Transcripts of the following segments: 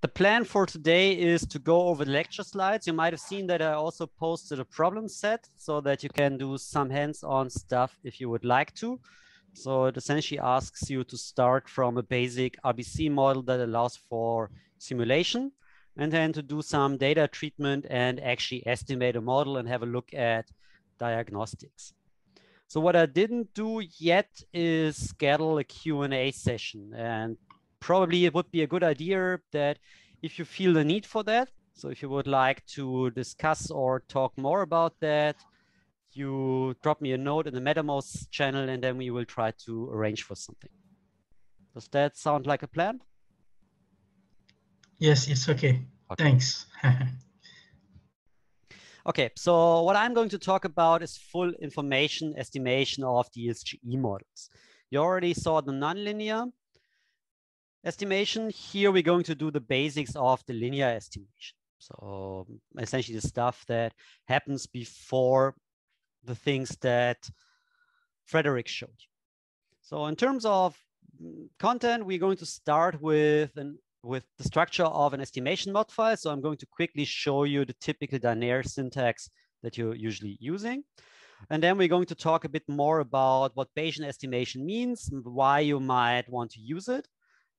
the plan for today is to go over the lecture slides. You might have seen that I also posted a problem set so that you can do some hands-on stuff if you would like to. So it essentially asks you to start from a basic RBC model that allows for simulation and then to do some data treatment and actually estimate a model and have a look at diagnostics. So what I didn't do yet is schedule a Q&A session and probably it would be a good idea that if you feel the need for that, so if you would like to discuss or talk more about that, you drop me a note in the Mattermost channel and then we will try to arrange for something. Does that sound like a plan? Yes, it's okay. okay. Thanks. okay, so what I'm going to talk about is full information estimation of DSGE models. You already saw the nonlinear estimation. Here we're going to do the basics of the linear estimation. So essentially the stuff that happens before the things that Frédéric showed you. So in terms of mm, content, we're going to start with an with the structure of an estimation mod file. So I'm going to quickly show you the typical Dynare syntax that you're usually using. And then we're going to talk a bit more about what Bayesian estimation means, why you might want to use it,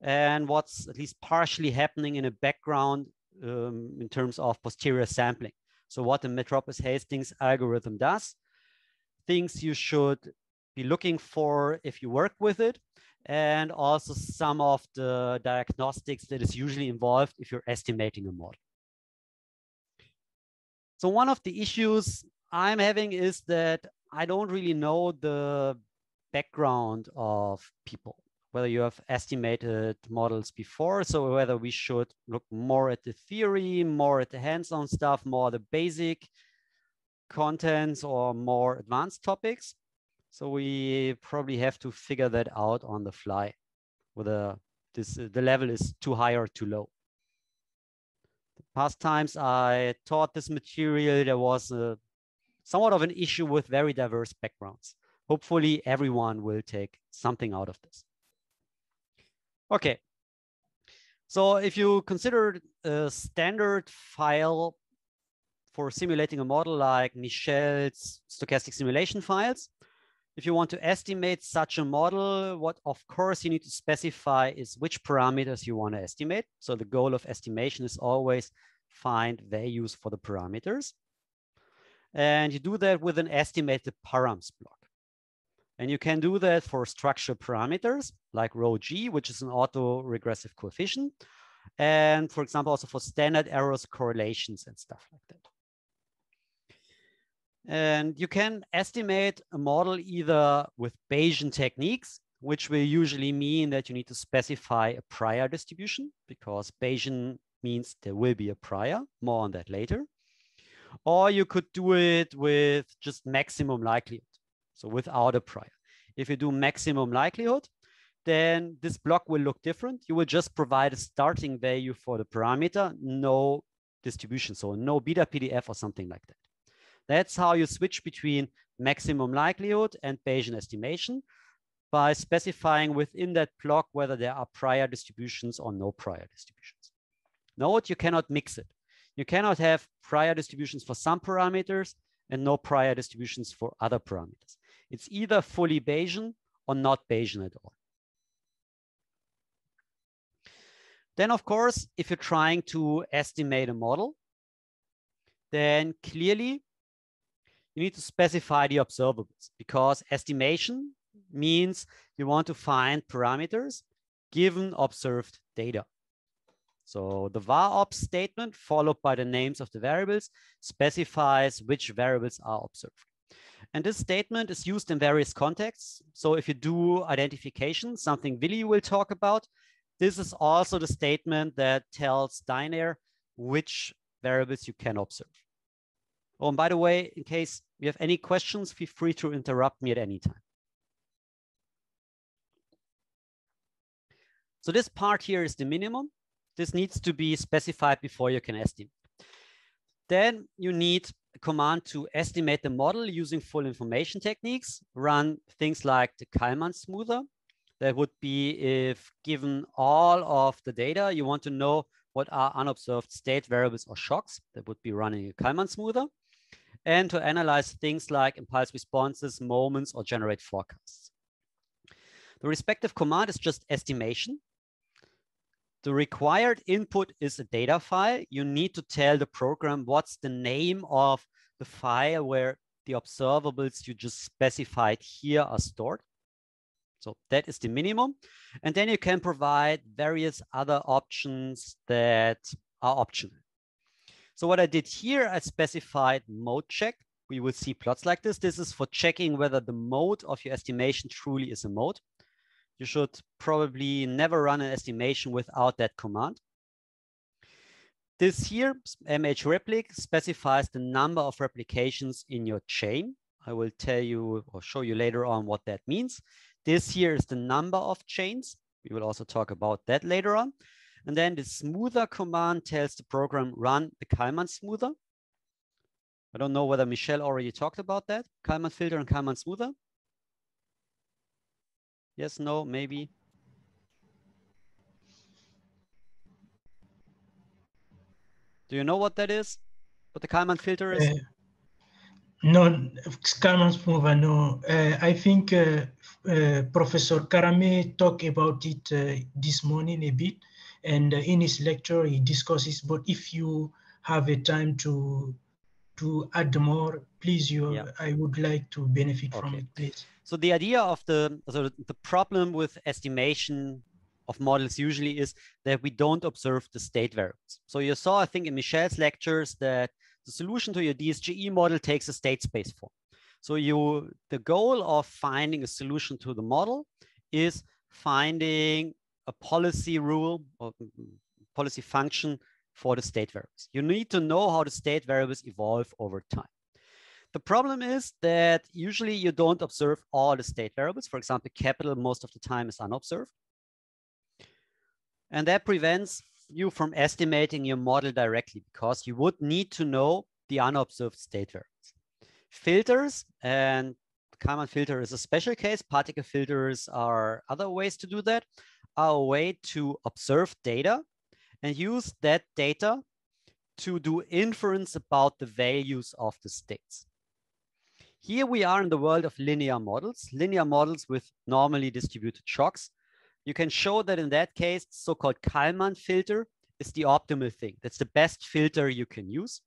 and what's at least partially happening in a background um, in terms of posterior sampling. So what the Metropolis Hastings algorithm does, things you should be looking for if you work with it, and also some of the diagnostics that is usually involved if you're estimating a model. So one of the issues I'm having is that I don't really know the background of people whether you have estimated models before. So whether we should look more at the theory, more at the hands-on stuff, more the basic contents or more advanced topics. So we probably have to figure that out on the fly, whether this the level is too high or too low. The past times I taught this material, there was a, somewhat of an issue with very diverse backgrounds. Hopefully everyone will take something out of this. Okay. So if you consider a standard file for simulating a model like Michel's stochastic simulation files, if you want to estimate such a model, what of course you need to specify is which parameters you want to estimate. So the goal of estimation is always find values for the parameters. And you do that with an estimated params block. And you can do that for structure parameters like rho g, which is an auto-regressive coefficient. And for example, also for standard errors, correlations and stuff like that. And you can estimate a model either with Bayesian techniques, which will usually mean that you need to specify a prior distribution because Bayesian means there will be a prior, more on that later. Or you could do it with just maximum likelihood. So without a prior. If you do maximum likelihood, then this block will look different. You will just provide a starting value for the parameter, no distribution. So no beta PDF or something like that. That's how you switch between maximum likelihood and Bayesian estimation by specifying within that block whether there are prior distributions or no prior distributions. Note you cannot mix it. You cannot have prior distributions for some parameters and no prior distributions for other parameters. It's either fully Bayesian or not Bayesian at all. Then, of course, if you're trying to estimate a model, then clearly you need to specify the observables because estimation means you want to find parameters given observed data. So the varobs statement followed by the names of the variables specifies which variables are observed. And this statement is used in various contexts. So if you do identification, something Willi will talk about, this is also the statement that tells Dynare which variables you can observe. Oh, and by the way, in case you have any questions, feel free to interrupt me at any time. So this part here is the minimum. This needs to be specified before you can estimate. Then you need command to estimate the model using full information techniques, run things like the Kalman smoother. That would be if given all of the data, you want to know what are unobserved state variables or shocks that would be running a Kalman smoother, and to analyze things like impulse responses, moments, or generate forecasts. The respective command is just estimation. The required input is a data file. You need to tell the program what's the name of the file where the observables you just specified here are stored. So that is the minimum. And then you can provide various other options that are optional. So what I did here, I specified mode check. We will see plots like this. This is for checking whether the mode of your estimation truly is a mode. You should probably never run an estimation without that command. This here, mhreplic, specifies the number of replications in your chain. I will tell you or show you later on what that means. This here is the number of chains. We will also talk about that later on. And then the smoother command tells the program run the Kalman smoother. I don't know whether Michel already talked about that. Kalman filter and Kalman smoother. Yes, no, maybe. Do you know what that is? What the Kalman filter is? Uh, no, Kalman smoother, no. Uh, I think uh, uh Professor Karame talked about it uh, this morning a bit. And in his lecture, he discusses, but if you have a time to to add more, please, you, yeah. I would like to benefit okay. from it, please. So the idea of the, so the problem with estimation of models usually is that we don't observe the state variables. So you saw, I think in Michel's lectures that the solution to your DSGE model takes a state space form. So you, the goal of finding a solution to the model is finding a policy rule or mm, policy function for the state variables. You need to know how the state variables evolve over time. The problem is that usually you don't observe all the state variables. For example, capital most of the time is unobserved. And that prevents you from estimating your model directly because you would need to know the unobserved state variables. Filters and Kalman filter is a special case. Particle filters are other ways to do that are a way to observe data and use that data to do inference about the values of the states. Here we are in the world of linear models, linear models with normally distributed shocks. You can show that in that case, so-called Kalman filter is the optimal thing. That's the best filter you can use.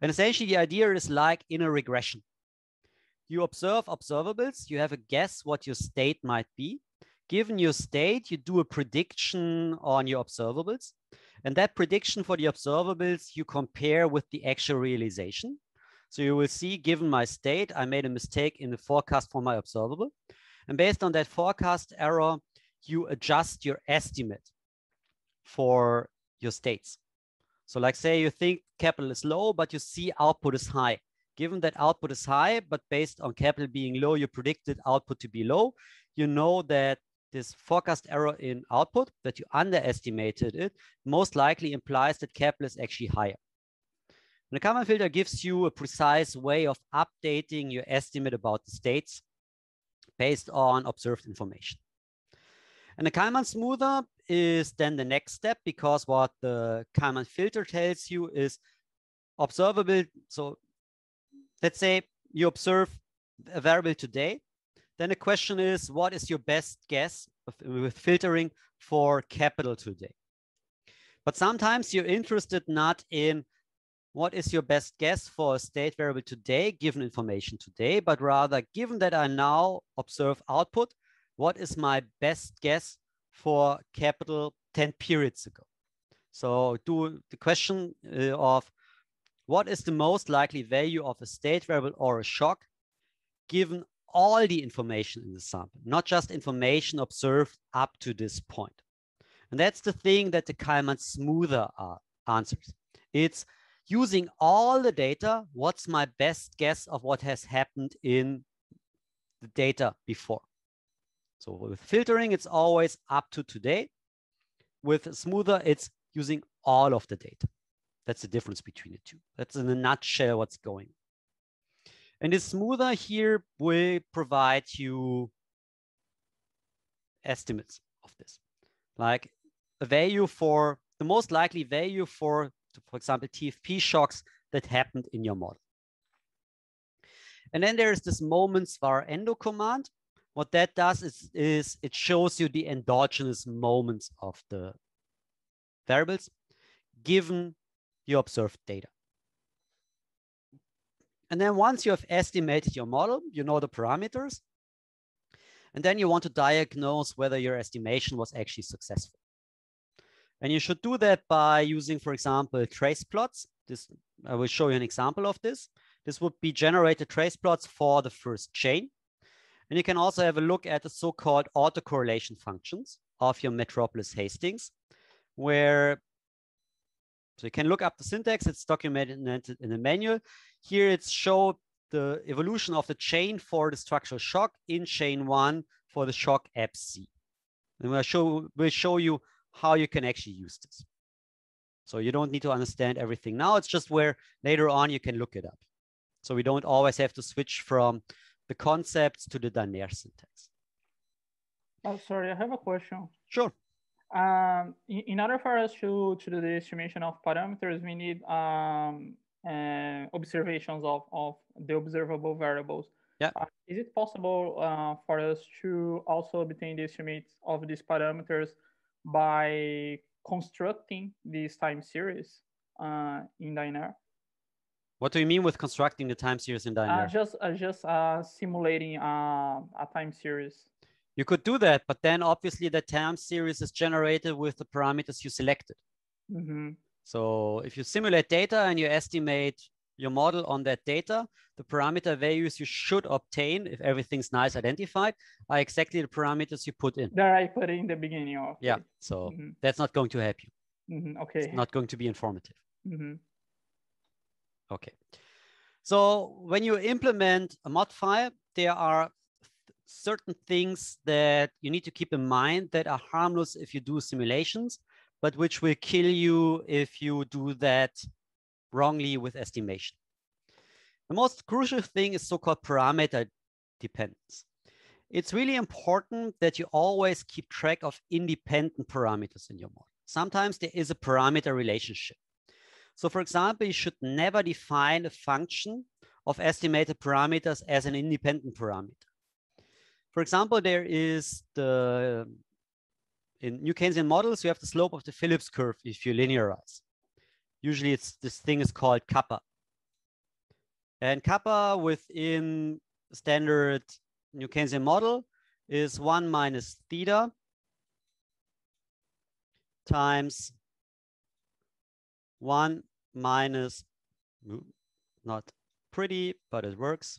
And essentially the idea is like in a regression. You observe observables, you have a guess what your state might be given your state, you do a prediction on your observables. And that prediction for the observables, you compare with the actual realization. So you will see, given my state, I made a mistake in the forecast for my observable. And based on that forecast error, you adjust your estimate for your states. So like say you think capital is low, but you see output is high. Given that output is high, but based on capital being low, you predicted output to be low, you know that this forecast error in output that you underestimated it most likely implies that capital is actually higher. And the Kalman filter gives you a precise way of updating your estimate about the states based on observed information. And the Kalman smoother is then the next step because what the Kalman filter tells you is observable. So let's say you observe a variable today then the question is, what is your best guess with filtering for capital today? But sometimes you're interested not in what is your best guess for a state variable today, given information today, but rather given that I now observe output, what is my best guess for capital 10 periods ago? So do the question uh, of what is the most likely value of a state variable or a shock given all the information in the sample, not just information observed up to this point. And that's the thing that the Kalman smoother uh, answers. It's using all the data, what's my best guess of what has happened in the data before. So with filtering, it's always up to today. With smoother, it's using all of the data. That's the difference between the two. That's in a nutshell what's going and the smoother here will provide you estimates of this, like a value for the most likely value for, for example, TFP shocks that happened in your model. And then there's this moments var endo command. What that does is, is it shows you the endogenous moments of the variables given your observed data. And then once you have estimated your model, you know the parameters, and then you want to diagnose whether your estimation was actually successful. And you should do that by using, for example, trace plots. This I will show you an example of this. This would be generated trace plots for the first chain. And you can also have a look at the so-called autocorrelation functions of your Metropolis Hastings, where so you can look up the syntax, it's documented in the manual. Here it's show the evolution of the chain for the structural shock in chain one for the shock FC. And we'll show, we'll show you how you can actually use this. So you don't need to understand everything now. It's just where later on you can look it up. So we don't always have to switch from the concepts to the Dynare syntax. Oh, sorry, I have a question. Sure. Um, in, in, order for us to, to do the estimation of parameters, we need um, uh, observations of, of the observable variables. Yeah. Uh, is it possible uh, for us to also obtain the estimates of these parameters by constructing this time series uh, in Dynare? What do you mean with constructing the time series in Dynare? Uh, just uh, just uh, simulating uh, a time series. You could do that, but then obviously the time series is generated with the parameters you selected. Mm -hmm. So if you simulate data and you estimate your model on that data, the parameter values you should obtain, if everything's nice identified, are exactly the parameters you put in. That I put in the beginning. of. Yeah, so mm -hmm. that's not going to help you. Mm -hmm. Okay. It's not going to be informative. Mm -hmm. Okay. So when you implement a mod file, there are certain things that you need to keep in mind that are harmless if you do simulations but which will kill you if you do that wrongly with estimation. The most crucial thing is so-called parameter dependence. It's really important that you always keep track of independent parameters in your model. Sometimes there is a parameter relationship. So for example, you should never define a function of estimated parameters as an independent parameter. For example, there is the in New Keynesian models, you have the slope of the Phillips curve if you linearize. Usually it's this thing is called kappa. And kappa within standard New Keynesian model is one minus theta times one minus, not pretty, but it works.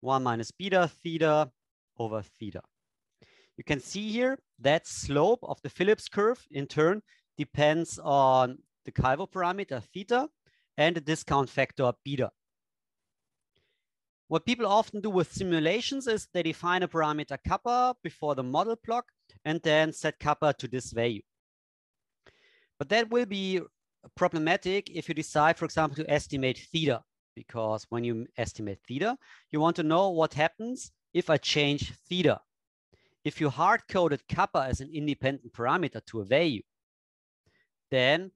One minus beta theta over theta. You can see here that slope of the Phillips curve in turn depends on the Calvo parameter theta and the discount factor beta. What people often do with simulations is they define a parameter kappa before the model block and then set kappa to this value. But that will be problematic if you decide, for example, to estimate theta, because when you estimate theta, you want to know what happens if I change theta if you hard coded kappa as an independent parameter to a value, then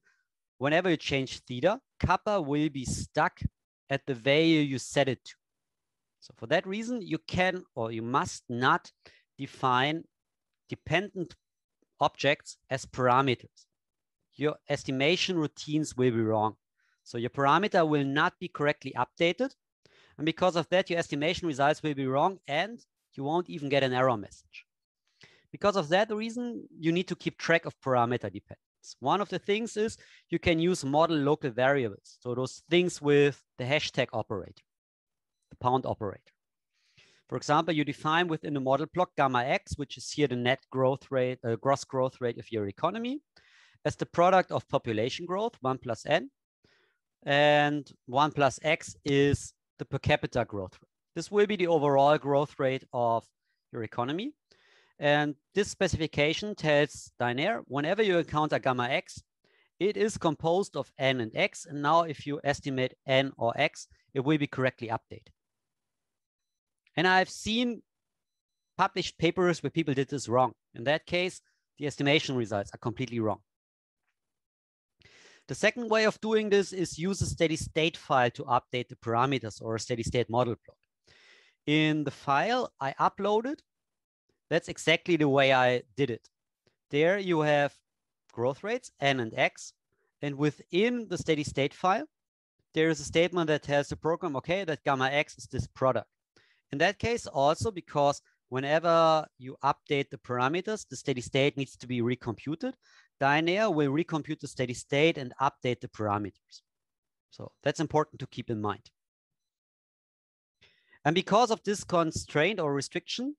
whenever you change theta, kappa will be stuck at the value you set it to. So for that reason, you can or you must not define dependent objects as parameters. Your estimation routines will be wrong. So your parameter will not be correctly updated. And because of that, your estimation results will be wrong and you won't even get an error message. Because of that reason, you need to keep track of parameter dependence. One of the things is you can use model local variables. So those things with the hashtag operator, the pound operator. For example, you define within the model block gamma x, which is here the net growth rate, uh, gross growth rate of your economy, as the product of population growth, one plus n, and one plus x is the per capita growth rate. This will be the overall growth rate of your economy. And this specification tells Dynare, whenever you encounter gamma x, it is composed of n and x. And now if you estimate n or x, it will be correctly updated. And I've seen published papers where people did this wrong. In that case, the estimation results are completely wrong. The second way of doing this is use a steady state file to update the parameters or a steady state model plot. In the file I uploaded, that's exactly the way I did it. There you have growth rates, n and x, and within the steady state file, there is a statement that tells the program, okay, that gamma x is this product. In that case, also because whenever you update the parameters, the steady state needs to be recomputed. Dynare will recompute the steady state and update the parameters. So that's important to keep in mind. And because of this constraint or restriction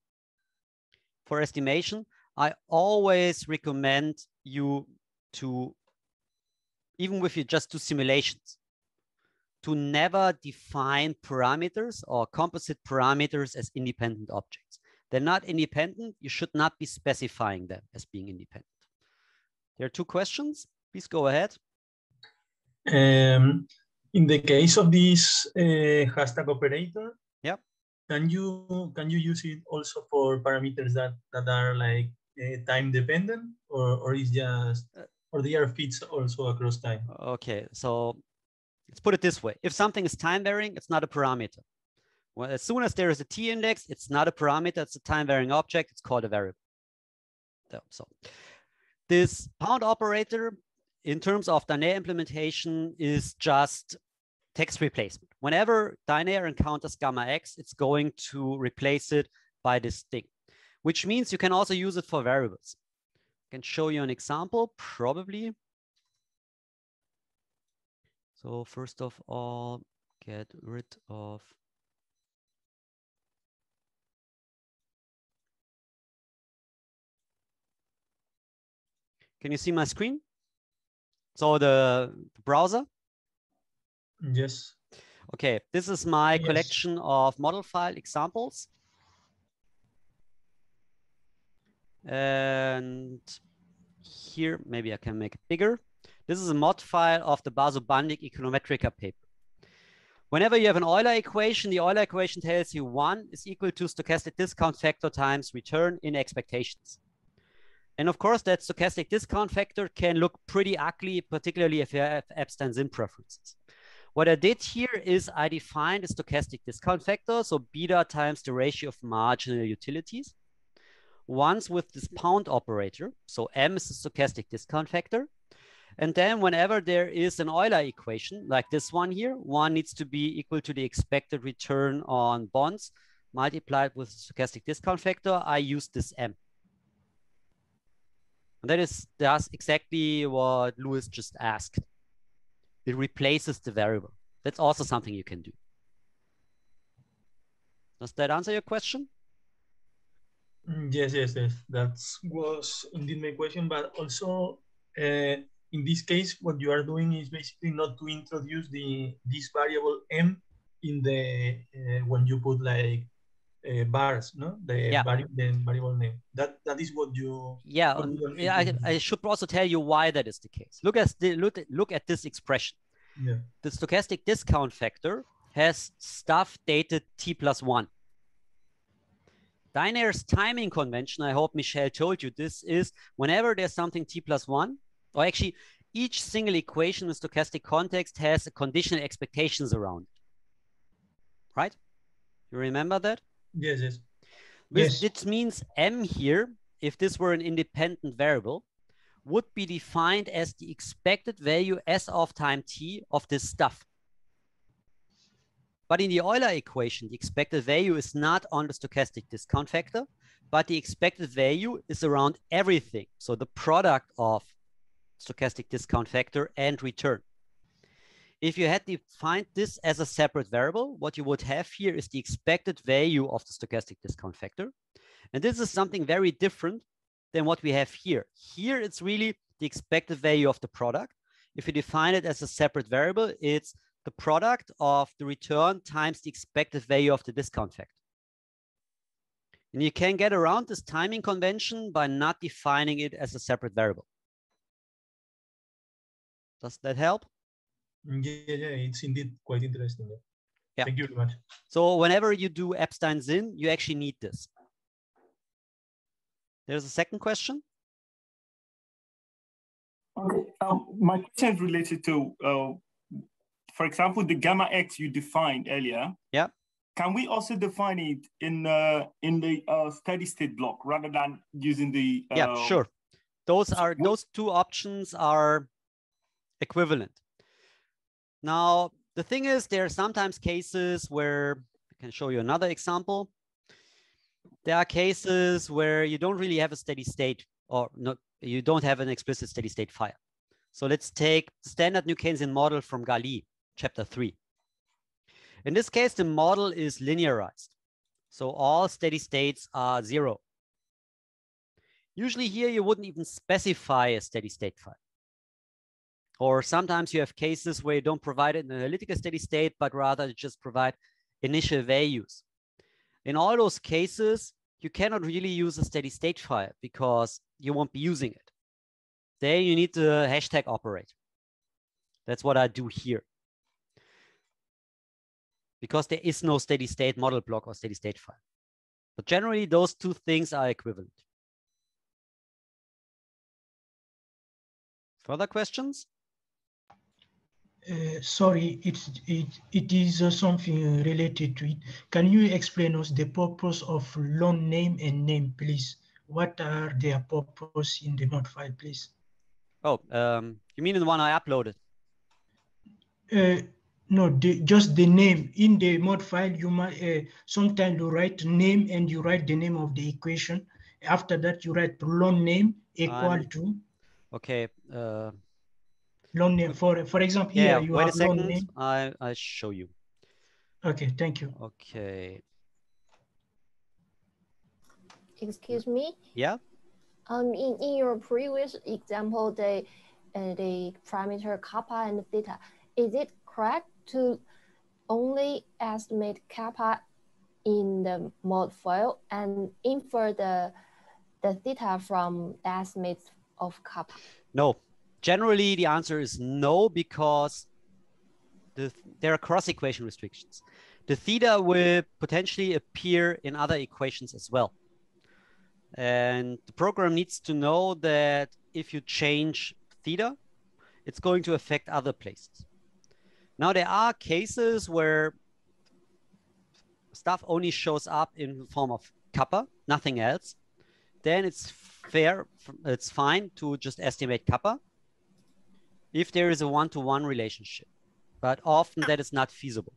for estimation, I always recommend you to, even if you just do simulations, to never define parameters or composite parameters as independent objects. They're not independent. You should not be specifying them as being independent. There are two questions. Please go ahead. Um, in the case of this uh, hashtag operator. Can you can you use it also for parameters that that are like uh, time dependent, or or is just uh, or they are fits also across time? Okay, so let's put it this way: if something is time varying, it's not a parameter. Well, as soon as there is a t index, it's not a parameter; it's a time varying object. It's called a variable. So this pound operator in terms of Dynare implementation is just text replacement. Whenever Dynare encounters gamma x, it's going to replace it by this thing, which means you can also use it for variables. I can show you an example, probably. So first of all, get rid of Can you see my screen? So the, browser? Yes. Okay, this is my yes. collection of model file examples. And here, maybe I can make it bigger. This is a mod file of the Basu-Bundick Econometrica paper. Whenever you have an Euler equation, the Euler equation tells you one is equal to stochastic discount factor times return in expectations. And of course, that stochastic discount factor can look pretty ugly, particularly if you have Epstein-Zinn preferences. What I did here is I defined a stochastic discount factor, so beta times the ratio of marginal utilities. Once with this pound operator, so m is the stochastic discount factor. And then whenever there is an Euler equation, like this one here, one needs to be equal to the expected return on bonds multiplied with stochastic discount factor, I use this m. And that is that's exactly what Lewis just asked. It replaces the variable. That's also something you can do. Does that answer your question? Mm, yes, yes, yes. That was indeed my question. But also, uh, in this case, what you are doing is basically not to introduce the this variable m in the uh, when you put like uh, bars, no? The, yeah. vari the variable name. That that is what you. Yeah, yeah. I, I, should also tell you why that is the case. Look at the look look at this expression. Yeah. The stochastic discount factor has stuff dated t plus one. Dynare's timing convention, I hope Michel told you this, is whenever there's something t plus one, or actually each single equation in stochastic context has conditional expectations around it. Right? You remember that? Yes, yes. This, yes. means m here, if this were an independent variable, would be defined as the expected value s of time t of this stuff. But in the Euler equation, the expected value is not on the stochastic discount factor, but the expected value is around everything. So the product of stochastic discount factor and return. If you had defined this as a separate variable, what you would have here is the expected value of the stochastic discount factor. And this is something very different than what we have here. Here, it's really the expected value of the product. If you define it as a separate variable, it's the product of the return times the expected value of the discount factor. And you can get around this timing convention by not defining it as a separate variable. Does that help? Yeah, yeah, it's indeed quite interesting. Yeah. Thank you very much. So whenever you do Epstein-Zinn, you actually need this. There's a second question. Okay, um, my question is related to, uh, for example, the gamma x you defined earlier. Yeah. Can we also define it in uh, in the uh, steady state block rather than using the? Uh, yeah, sure. Those are those two options are equivalent. Now the thing is, there are sometimes cases where I can show you another example. There are cases where you don't really have a steady state or not you don't have an explicit steady state file. So let's take standard New Keynesian model from Gali, chapter three. In this case, the model is linearized. So all steady states are zero. Usually here, you wouldn't even specify a steady state file. Or sometimes you have cases where you don't provide an analytical steady state, but rather just provide initial values. In all those cases, you cannot really use a steady state file because you won't be using it. There you need the hashtag operator. That's what I do here. Because there is no steady state model block or steady state file. But generally, those two things are equivalent. Further questions? Uh, sorry, it's, it, it is uh, something related to it. Can you explain us the purpose of long name and name, please? What are their purpose in the mod file, please? Oh, um, you mean the one I uploaded? Uh, no, the, just the name in the mod file. You might uh, sometimes you write name and you write the name of the equation. After that, you write long name equal Um, to Okay. Long name. For for example, yeah, here you wait a have loan second. name. I, I show you. Okay, thank you. Okay. Excuse me. Yeah. Um, in, in your previous example, the uh, the parameter kappa and theta, is it correct to only estimate kappa in the mod file and infer the the theta from the estimates of kappa? No. Generally, the answer is no because the, there are cross equation restrictions. The theta will potentially appear in other equations as well. And the program needs to know that if you change theta, it's going to affect other places. Now, there are cases where stuff only shows up in the form of kappa, nothing else. Then it's fair, it's fine to just estimate kappa if there is a one-to-one relationship. But often that is not feasible.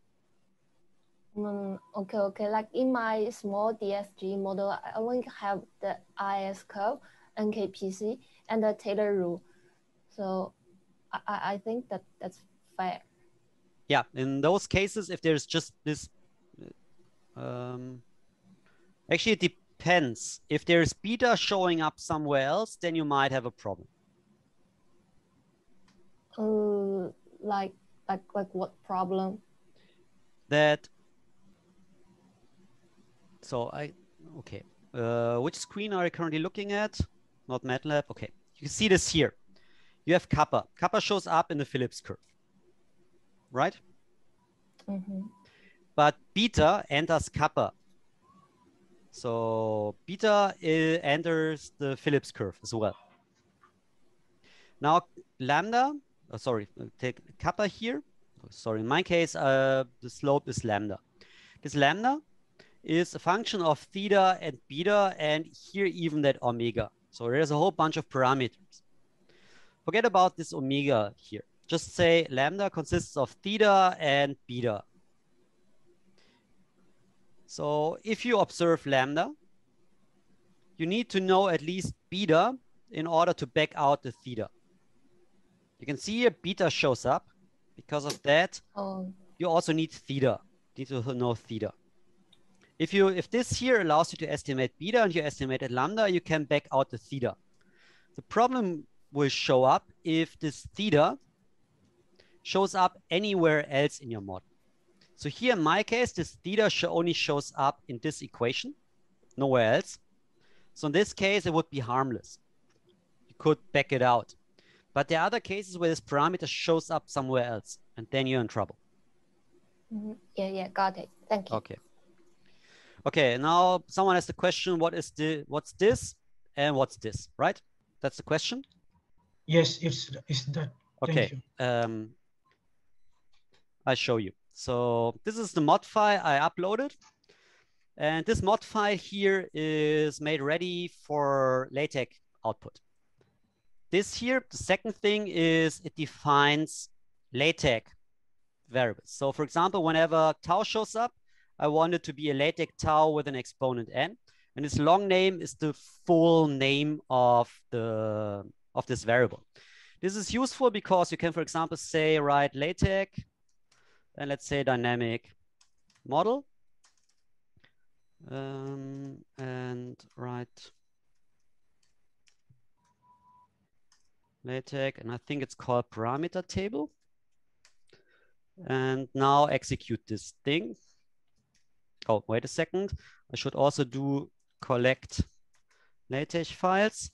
Mm, okay, okay. Like in my small DSGE model, I only have the IS curve, NKPC, and the Taylor rule. So I, I I think that that's fair. Yeah, in those cases, if there's just this, um, actually it depends. If there's beta showing up somewhere else, then you might have a problem. Uh, like like like what problem? That, so I, okay. Uh, which screen are you currently looking at? Not MATLAB, okay. You can see this here. You have kappa. Kappa shows up in the Phillips curve, right? Mm-hmm. but beta enters kappa. So beta uh, enters the Phillips curve as well. Now lambda, oh, sorry, uh, take kappa here. Sorry, in my case, uh, the slope is lambda. This lambda is a function of theta and beta, and here even that omega. So there's a whole bunch of parameters. Forget about this omega here. Just say lambda consists of theta and beta. So if you observe lambda, you need to know at least beta in order to back out the theta. You can see here beta shows up. Because of that, Oh, you also need theta. You need to know theta. If you if this here allows you to estimate beta and you estimated lambda, you can back out the theta. The problem will show up if this theta shows up anywhere else in your model. So here in my case, this theta only shows up in this equation, nowhere else. So in this case, it would be harmless. You could back it out. But there are other cases where this parameter shows up somewhere else, and then you're in trouble. mhm. yeah, yeah, got it. Thank you. Okay. Okay, now someone has the question, what is the what's this and what's this, right? That's the question. Yes, it's it's that. Okay. Um, I show you. So this is the mod file I uploaded. And this mod file here is made ready for LaTeX output. This here, the second thing is it defines LaTeX variables. So for example, whenever tau shows up, I want it to be a LaTeX tau with an exponent n. And its long name is the full name of the of this variable. This is useful because you can, for example, say write LaTeX, and let's say dynamic model, um, and write LaTeX, and I think it's called parameter table. And now execute this thing. Oh, wait a second. I should also do collect LaTeX files.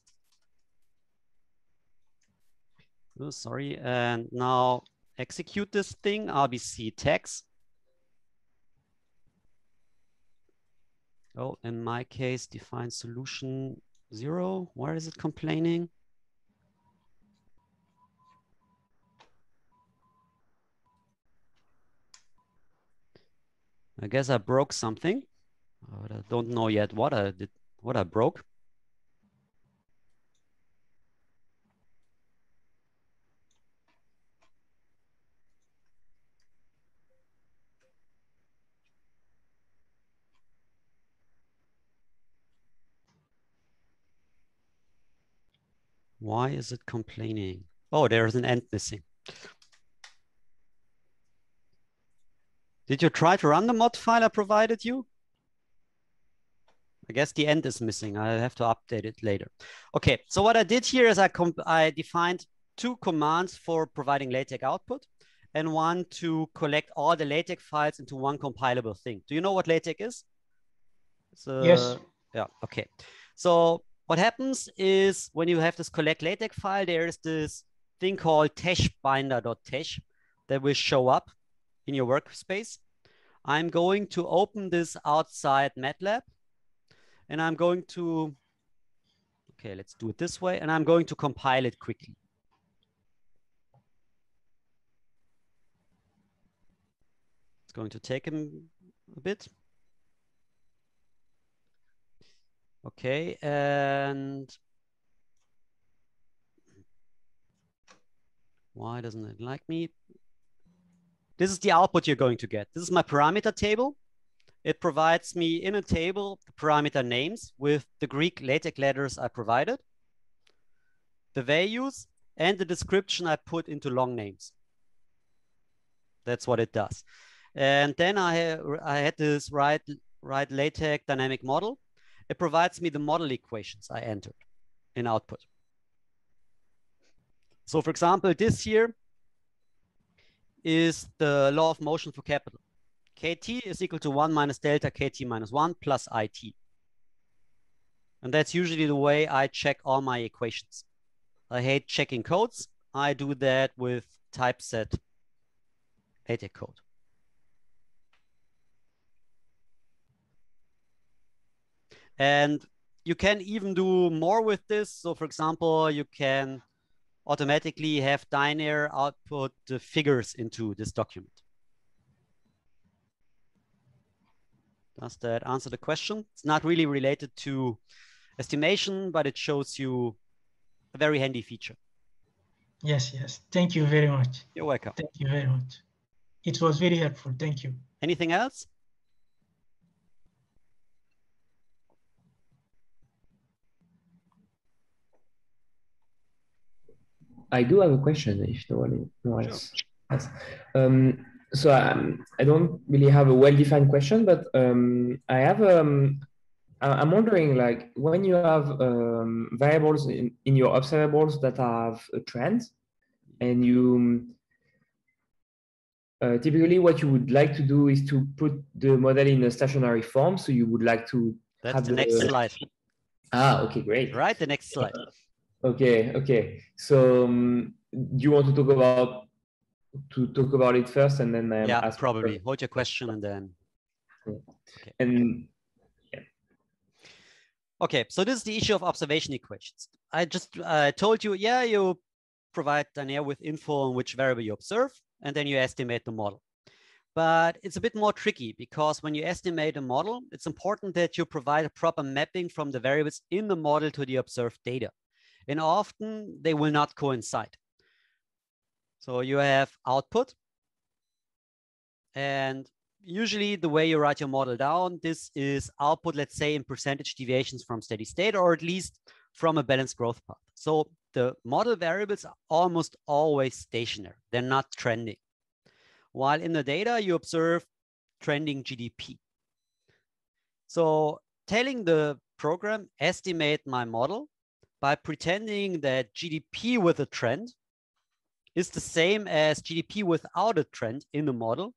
Oh, sorry. And now execute this thing, RBC tags. Oh, in my case, define solution zero. Where is it complaining? I guess I broke something. I don't know yet what I did, what I broke. Why is it complaining? Oh, there's an end missing. Did you try to run the mod file I provided you? I guess the end is missing. I'll have to update it later. Okay, so what I did here is I, I defined two commands for providing LaTeX output and one to collect all the LaTeX files into one compilable thing. Do you know what LaTeX is? A, yes. Yeah, okay. So what happens is when you have this collect LaTeX file, there is this thing called teshbinder.tesh that will show up in your workspace. I'm going to open this outside MATLAB and I'm going to, okay, let's do it this way. And I'm going to compile it quickly. It's going to take him a bit. Okay, and why doesn't it like me? This is the output you're going to get. This is my parameter table. It provides me in a table the parameter names with the Greek LaTeX letters I provided, the values, and the description I put into long names. That's what it does. And then I, I had this write, write LaTeX dynamic model it provides me the model equations I entered in output. So for example, this here is the law of motion for capital. kt is equal to 1 minus delta kt minus 1 plus it. And that's usually the way I check all my equations. I hate checking codes. I do that with typeset LaTeX code. And you can even do more with this. So for example, you can automatically have Dynare output the figures into this document. Does that answer the question? It's not really related to estimation, but it shows you a very handy feature. Yes, yes. Thank you very much. You're welcome. Thank you very much. It was very helpful. Thank you. Anything else? I do have a question if no one, no else has. Um, so um, I don't really have a well-defined question, but um, I have um, I'm wondering like when you have um, variables in, in your observables that have a trend and you uh, typically what you would like to do is to put the model in a stationary form. So you would like to That's the, the next slide. Ah, okay, great. Right, the next slide. Okay, okay. So um, do you want to talk about to talk about it first, and then um, yeah, probably hold your question and then. Okay. And yeah. Okay, so this is the issue of observation equations. I just uh, told you, yeah, you provide Dynare with info on which variable you observe, and then you estimate the model. But it's a bit more tricky because when you estimate a model, it's important that you provide a proper mapping from the variables in the model to the observed data. And often they will not coincide. So you have output. And usually the way you write your model down, this is output, let's say in percentage deviations from steady state, or at least from a balanced growth path. So the model variables are almost always stationary. They're not trending. While in the data, you observe trending GDP. So telling the program, estimate my model by pretending that GDP with a trend is the same as GDP without a trend in the model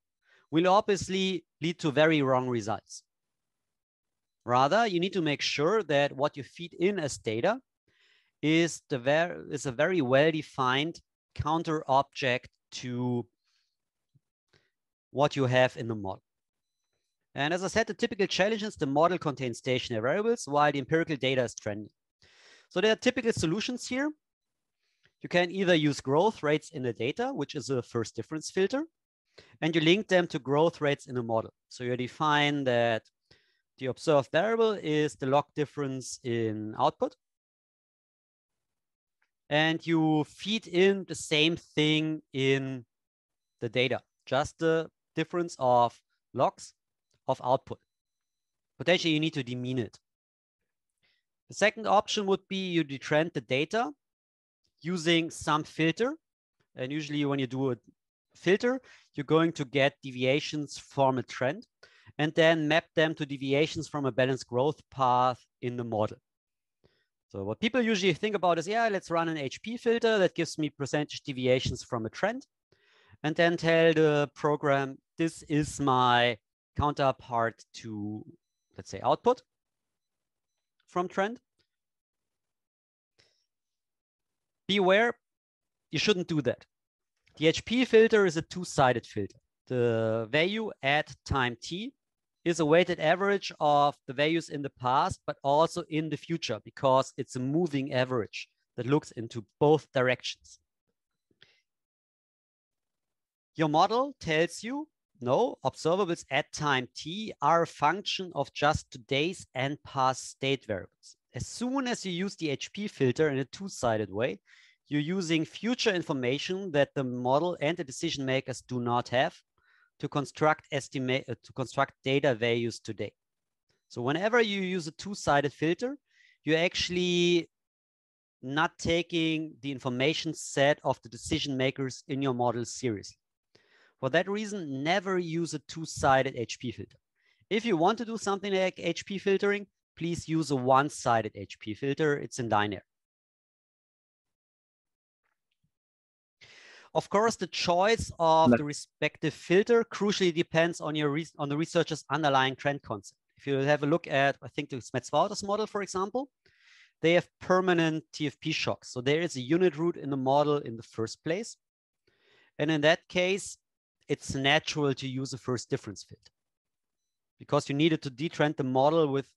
will obviously lead to very wrong results. Rather, you need to make sure that what you feed in as data is, the ver is a very well-defined counter object to what you have in the model. And as I said, the typical challenge is the model contains stationary variables while the empirical data is trending. So there are typical solutions here. You can either use growth rates in the data, which is a first difference filter, and you link them to growth rates in a model. So you define that the observed variable is the log difference in output. And you feed in the same thing in the data, just the difference of logs of output. Potentially you need to demean it. The second option would be you detrend the data using some filter. And usually when you do a filter, you're going to get deviations from a trend and then map them to deviations from a balanced growth path in the model. So what people usually think about is, yeah, let's run an HP filter that gives me percentage deviations from a trend and then tell the program, this is my counterpart to, let's say, output from trend. Beware, you shouldn't do that. The HP filter is a two-sided filter. The value at time t is a weighted average of the values in the past, but also in the future, because it's a moving average that looks into both directions. Your model tells you, no, observables at time t are a function of just today's and past state variables. As soon as you use the HP filter in a two-sided way, you're using future information that the model and the decision makers do not have to construct estimate uh, to construct data values today. So whenever you use a two-sided filter, you're actually not taking the information set of the decision makers in your model seriously. For that reason, never use a two-sided HP filter. If you want to do something like HP filtering, please use a one-sided HP filter. It's in linear. Of course, the choice of the respective filter crucially depends on your on the researcher's underlying trend concept. If you have a look at, I think the Metz model, for example, they have permanent TFP shocks. So there is a unit root in the model in the first place. And in that case, it's natural to use a first difference filter because you needed to detrend the model with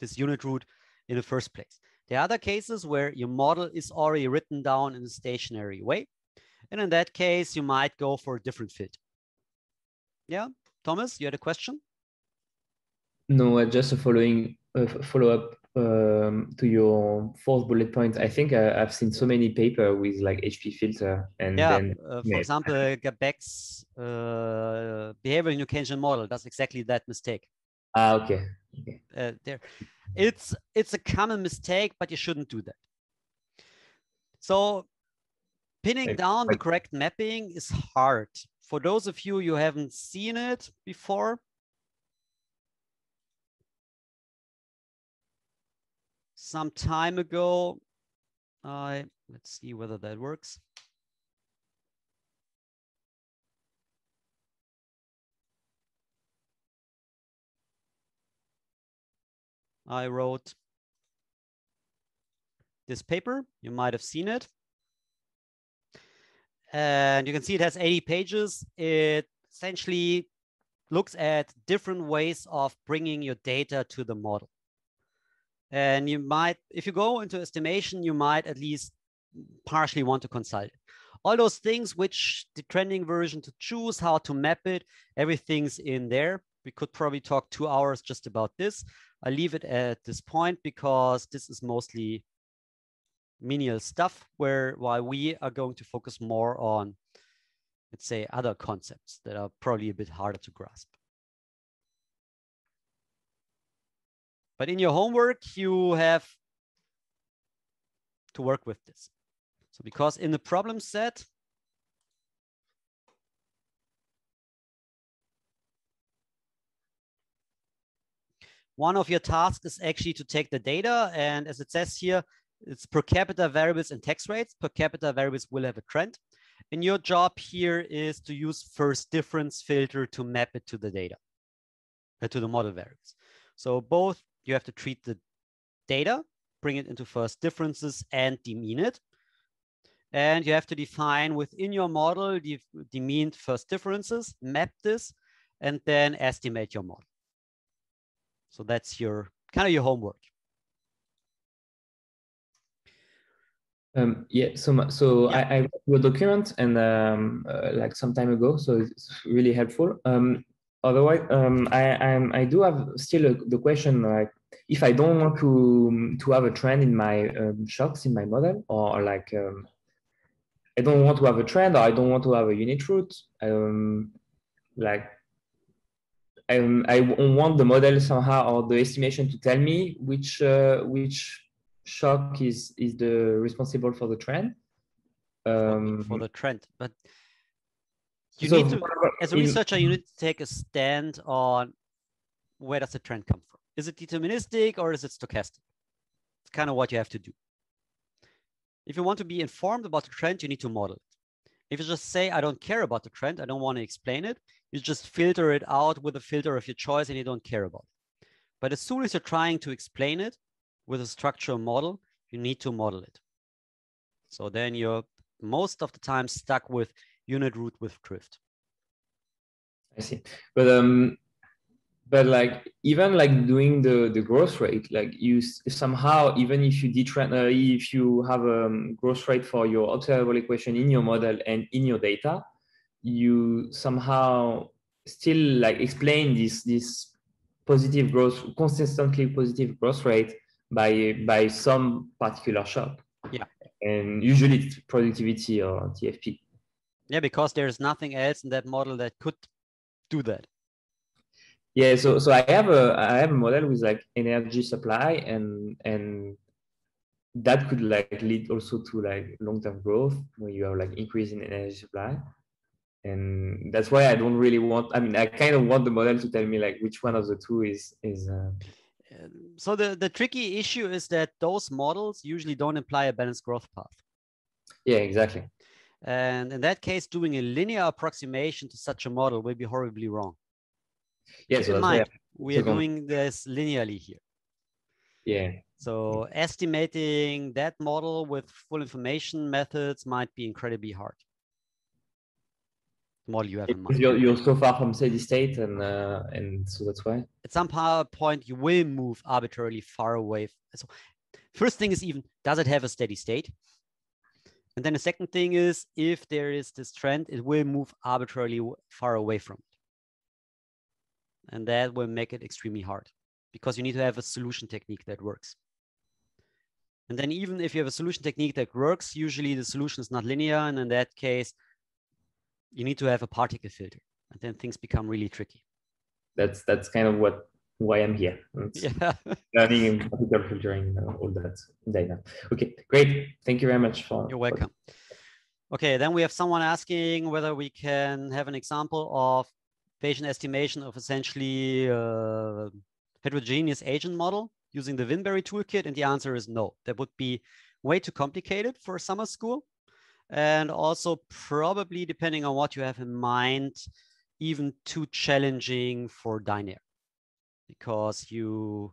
this unit root in the first place. There are other cases where your model is already written down in a stationary way. And in that case, you might go for a different fit. Yeah, Thomas, you had a question? No, just a following uh, follow up um, to your fourth bullet point. I think I, have seen so many paper with like HP filter and yeah, then, uh, for yeah. example, Gabaix's uh, behavioral unification model does exactly that mistake. Ah, okay. okay. Uh, there, it's it's a common mistake, but you shouldn't do that. So pinning down the correct mapping is hard. For those of you who haven't seen it before, some time ago, I let's see whether that works. I wrote this paper. You might have seen it. And you can see it has 80 pages. It essentially looks at different ways of bringing your data to the model. And you might, if you go into estimation, you might at least partially want to consult. All those things which the trending version to choose, how to map it, everything's in there. We could probably talk two hours just about this. I leave it at this point because this is mostly menial stuff where while we are going to focus more on, let's say, other concepts that are probably a bit harder to grasp. But in your homework, you have to work with this. So because in the problem set, one of your tasks is actually to take the data and as it says here, it's per capita variables and tax rates. Per capita variables will have a trend. And your job here is to use first difference filter to map it to the data, uh, to the model variables. So both you have to treat the data, bring it into first differences and demean it. And you have to define within your model the demeaned first differences, map this, and then estimate your model. So that's your kind of your homework. Um, yeah, so so yeah. I, I wrote a document and um, uh, like some time ago, so it's really helpful. Um, otherwise, um, I I'm, I do have still a, the question like if I don't want to to have a trend in my um, shocks in my model, or like um, I don't want to have a trend, or I don't want to have a unit root, um, like I I want the model somehow or the estimation to tell me which uh, which shock is is the responsible for the trend. Um, for the trend, but you so need to, as a researcher, you mm. need to take a stand on where does the trend come from. Is it deterministic or is it stochastic? It's kind of what you have to do. If you want to be informed about the trend, you need to model it. If you just say, I don't care about the trend, I don't want to explain it, you just filter it out with a filter of your choice and you don't care about it. But as soon as you're trying to explain it, with a structural model, you need to model it. So then you're most of the time stuck with unit root with drift. I see. But um but like even like doing the the growth rate like you somehow even if you detrend uh, if you have a um, growth rate for your observable equation in your model and in your data you somehow still like explain this this positive growth consistently positive growth rate by by some particular shock. Yeah. And usually it's productivity or TFP. Yeah, because there's nothing else in that model that could do that. Yeah, so so I have a I have a model with like energy supply and and that could like lead also to like long-term growth when you have like increase in energy supply and that's why i don't really want i mean i kind of want the model to tell me like which one of the two is is uh, so the, the tricky issue is that those models usually don't imply a balanced growth path. Yeah, exactly. And in that case, doing a linear approximation to such a model will be horribly wrong. Yes, yeah, so mind, we are doing this linearly here. Yeah. So estimating that model with full information methods might be incredibly hard The model you have in mind. You're, you're so far from steady state, and uh, and so that's why. At some point, you will move arbitrarily far away. So, first thing is even does it have a steady state? And then the second thing is if there is this trend, it will move arbitrarily far away from it. And that will make it extremely hard because you need to have a solution technique that works. And then even if you have a solution technique that works, usually the solution is not linear. And in that case, you need to have a particle filter and then things become really tricky that's that's kind of what why i'm here. It's yeah. learning particle filtering uh, all that data. Okay great. Thank you very much for you're welcome. Okay then we have someone asking whether we can have an example of Bayesian estimation of essentially a uh, heterogeneous agent model using the Winberry toolkit and the answer is no. That would be way too complicated for summer school. And also probably depending on what you have in mind, even too challenging for Dynare because you,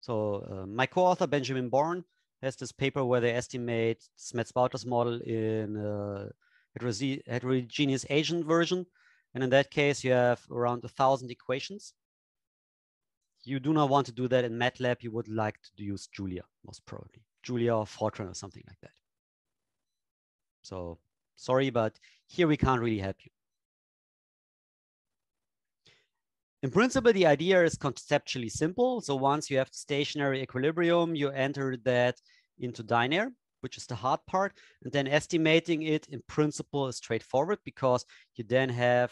so uh, my co-author Benjamin Born has this paper where they estimate Smets-Wouters model in a heterogeneous agent version. And in that case, you have around a thousand equations. You do not want to do that in MATLAB. You would like to use Julia, most probably. Julia or Fortran or something like that. So sorry, but here we can't really help you. In principle, the idea is conceptually simple. So once you have the stationary equilibrium, you enter that into Dynare, which is the hard part. And then estimating it in principle is straightforward because you then have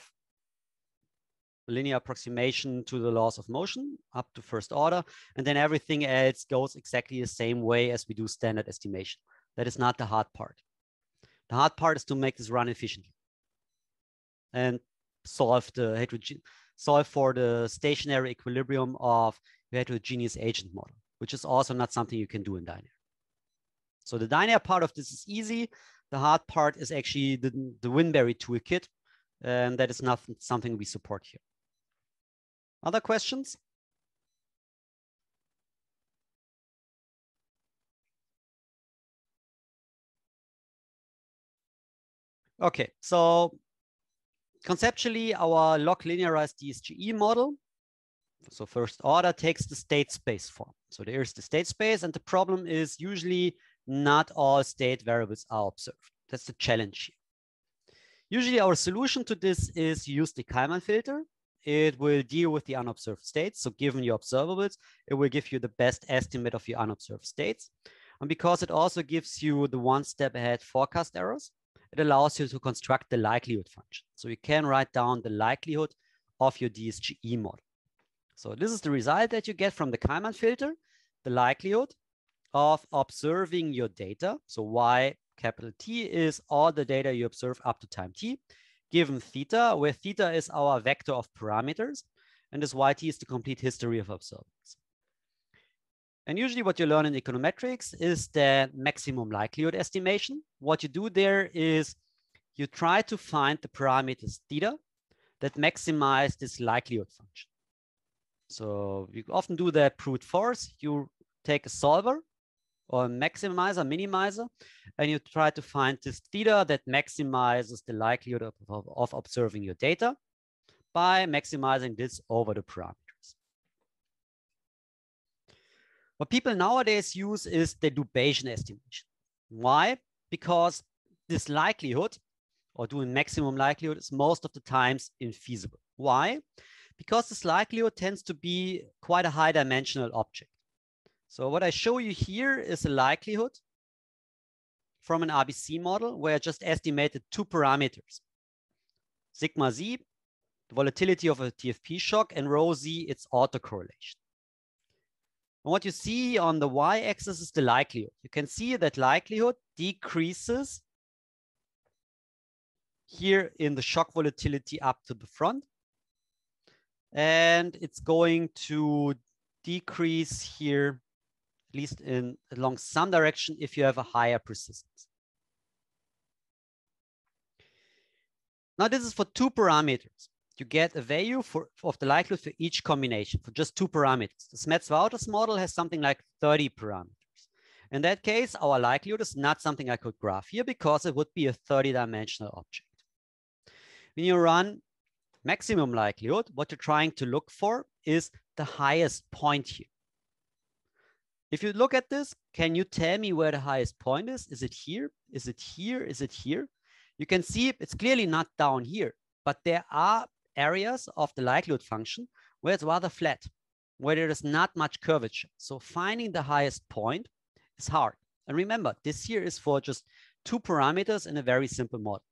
a linear approximation to the laws of motion up to first order. And then everything else goes exactly the same way as we do standard estimation. That is not the hard part. The hard part is to make this run efficiently and solve the heterogeneous solve for the stationary equilibrium of the heterogeneous agent model, which is also not something you can do in Dynare. So the Dynare part of this is easy. The hard part is actually the, the Winberry toolkit, and that is not something we support here. Other questions? Okay, so conceptually, our log linearized DSGE model, so first order takes the state space form. So there's the state space, and the problem is usually not all state variables are observed. That's the challenge here. Usually our solution to this is use the Kalman filter. It will deal with the unobserved states. So given your observables, it will give you the best estimate of your unobserved states. And because it also gives you the one step ahead forecast errors, it allows you to construct the likelihood function. So you can write down the likelihood of your DSGE model. So this is the result that you get from the Kalman filter, the likelihood of observing your data. So y capital T is all the data you observe up to time t, given theta, where theta is our vector of parameters, and this yt is the complete history of observables. And usually what you learn in econometrics is the maximum likelihood estimation. What you do there is you try to find the parameters theta that maximize this likelihood function. So you often do that brute force. You take a solver or a maximizer, minimizer, and you try to find this theta that maximizes the likelihood of, of, of observing your data by maximizing this over the parameter. What people nowadays use is they do Bayesian estimation. Why? Because this likelihood or doing maximum likelihood is most of the times infeasible. Why? Because this likelihood tends to be quite a high dimensional object. So what I show you here is a likelihood from an RBC model where I just estimated two parameters. Sigma Z, the volatility of a TFP shock, and rho Z, its autocorrelation. And what you see on the y-axis is the likelihood. You can see that likelihood decreases here in the shock volatility up to the front. And it's going to decrease here, at least in along some direction, if you have a higher persistence. Now this is for two parameters you get a value for, of the likelihood for each combination for just two parameters. The Smets-Wouters model has something like 30 parameters. In that case, our likelihood is not something I could graph here because it would be a 30 dimensional object. When you run maximum likelihood, what you're trying to look for is the highest point here. If you look at this, can you tell me where the highest point is? Is it here? Is it here? Is it here? You can see it's clearly not down here, but there are areas of the likelihood function where it's rather flat, where there is not much curvature. So finding the highest point is hard. And remember, this here is for just two parameters in a very simple model.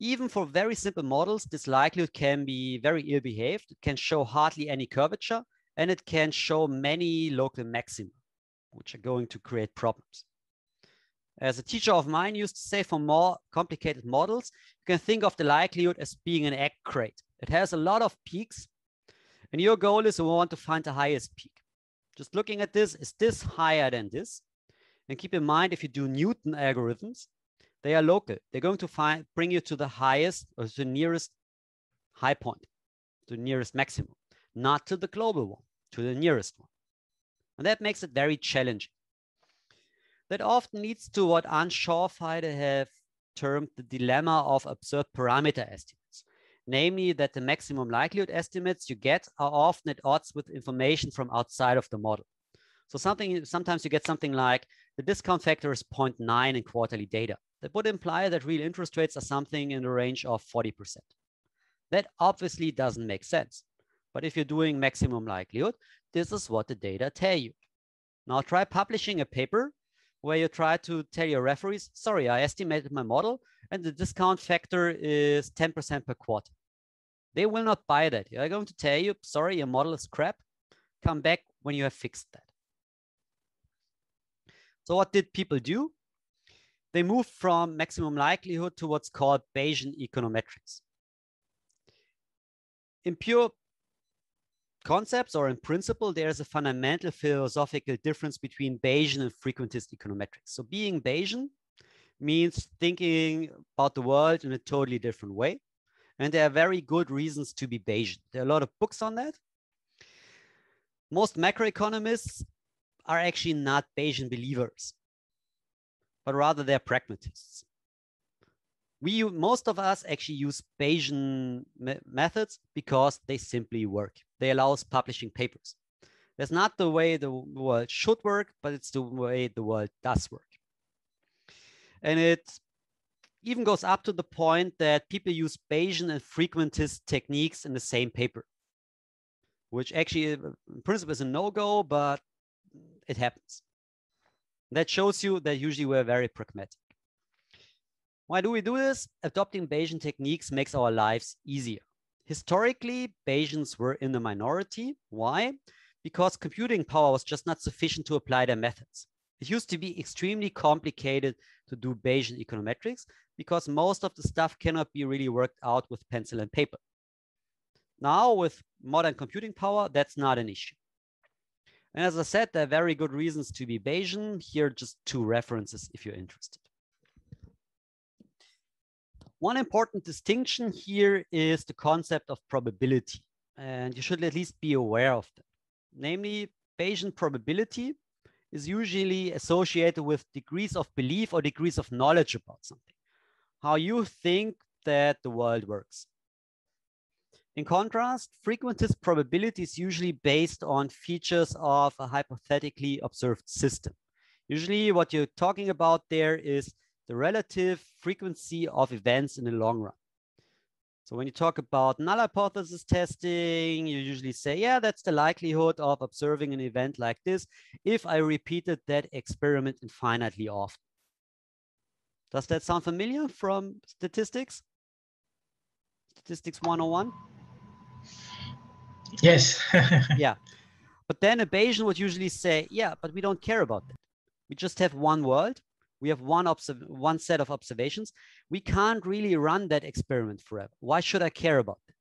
Even for very simple models, this likelihood can be very ill-behaved. It can show hardly any curvature, and it can show many local maxima, which are going to create problems. As a teacher of mine used to say for more complicated models, you can think of the likelihood as being an egg crate. It has a lot of peaks and your goal is to want to find the highest peak. Just looking at this, is this higher than this? And keep in mind, if you do Newton algorithms, they are local. They're going to find bring you to the highest or the nearest high point, the nearest maximum, not to the global one, to the nearest one. And that makes it very challenging that often leads to what Anne Schorfheide have termed the dilemma of absurd parameter estimates. Namely, that the maximum likelihood estimates you get are often at odds with information from outside of the model. So something sometimes you get something like the discount factor is 0.9 in quarterly data. That would imply that real interest rates are something in the range of 40%. That obviously doesn't make sense. But if you're doing maximum likelihood, this is what the data tell you. Now try publishing a paper where you try to tell your referees, sorry, I estimated my model and the discount factor is 10% per quarter. They will not buy that. They're going to tell you, sorry, your model is crap. Come back when you have fixed that. So what did people do? They moved from maximum likelihood to what's called Bayesian econometrics. In pure concepts or in principle, there's a fundamental philosophical difference between Bayesian and frequentist econometrics. So being Bayesian means thinking about the world in a totally different way. And there are very good reasons to be Bayesian. There are a lot of books on that. Most macroeconomists are actually not Bayesian believers, but rather they're pragmatists. We, most of us actually use Bayesian me methods because they simply work. They allow us publishing papers. That's not the way the world should work, but it's the way the world does work. And it even goes up to the point that people use Bayesian and frequentist techniques in the same paper, which actually uh, in principle is a no-go, but it happens. That shows you that usually we're very pragmatic. Why do we do this? Adopting Bayesian techniques makes our lives easier. Historically, Bayesians were in the minority. Why? Because computing power was just not sufficient to apply their methods. It used to be extremely complicated to do Bayesian econometrics because most of the stuff cannot be really worked out with pencil and paper. Now with modern computing power, that's not an issue. And as I said, there are very good reasons to be Bayesian. Here are just two references if you're interested. One important distinction here is the concept of probability. And you should at least be aware of that. Namely, Bayesian probability is usually associated with degrees of belief or degrees of knowledge about something. How you think that the world works. In contrast, frequentist probability is usually based on features of a hypothetically observed system. Usually what you're talking about there is the relative frequency of events in the long run. So when you talk about null hypothesis testing, you usually say, yeah, that's the likelihood of observing an event like this if I repeated that experiment infinitely often. Does that sound familiar from statistics? Statistics 101? Yes. yeah. But then a Bayesian would usually say, yeah, but we don't care about that. We just have one world we have one, one set of observations. We can't really run that experiment forever. Why should I care about that?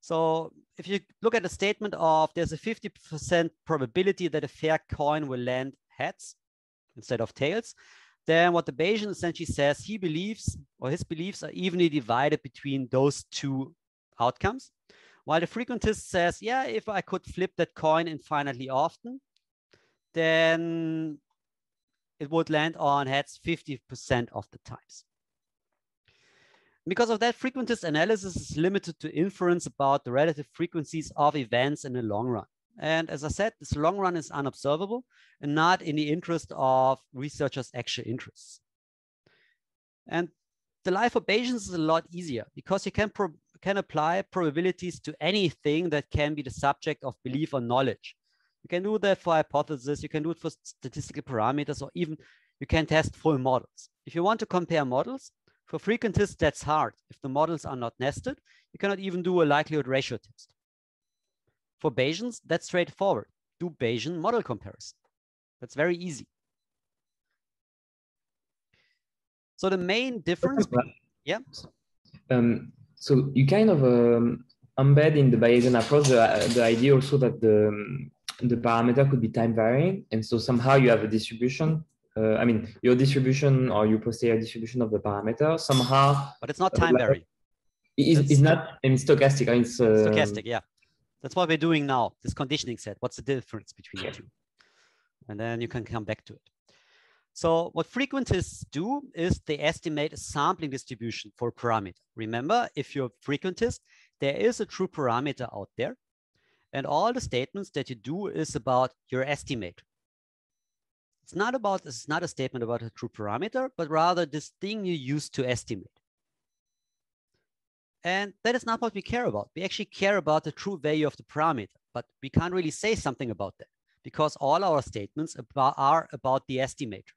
So if you look at the statement of there's a 50% probability that a fair coin will land heads instead of tails, then what the Bayesian essentially says, he believes or his beliefs are evenly divided between those two outcomes. While the frequentist says, yeah, if I could flip that coin infinitely often, then it would land on heads 50% of the times. Because of that, frequentist analysis is limited to inference about the relative frequencies of events in the long run. And as I said, this long run is unobservable and not in the interest of researchers' actual interests. And the life of Bayesians is a lot easier because you can, can apply probabilities to anything that can be the subject of belief or knowledge. You can do that for hypothesis. You can do it for statistical parameters, or even you can test full models. If you want to compare models, for frequentists, that's hard. If the models are not nested, you cannot even do a likelihood ratio test. For Bayesians, that's straightforward. Do Bayesian model comparison. That's very easy. So the main difference, yeah. Um, so you kind of um, embed in the Bayesian approach the, the idea also that the um, the parameter could be time varying. And so somehow you have a distribution. Uh, I mean, your distribution or your posterior distribution of the parameter somehow. But it's not time varying. It's, it's not, and it's stochastic. It's, uh, stochastic, yeah. That's what we're doing now, this conditioning set. What's the difference between the two? And then you can come back to it. So what frequentists do is they estimate a sampling distribution for a parameter. Remember, if you're a frequentist, there is a true parameter out there. And all the statements that you do is about your estimate. It's not about, it's not a statement about a true parameter, but rather this thing you use to estimate. And that is not what we care about. We actually care about the true value of the parameter, but we can't really say something about that because all our statements about, are about the estimator.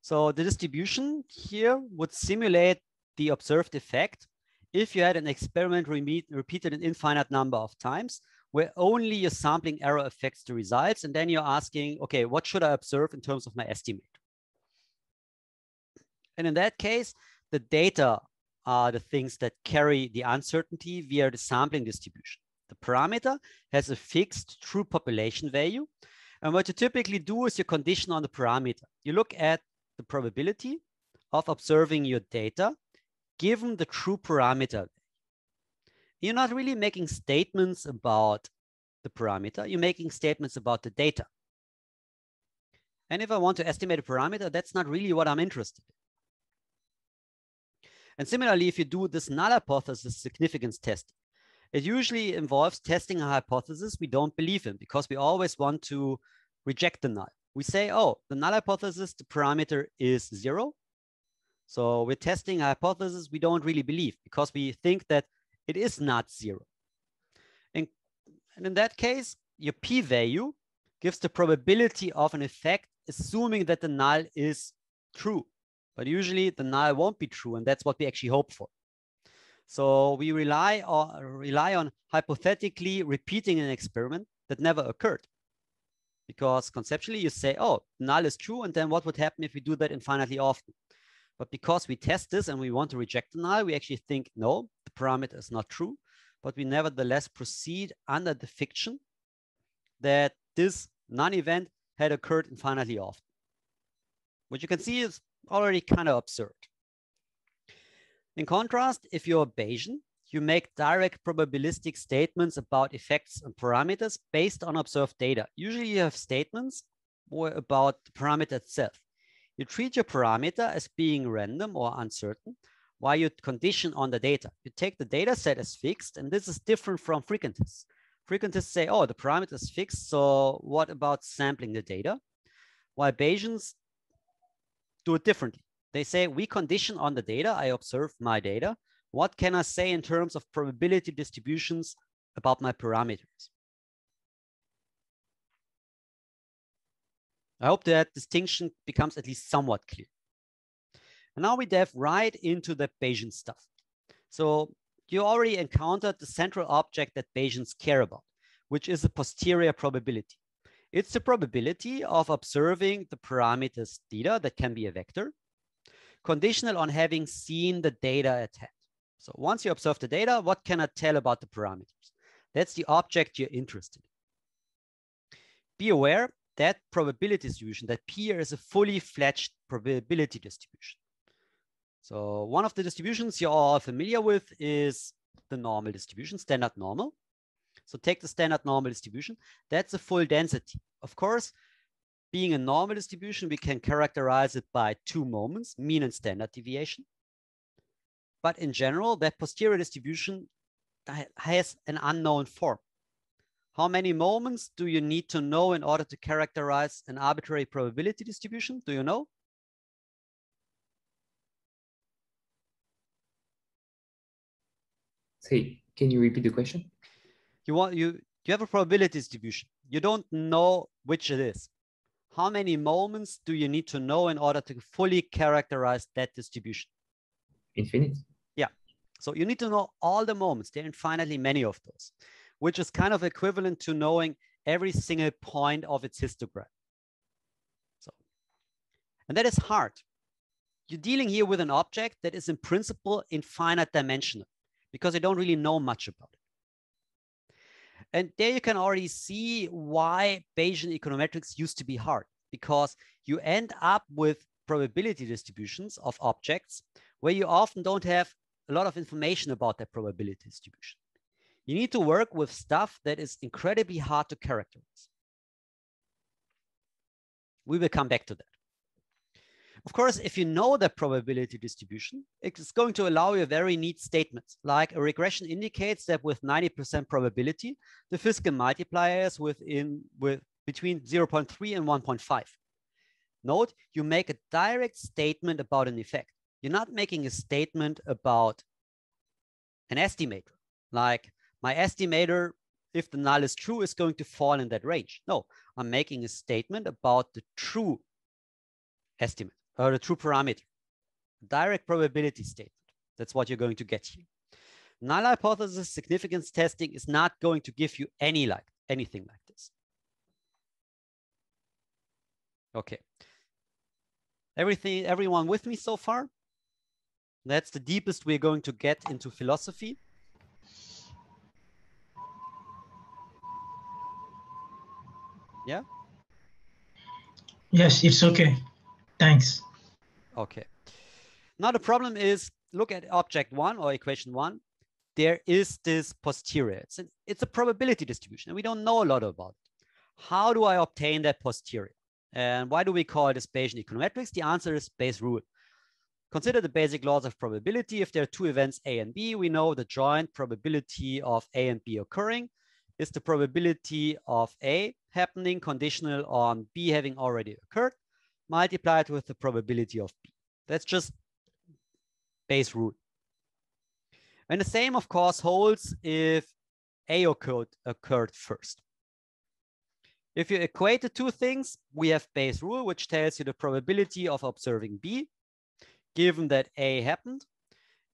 So the distribution here would simulate the observed effect if you had an experiment repeated an infinite number of times where only your sampling error affects the results. And then you're asking, okay, what should I observe in terms of my estimate? And in that case, the data are the things that carry the uncertainty via the sampling distribution. The parameter has a fixed true population value. And what you typically do is you condition on the parameter. You look at the probability of observing your data given the true parameter you're not really making statements about the parameter, you're making statements about the data. And if I want to estimate a parameter, that's not really what I'm interested in. And similarly, if you do this null hypothesis significance test, it usually involves testing a hypothesis we don't believe in because we always want to reject the null. We say, oh, the null hypothesis, the parameter is zero. So we're testing a hypothesis we don't really believe because we think that it is not zero. And, and in that case, your p-value gives the probability of an effect, assuming that the null is true. But usually the null won't be true, and that's what we actually hope for. So we rely on, rely on hypothetically repeating an experiment that never occurred. Because conceptually you say, oh, null is true, and then what would happen if we do that infinitely often? But because we test this and we want to reject the null, we actually think, no, the parameter is not true. But we nevertheless proceed under the fiction that this non-event had occurred infinitely often. What you can see is already kind of absurd. In contrast, if you're Bayesian, you make direct probabilistic statements about effects and parameters based on observed data. Usually you have statements about the parameter itself. You treat your parameter as being random or uncertain while you condition on the data. You take the data set as fixed, and this is different from frequentists. Frequentists say, oh, the parameter is fixed, so what about sampling the data? While Bayesians do it differently. They say, we condition on the data, I observe my data. What can I say in terms of probability distributions about my parameters? I hope that distinction becomes at least somewhat clear. And now we dive right into the Bayesian stuff. So you already encountered the central object that Bayesians care about, which is a posterior probability. It's the probability of observing the parameters theta that can be a vector, conditional on having seen the data at hand. So once you observe the data, what can I tell about the parameters? That's the object you're interested in. Be aware that probability distribution, that P is a fully fledged probability distribution. So one of the distributions you're all familiar with is the normal distribution, standard normal. So take the standard normal distribution. That's a full density. Of course, being a normal distribution, we can characterize it by two moments, mean and standard deviation. But in general, that posterior distribution has an unknown form. How many moments do you need to know in order to characterize an arbitrary probability distribution? Do you know? Say, can you repeat the question? You want you you have a probability distribution. You don't know which it is. How many moments do you need to know in order to fully characterize that distribution? Infinite. Yeah. So you need to know all the moments. There are infinitely many of those which is kind of equivalent to knowing every single point of its histogram. So, and that is hard. You're dealing here with an object that is in principle infinite dimensional because you don't really know much about it. And there you can already see why Bayesian econometrics used to be hard because you end up with probability distributions of objects where you often don't have a lot of information about that probability distribution. You need to work with stuff that is incredibly hard to characterize. We will come back to that. Of course, if you know the probability distribution, it's going to allow you very neat statements, like a regression indicates that with 90% probability, the fiscal multiplier is within, with, between 0.3 and 1.5. Note, you make a direct statement about an effect. You're not making a statement about an estimator, like my estimator, if the null is true, is going to fall in that range. No, I'm making a statement about the true estimate or the true parameter, direct probability statement. That's what you're going to get here. Null hypothesis significance testing is not going to give you any like anything like this. Okay. Everything, everyone with me so far? That's the deepest we're going to get into philosophy. Yeah? Yes, it's okay. Thanks. Okay. Now the problem is, look at object one or equation one. There is this posterior. It's, an, it's a probability distribution, and we don't know a lot about it. How do I obtain that posterior? And why do we call this Bayesian econometrics? The answer is Bayes' rule. Consider the basic laws of probability. If there are two events A and B, we know the joint probability of A and B occurring is the probability of A happening conditional on B having already occurred, multiplied with the probability of B. That's just Bayes rule. And the same, of course, holds if A occurred, occurred first. If you equate the two things, we have Bayes rule, which tells you the probability of observing B, given that A happened,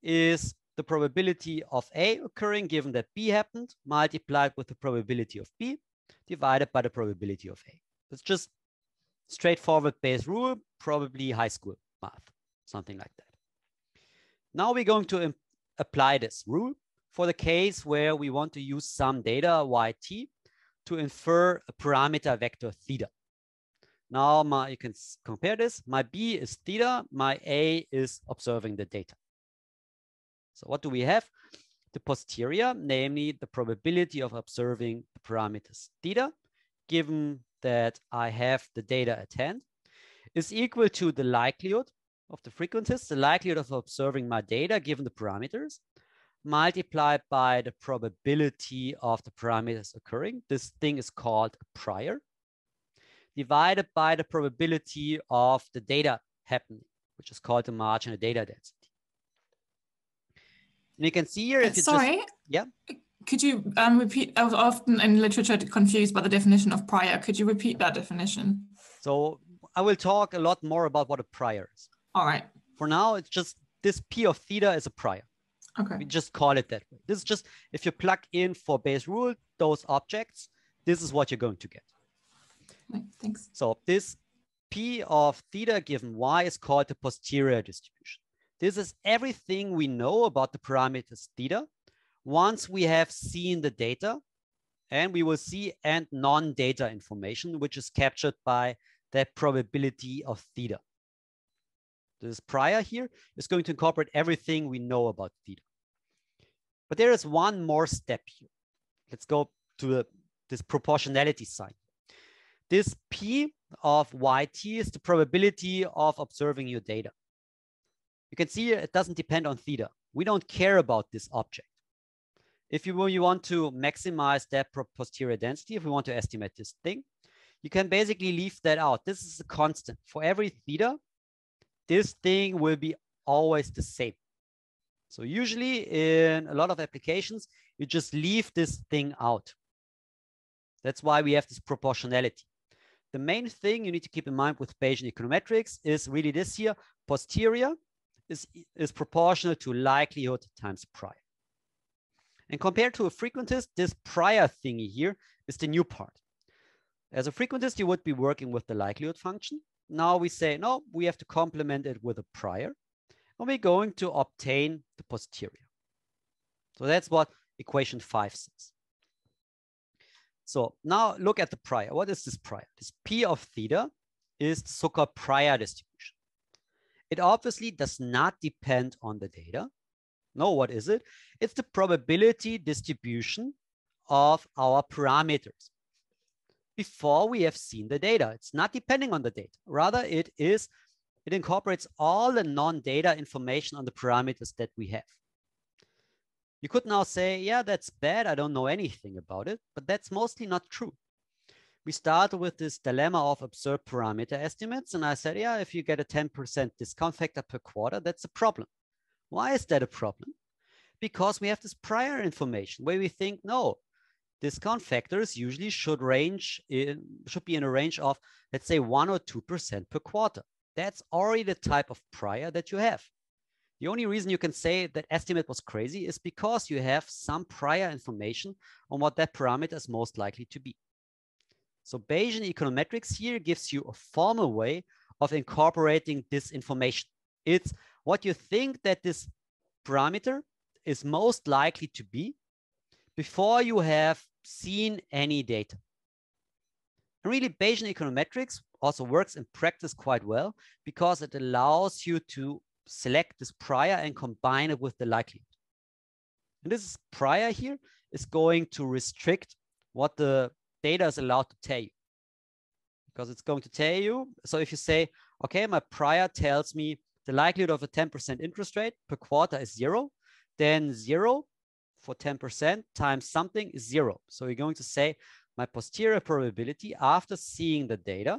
is the probability of A occurring, given that B happened, multiplied with the probability of B, divided by the probability of A. It's just straightforward Bayes rule, probably high school math, something like that. Now we're going to apply this rule for the case where we want to use some data, yt, to infer a parameter vector theta. Now my, you can compare this. My B is theta, my A is observing the data. So what do we have? The posterior, namely the probability of observing the parameters theta, given that I have the data at hand, is equal to the likelihood of the frequencies, the likelihood of observing my data given the parameters, multiplied by the probability of the parameters occurring. This thing is called prior, divided by the probability of the data happening, which is called the marginal data density. And you can see here, if you Sorry. just, yeah. Could you um, repeat? I was often in literature confused by the definition of prior. Could you repeat that definition? So I will talk a lot more about what a prior is. All right. For now, it's just this P of theta is a prior. Okay. We just call it that way. This is just, if you plug in for Bayes rule, those objects, this is what you're going to get. Right, Thanks. So this P of theta given Y is called the posterior distribution. This is everything we know about the parameters theta once we have seen the data and we will see and non-data information, which is captured by that probability of theta. This prior here is going to incorporate everything we know about theta. But there is one more step here. Let's go to the, this proportionality sign. This P of yt is the probability of observing your data. You can see it doesn't depend on theta. We don't care about this object. If you, you want to maximize that posterior density, if we want to estimate this thing, you can basically leave that out. This is a constant. For every theta, this thing will be always the same. So usually in a lot of applications, you just leave this thing out. That's why we have this proportionality. The main thing you need to keep in mind with Bayesian econometrics is really this here, posterior is, is proportional to likelihood times prior. And compared to a frequentist, this prior thingy here is the new part. As a frequentist, you would be working with the likelihood function. Now we say, no, we have to complement it with a prior. And we're going to obtain the posterior. So that's what equation five says. So now look at the prior. What is this prior? This P of theta is the so-called prior distribution. It obviously does not depend on the data. No, what is it? It's the probability distribution of our parameters before we have seen the data. It's not depending on the data. Rather, it is it incorporates all the non-data information on the parameters that we have. You could now say, yeah, that's bad. I don't know anything about it, but that's mostly not true. We started with this dilemma of absurd parameter estimates. And I said, yeah, if you get a 10% discount factor per quarter, that's a problem. Why is that a problem? Because we have this prior information where we think, no, discount factors usually should range in, should be in a range of, let's say one or 2% per quarter. That's already the type of prior that you have. The only reason you can say that estimate was crazy is because you have some prior information on what that parameter is most likely to be. So Bayesian econometrics here gives you a formal way of incorporating this information. It's what you think that this parameter is most likely to be before you have seen any data. And really Bayesian econometrics also works in practice quite well because it allows you to select this prior and combine it with the likelihood. And this prior here is going to restrict what the data is allowed to tell you. Because it's going to tell you, so if you say, okay, my prior tells me the likelihood of a 10% interest rate per quarter is zero, then zero for 10% times something is zero. So you're going to say my posterior probability after seeing the data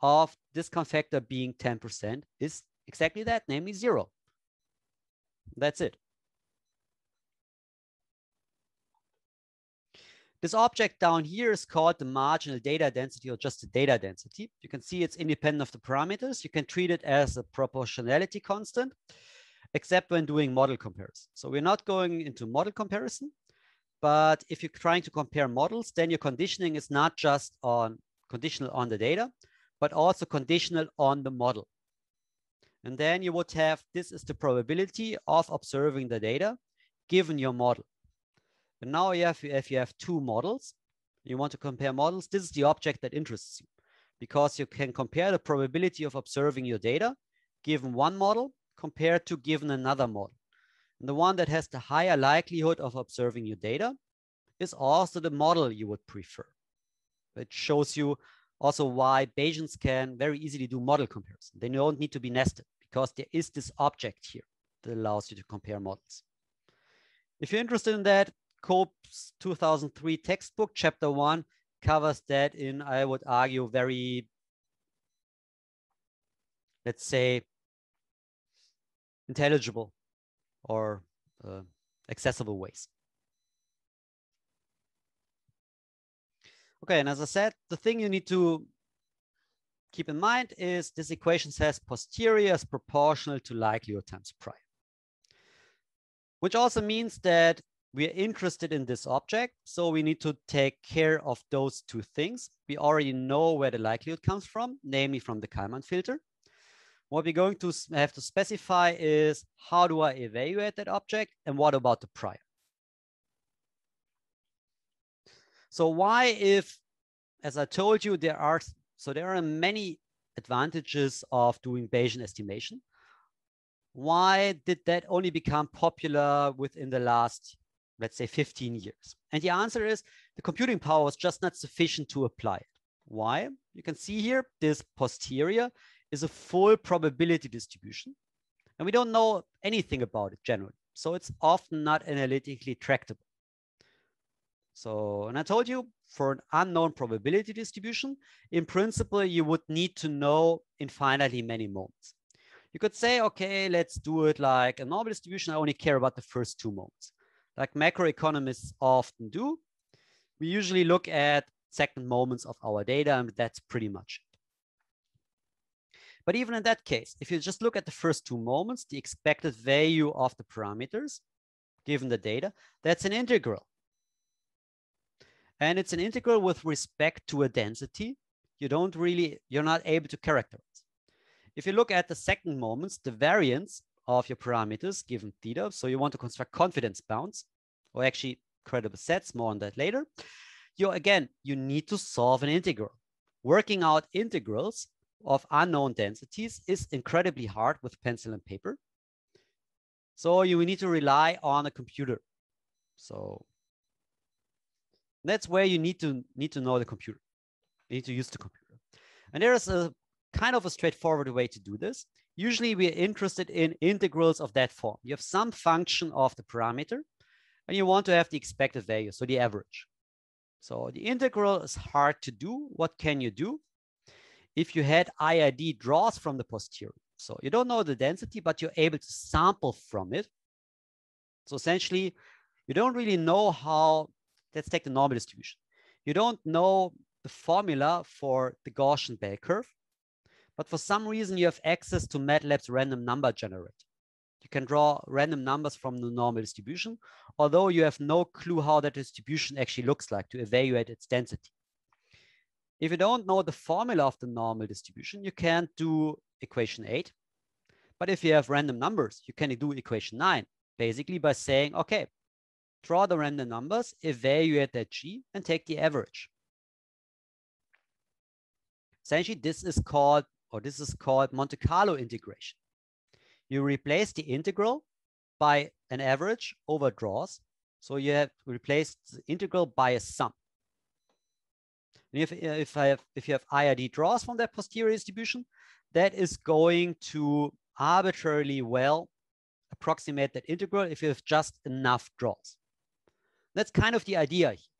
of discount factor being 10% is exactly that, namely zero. That's it. This object down here is called the marginal data density or just the data density. You can see it's independent of the parameters. You can treat it as a proportionality constant, except when doing model comparison. So we're not going into model comparison, but if you're trying to compare models, then your conditioning is not just on conditional on the data, but also conditional on the model. And then you would have, this is the probability of observing the data given your model. And now you have, if you have two models, you want to compare models, this is the object that interests you because you can compare the probability of observing your data given one model compared to given another model. And the one that has the higher likelihood of observing your data is also the model you would prefer. It shows you also why Bayesians can very easily do model comparison. They don't need to be nested because there is this object here that allows you to compare models. If you're interested in that, Koop's 2003 textbook, chapter one, covers that in, I would argue, very, let's say, intelligible or uh, accessible ways. Okay, and as I said, the thing you need to keep in mind is this equation says posterior is proportional to likelihood times prior. Which also means that we are interested in this object, so we need to take care of those two things. We already know where the likelihood comes from, namely from the Kalman filter. What we're going to have to specify is how do I evaluate that object and what about the prior? So why if, as I told you, there are so there are many advantages of doing Bayesian estimation. Why did that only become popular within the last, let's say 15 years? And the answer is the computing power was just not sufficient to apply it. Why? You can see here, this posterior is a full probability distribution. And we don't know anything about it generally. So it's often not analytically tractable. So, and I told you for an unknown probability distribution, in principle, you would need to know infinitely many moments. You could say, okay, let's do it like a normal distribution. I only care about the first two moments. Like macroeconomists often do. We usually look at second moments of our data, and that's pretty much it. But even in that case, if you just look at the first two moments, the expected value of the parameters, given the data, that's an integral. And it's an integral with respect to a density. You don't really, you're not able to characterize. If you look at the second moments, the variance of your parameters given theta, so you want to construct confidence bounds, or actually credible sets, more on that later. You again, you need to solve an integral. Working out integrals of unknown densities is incredibly hard with pencil and paper. So you need to rely on a computer. So that's where you need to need to know the computer. You need to use the computer. And there is a kind of a straightforward way to do this. Usually we're interested in integrals of that form. You have some function of the parameter and you want to have the expected value, so the average. So the integral is hard to do. What can you do? If you had IID draws from the posterior, so you don't know the density, but you're able to sample from it. So essentially, you don't really know how, let's take the normal distribution. You don't know the formula for the Gaussian bell curve, but for some reason you have access to MATLAB's random number generator. You can draw random numbers from the normal distribution, although you have no clue how that distribution actually looks like to evaluate its density. If you don't know the formula of the normal distribution, you can't do equation eight. But if you have random numbers, you can do equation nine, basically by saying, okay, draw the random numbers, evaluate that G and take the average. Essentially, this is called, or this is called Monte Carlo integration. You replace the integral by an average over draws. So you have replaced the integral by a sum. And if, if, I have, if you have IID draws from that posterior distribution, that is going to arbitrarily well approximate that integral if you have just enough draws. That's kind of the idea here.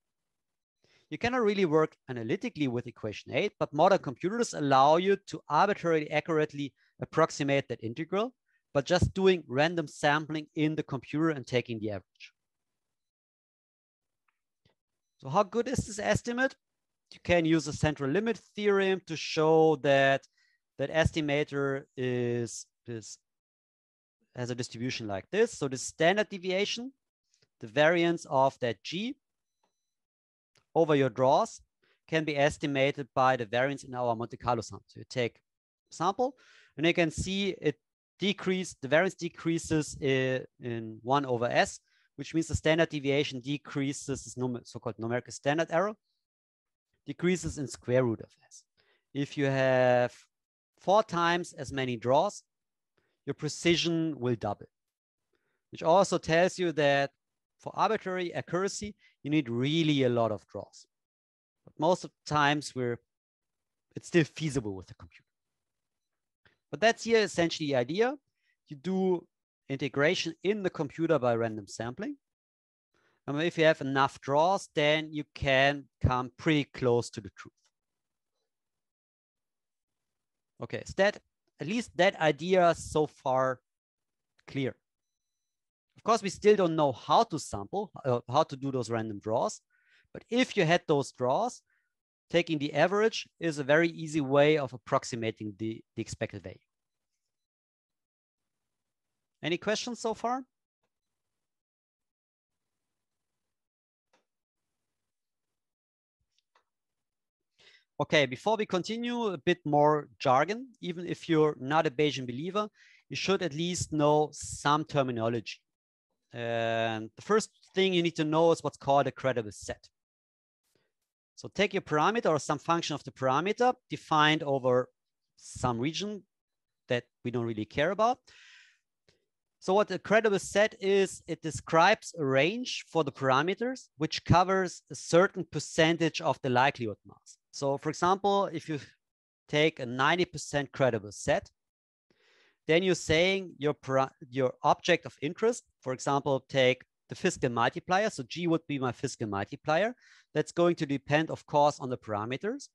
You cannot really work analytically with equation eight, but modern computers allow you to arbitrarily accurately approximate that integral, but just doing random sampling in the computer and taking the average. So how good is this estimate? You can use a central limit theorem to show that that estimator is, is has a distribution like this. So the standard deviation, the variance of that G over your draws can be estimated by the variance in our Monte Carlo sum. So you take sample and you can see it decrease, the variance decreases in, in one over S, which means the standard deviation decreases, this so-called numerical standard error, decreases in square root of S. If you have four times as many draws, your precision will double, which also tells you that for arbitrary accuracy, you need really a lot of draws. But most of the times we're, it's still feasible with the computer. But that's here essentially the idea. You do integration in the computer by random sampling. And if you have enough draws, then you can come pretty close to the truth. Okay, is that at least that idea so far clear? Of course, we still don't know how to sample, uh, how to do those random draws. But if you had those draws, taking the average is a very easy way of approximating the, the expected value. Any questions so far? Okay, before we continue, a bit more jargon. Even if you're not a Bayesian believer, you should at least know some terminology. And the first thing you need to know is what's called a credible set. So take your parameter or some function of the parameter defined over some region that we don't really care about. So what a credible set is, it describes a range for the parameters, which covers a certain percentage of the likelihood mass. So for example, if you take a 90% credible set, then you're saying your, your object of interest, for example, take the fiscal multiplier. So G would be my fiscal multiplier. That's going to depend, of course, on the parameters.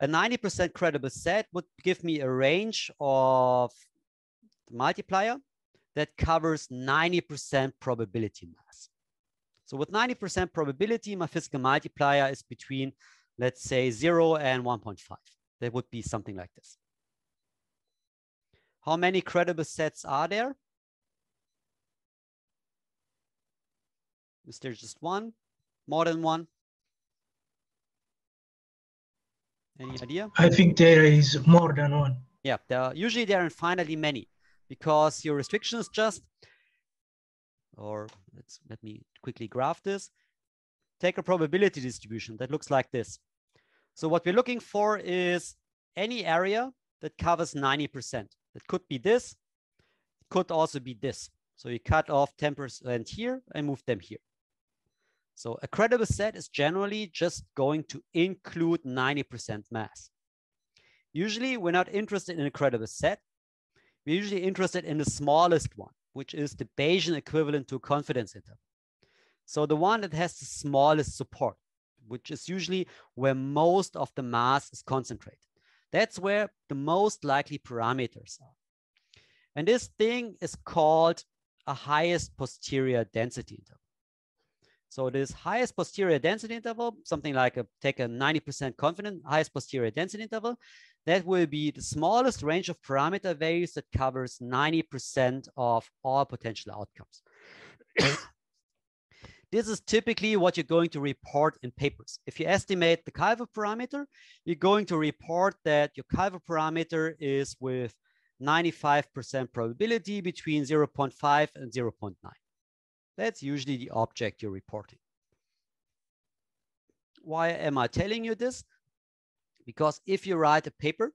A 90% credible set would give me a range of the multiplier that covers 90% probability mass. So with 90% probability, my fiscal multiplier is between, let's say, 0 and 1.5. That would be something like this. How many credible sets are there? Is there just one? More than one? Any idea? I think there is more than one. Yeah, there are, usually there are infinitely many because your restriction is just, or let's let me quickly graph this. Take a probability distribution that looks like this. So what we're looking for is any area that covers 90%. It could be this, it could also be this. So you cut off 10% here and move them here. So a credible set is generally just going to include 90% mass. Usually we're not interested in a credible set. We're usually interested in the smallest one, which is the Bayesian equivalent to a confidence interval. So the one that has the smallest support. which is usually where most of the mass is concentrated. That's where the most likely parameters are. And this thing is called a highest posterior density interval. So this highest posterior density interval, something like a, take a 90% confidence highest posterior density interval, that will be the smallest range of parameter values that covers 90% of all potential outcomes. This is typically what you're going to report in papers. If you estimate the Calvo parameter, you're going to report that your Calvo parameter is with 95% probability between 0.5 and 0.9. That's usually the object you're reporting. Why am I telling you this? Because if you write a paper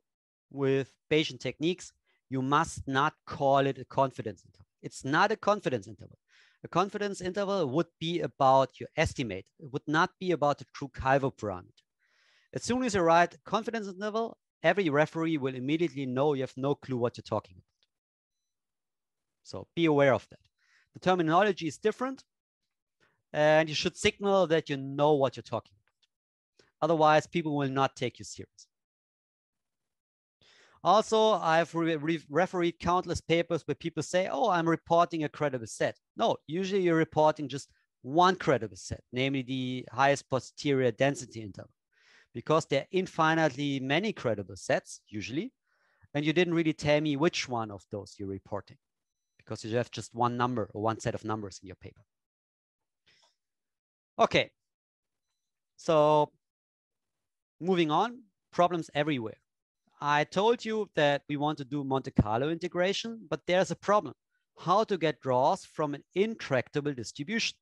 with Bayesian techniques, you must not call it a confidence interval. It's not a confidence interval. A confidence interval would be about your estimate. It would not be about the true Calvo parameter. As soon as you write confidence interval, every referee will immediately know you have no clue what you're talking about. So be aware of that. The terminology is different and you should signal that you know what you're talking about. Otherwise, people will not take you serious. Also, I've re re refereed countless papers where people say, oh, I'm reporting a credible set. No, usually you're reporting just one credible set, namely the highest posterior density interval because there are infinitely many credible sets usually, and you didn't really tell me which one of those you're reporting because you have just one number or one set of numbers in your paper. Okay, so moving on, problems everywhere. I told you that we want to do Monte Carlo integration, but there's a problem. How to get draws from an intractable distribution.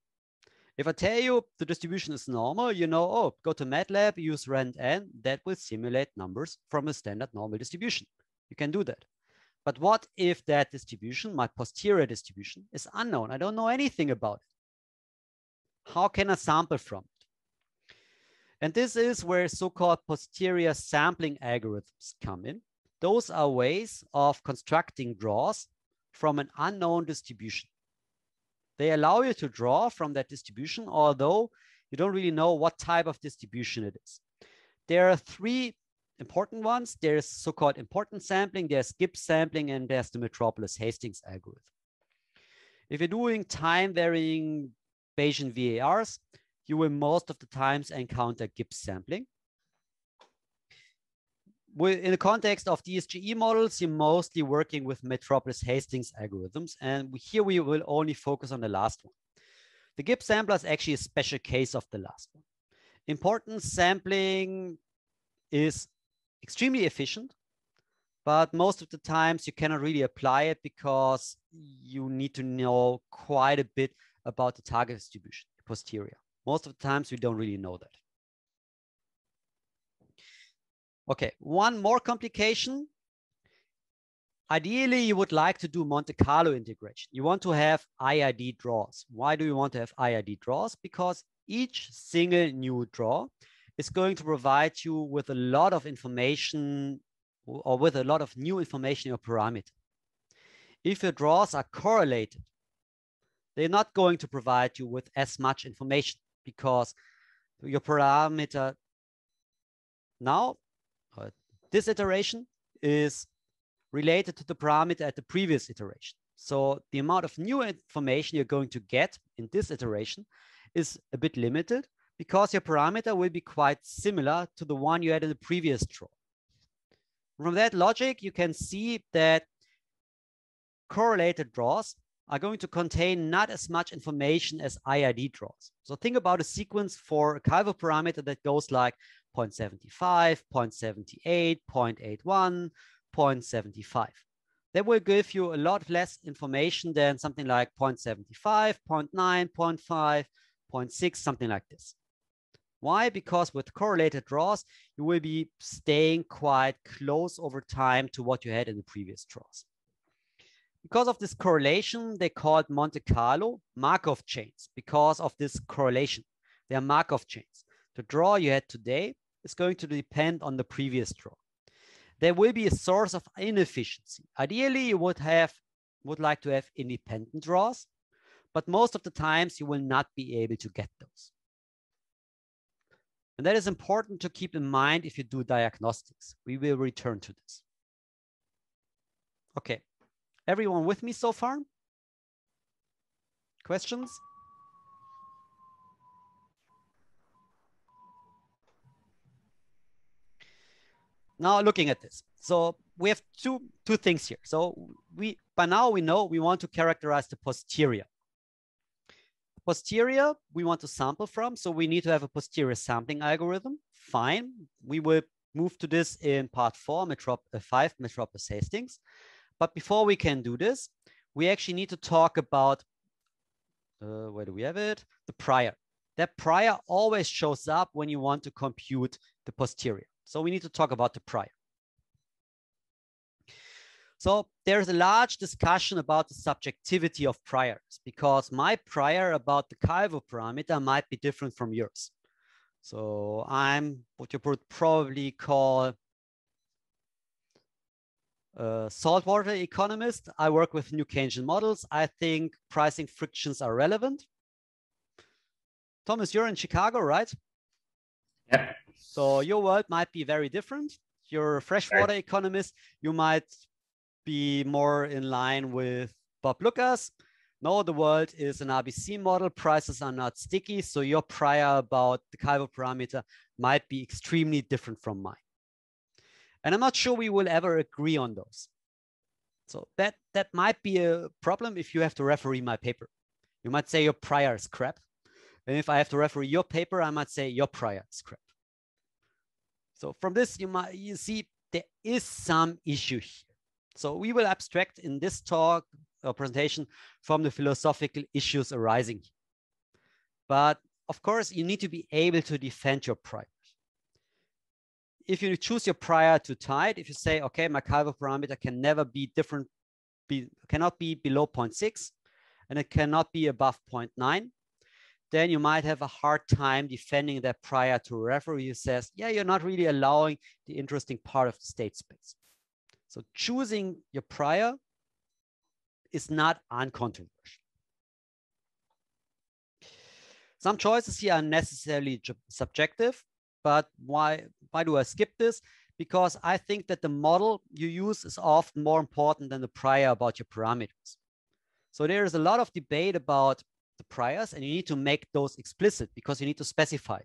If I tell you the distribution is normal, you know, oh, go to MATLAB, use rand-n, that will simulate numbers from a standard normal distribution. You can do that. But what if that distribution, my posterior distribution, is unknown? I don't know anything about it. How can I sample from? And this is where so-called posterior sampling algorithms come in. Those are ways of constructing draws from an unknown distribution. They allow you to draw from that distribution, although you don't really know what type of distribution it is. There are three important ones. There's so-called importance sampling, there's Gibbs sampling, and there's the Metropolis-Hastings algorithm. If you're doing time-varying Bayesian VARs, you will most of the times encounter Gibbs sampling in the context of DSGE models, you're mostly working with Metropolis Hastings algorithms. And here we will only focus on the last one. The Gibbs sampler is actually a special case of the last one. Importance sampling is extremely efficient, but most of the times you cannot really apply it because you need to know quite a bit about the target distribution posterior. Most of the times we don't really know that. Okay, one more complication. Ideally, you would like to do Monte Carlo integration. You want to have IID draws. Why do you want to have IID draws? Because each single new draw is going to provide you with a lot of information or with a lot of new information in your parameter. If your draws are correlated, they're not going to provide you with as much information because your parameter now uh, this iteration is related to the parameter at the previous iteration. So the amount of new information you're going to get in this iteration is a bit limited because your parameter will be quite similar to the one you had in the previous draw. From that logic, you can see that correlated draws are going to contain not as much information as IID draws. So think about a sequence for a Calvo parameter that goes like 0.75, 0.78, 0.81, 0.75. That will give you a lot less information than something like 0.75, 0.9, 0.5, 0.6, something like this. Why? Because with correlated draws, you will be staying quite close over time to what you had in the previous draws. Because of this correlation, they called Monte Carlo Markov chains because of this correlation. They are Markov chains. The draw you had today is going to depend on the previous draw. There will be a source of inefficiency. Ideally, you would have would like to have independent draws, but most of the times you will not be able to get those. And that is important to keep in mind if you do diagnostics. We will return to this. Okay, everyone with me so far? Questions? Now looking at this. So we have two, two things here. So we by now we know we want to characterize the posterior. Posterior we want to sample from, so we need to have a posterior sampling algorithm. Fine, we will move to this in part four, Metrop uh, five, Metropolis Hastings. But before we can do this, we actually need to talk about, uh, where do we have it? The prior. That prior always shows up when you want to compute the posterior. So we need to talk about the prior. So there's a large discussion about the subjectivity of priors because my prior about the Calvo parameter might be different from yours. So I'm what you would probably call Uh, a saltwater economist. I work with new Keynesian models. I think pricing frictions are relevant. Thomas, you're in Chicago, right? Yeah. So your world might be very different. You're a freshwater right. economist. You might be more in line with Bob Lucas. No, the world is an RBC model. Prices are not sticky. So your prior about the Calvo parameter might be extremely different from mine. And I'm not sure we will ever agree on those. So that, that might be a problem if you have to referee my paper. You might say your prior is crap. And if I have to referee your paper, I might say your prior is crap. So from this, you might you see there is some issue here. So we will abstract in this talk or presentation from the philosophical issues arising. But of course, you need to be able to defend your prior. If you choose your prior too tight, if you say, okay, my Calvo parameter can never be different, be, cannot be below 0.6, and it cannot be above 0.9, then you might have a hard time defending that prior to a referee who says, yeah, you're not really allowing the interesting part of the state space. So choosing your prior is not uncontroversial. Some choices here are necessarily subjective, but why, why do I skip this? Because I think that the model you use is often more important than the prior about your parameters. So there is a lot of debate about the priors and you need to make those explicit because you need to specify.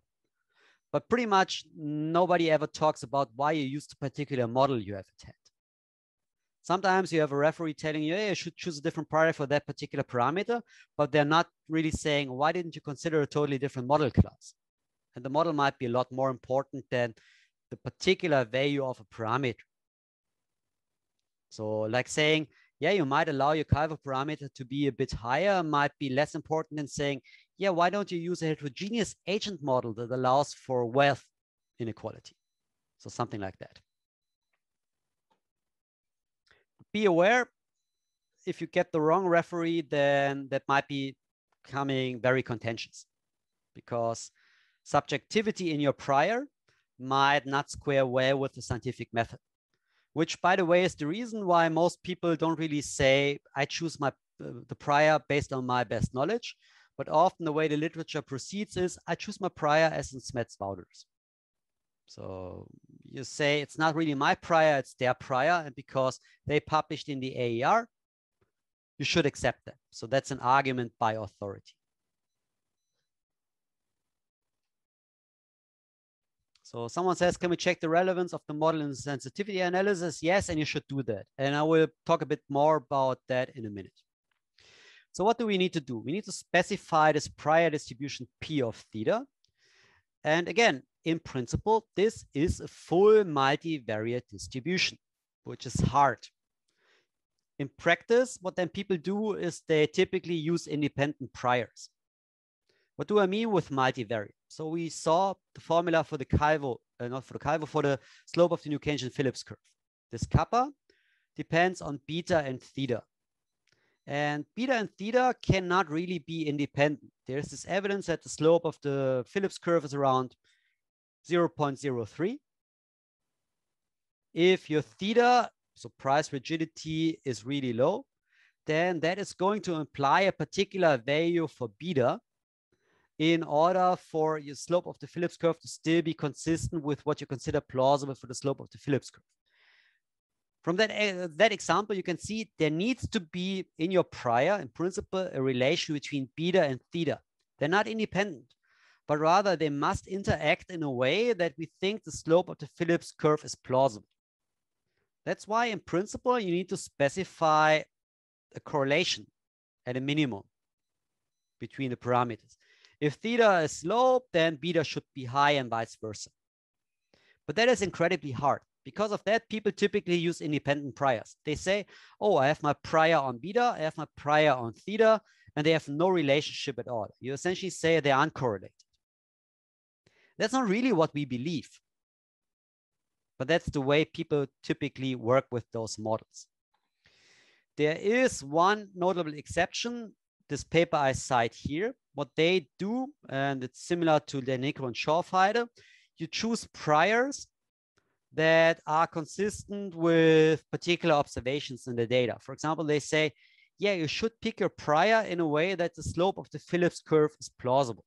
But pretty much nobody ever talks about why you used a particular model you have at hand. Sometimes you have a referee telling you, hey, you should choose a different prior for that particular parameter, but they're not really saying, why didn't you consider a totally different model class? And the model might be a lot more important than the particular value of a parameter. So like saying, yeah, you might allow your Calvo parameter to be a bit higher, might be less important than saying, yeah, why don't you use a heterogeneous agent model that allows for wealth inequality? So something like that be aware if you get the wrong referee, then that might be coming very contentious because subjectivity in your prior might not square well with the scientific method, which by the way is the reason why most people don't really say, I choose my uh, the prior based on my best knowledge, but often the way the literature proceeds is I choose my prior as in Smets-Wouters. So you say it's not really my prior, it's their prior. And because they published in the AER, you should accept them. So that's an argument by authority. So someone says, can we check the relevance of the model in sensitivity analysis? Yes, and you should do that. And I will talk a bit more about that in a minute. So what do we need to do? We need to specify this prior distribution P of theta. And again, in principle, this is a full multivariate distribution, which is hard. In practice, what then people do is they typically use independent priors. What do I mean with multivariate? So we saw the formula for the Calvo, uh, not for the Calvo, for the slope of the New Keynesian Phillips curve. This kappa depends on beta and theta. And beta and theta cannot really be independent. There's this evidence that the slope of the Phillips curve is around 0.03. If your theta, so price rigidity is really low, then that is going to imply a particular value for beta. In order for your slope of the Phillips curve to still be consistent with what you consider plausible for the slope of the Phillips curve. From that, uh, that example, you can see there needs to be in your prior, in principle, a relation between beta and theta. They're not independent, but rather they must interact in a way that we think the slope of the Phillips curve is plausible. That's why in principle, you need to specify a correlation at a minimum between the parameters. If theta is low, then beta should be high and vice versa. But that is incredibly hard. Because of that, people typically use independent priors. They say, oh, I have my prior on beta, I have my prior on theta, and they have no relationship at all. You essentially say they're uncorrelated. That's not really what we believe. But that's the way people typically work with those models. There is one notable exception, this paper I cite here. What they do, and it's similar to the and Schorfheide, you choose priors that are consistent with particular observations in the data. For example, they say, yeah, you should pick your prior in a way that the slope of the Phillips curve is plausible.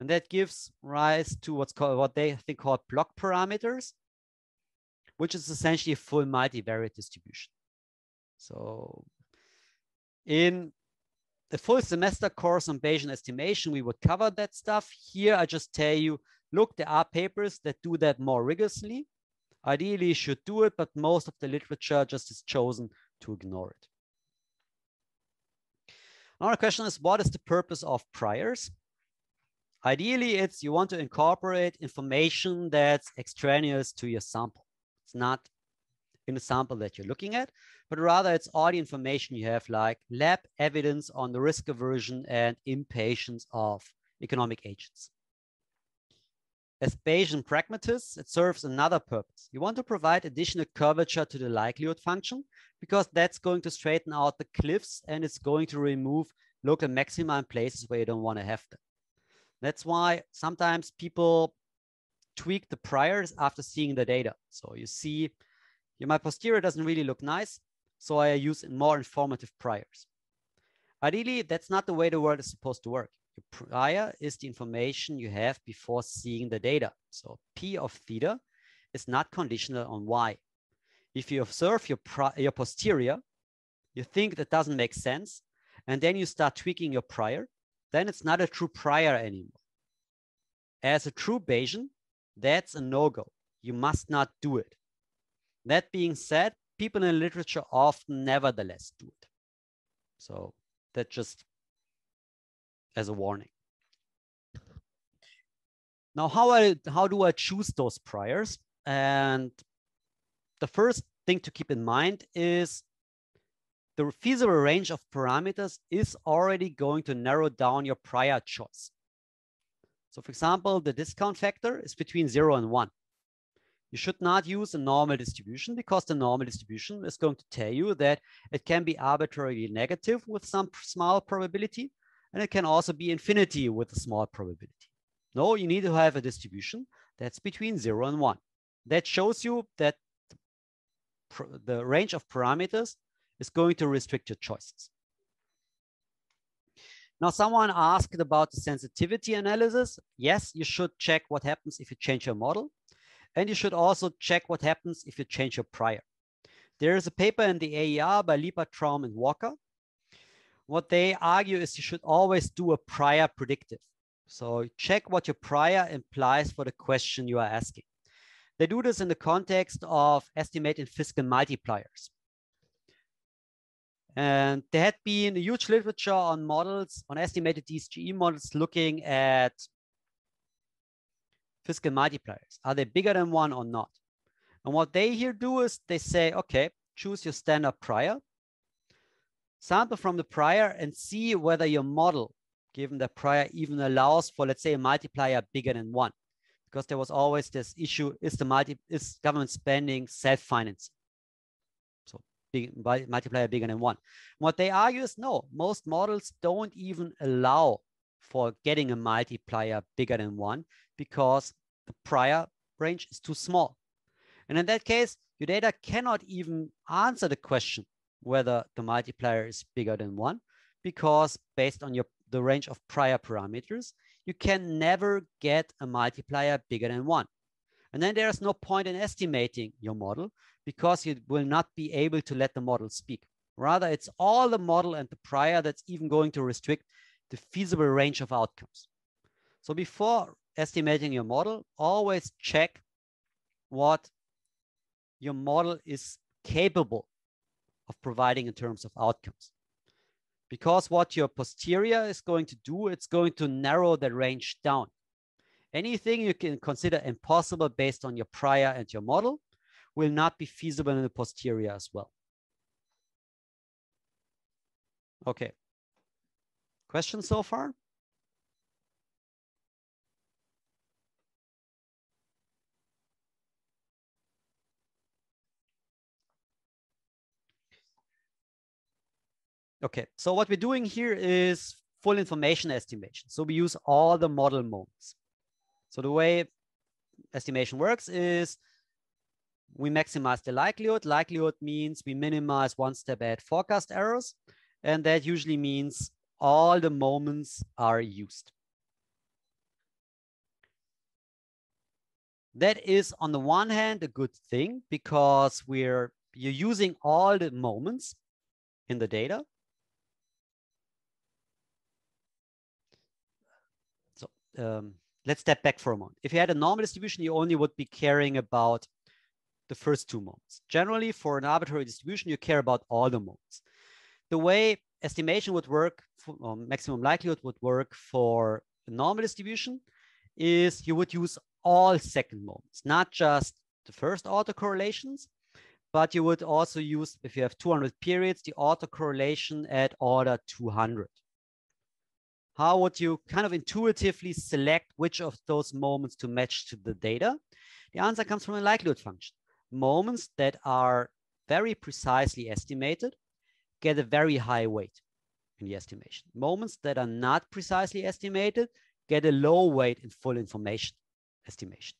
And that gives rise to what's called what they think called block parameters, which is essentially a full multivariate distribution. So in the full semester course on Bayesian estimation, we would cover that stuff. Here, I just tell you, look, there are papers that do that more rigorously. Ideally, you should do it, but most of the literature just is chosen to ignore it. Another question is, what is the purpose of priors? Ideally, it's you want to incorporate information that's extraneous to your sample. It's not in the sample that you're looking at, but rather it's all the information you have like lab evidence on the risk aversion and impatience of economic agents. As Bayesian pragmatists, it serves another purpose. You want to provide additional curvature to the likelihood function because that's going to straighten out the cliffs and it's going to remove local maxima in places where you don't want to have them. That's why sometimes people tweak the priors after seeing the data. So you see, my posterior doesn't really look nice, so I use more informative priors. Ideally, that's not the way the world is supposed to work. Your prior is the information you have before seeing the data. So P of theta is not conditional on Y. If you observe your, your posterior, you think that doesn't make sense, and then you start tweaking your prior, then it's not a true prior anymore. As a true Bayesian, that's a no-go. You must not do it. That being said, people in literature often nevertheless do it. So that just as a warning. Now, how, I, how do I choose those priors? And the first thing to keep in mind is the feasible range of parameters is already going to narrow down your prior choice. So for example, the discount factor is between zero and one. You should not use a normal distribution because the normal distribution is going to tell you that it can be arbitrarily negative with some small probability, and it can also be infinity with a small probability. No, you need to have a distribution that's between zero and one. That shows you that the range of parameters is going to restrict your choices. Now, someone asked about the sensitivity analysis. Yes, you should check what happens if you change your model. And you should also check what happens if you change your prior. There is a paper in the AER by Leeper, Traum, and Walker. What they argue is you should always do a prior predictive. So check what your prior implies for the question you are asking. They do this in the context of estimating fiscal multipliers. And there had been a huge literature on models, on estimated DSGE models looking at fiscal multipliers. Are they bigger than one or not? And what they here do is they say, okay, choose your standard prior, sample from the prior and see whether your model, given the prior even allows for, let's say, a multiplier bigger than one. Because there was always this issue, is the multi, is government spending self-financing? So big, multiplier bigger than one. What they argue is no, most models don't even allow for getting a multiplier bigger than one because the prior range is too small. And in that case, your data cannot even answer the question whether the multiplier is bigger than one because based on your the range of prior parameters, you can never get a multiplier bigger than one. And then there's no point in estimating your model because you will not be able to let the model speak. Rather, it's all the model and the prior that's even going to restrict the feasible range of outcomes. So before estimating your model, always check what your model is capable of providing in terms of outcomes. Because what your posterior is going to do, it's going to narrow the range down. Anything you can consider impossible based on your prior and your model will not be feasible in the posterior as well. Okay. Questions so far? Okay, so what we're doing here is full information estimation. So we use all the model moments. So the way estimation works is we maximize the likelihood. Likelihood means we minimize one step ahead forecast errors. And that usually means all the moments are used. That is on the one hand a good thing because we're you're using all the moments in the data So um, let's step back for a moment. If you had a normal distribution, you only would be caring about the first two moments. Generally, for an arbitrary distribution, you care about all the moments. The way estimation would work, for, or maximum likelihood would work for a normal distribution is you would use all second moments, not just the first autocorrelations, but you would also use, if you have 200 periods, the autocorrelation at order 200 how would you kind of intuitively select which of those moments to match to the data? The answer comes from a likelihood function. Moments that are very precisely estimated get a very high weight in the estimation. Moments that are not precisely estimated get a low weight in full information estimation.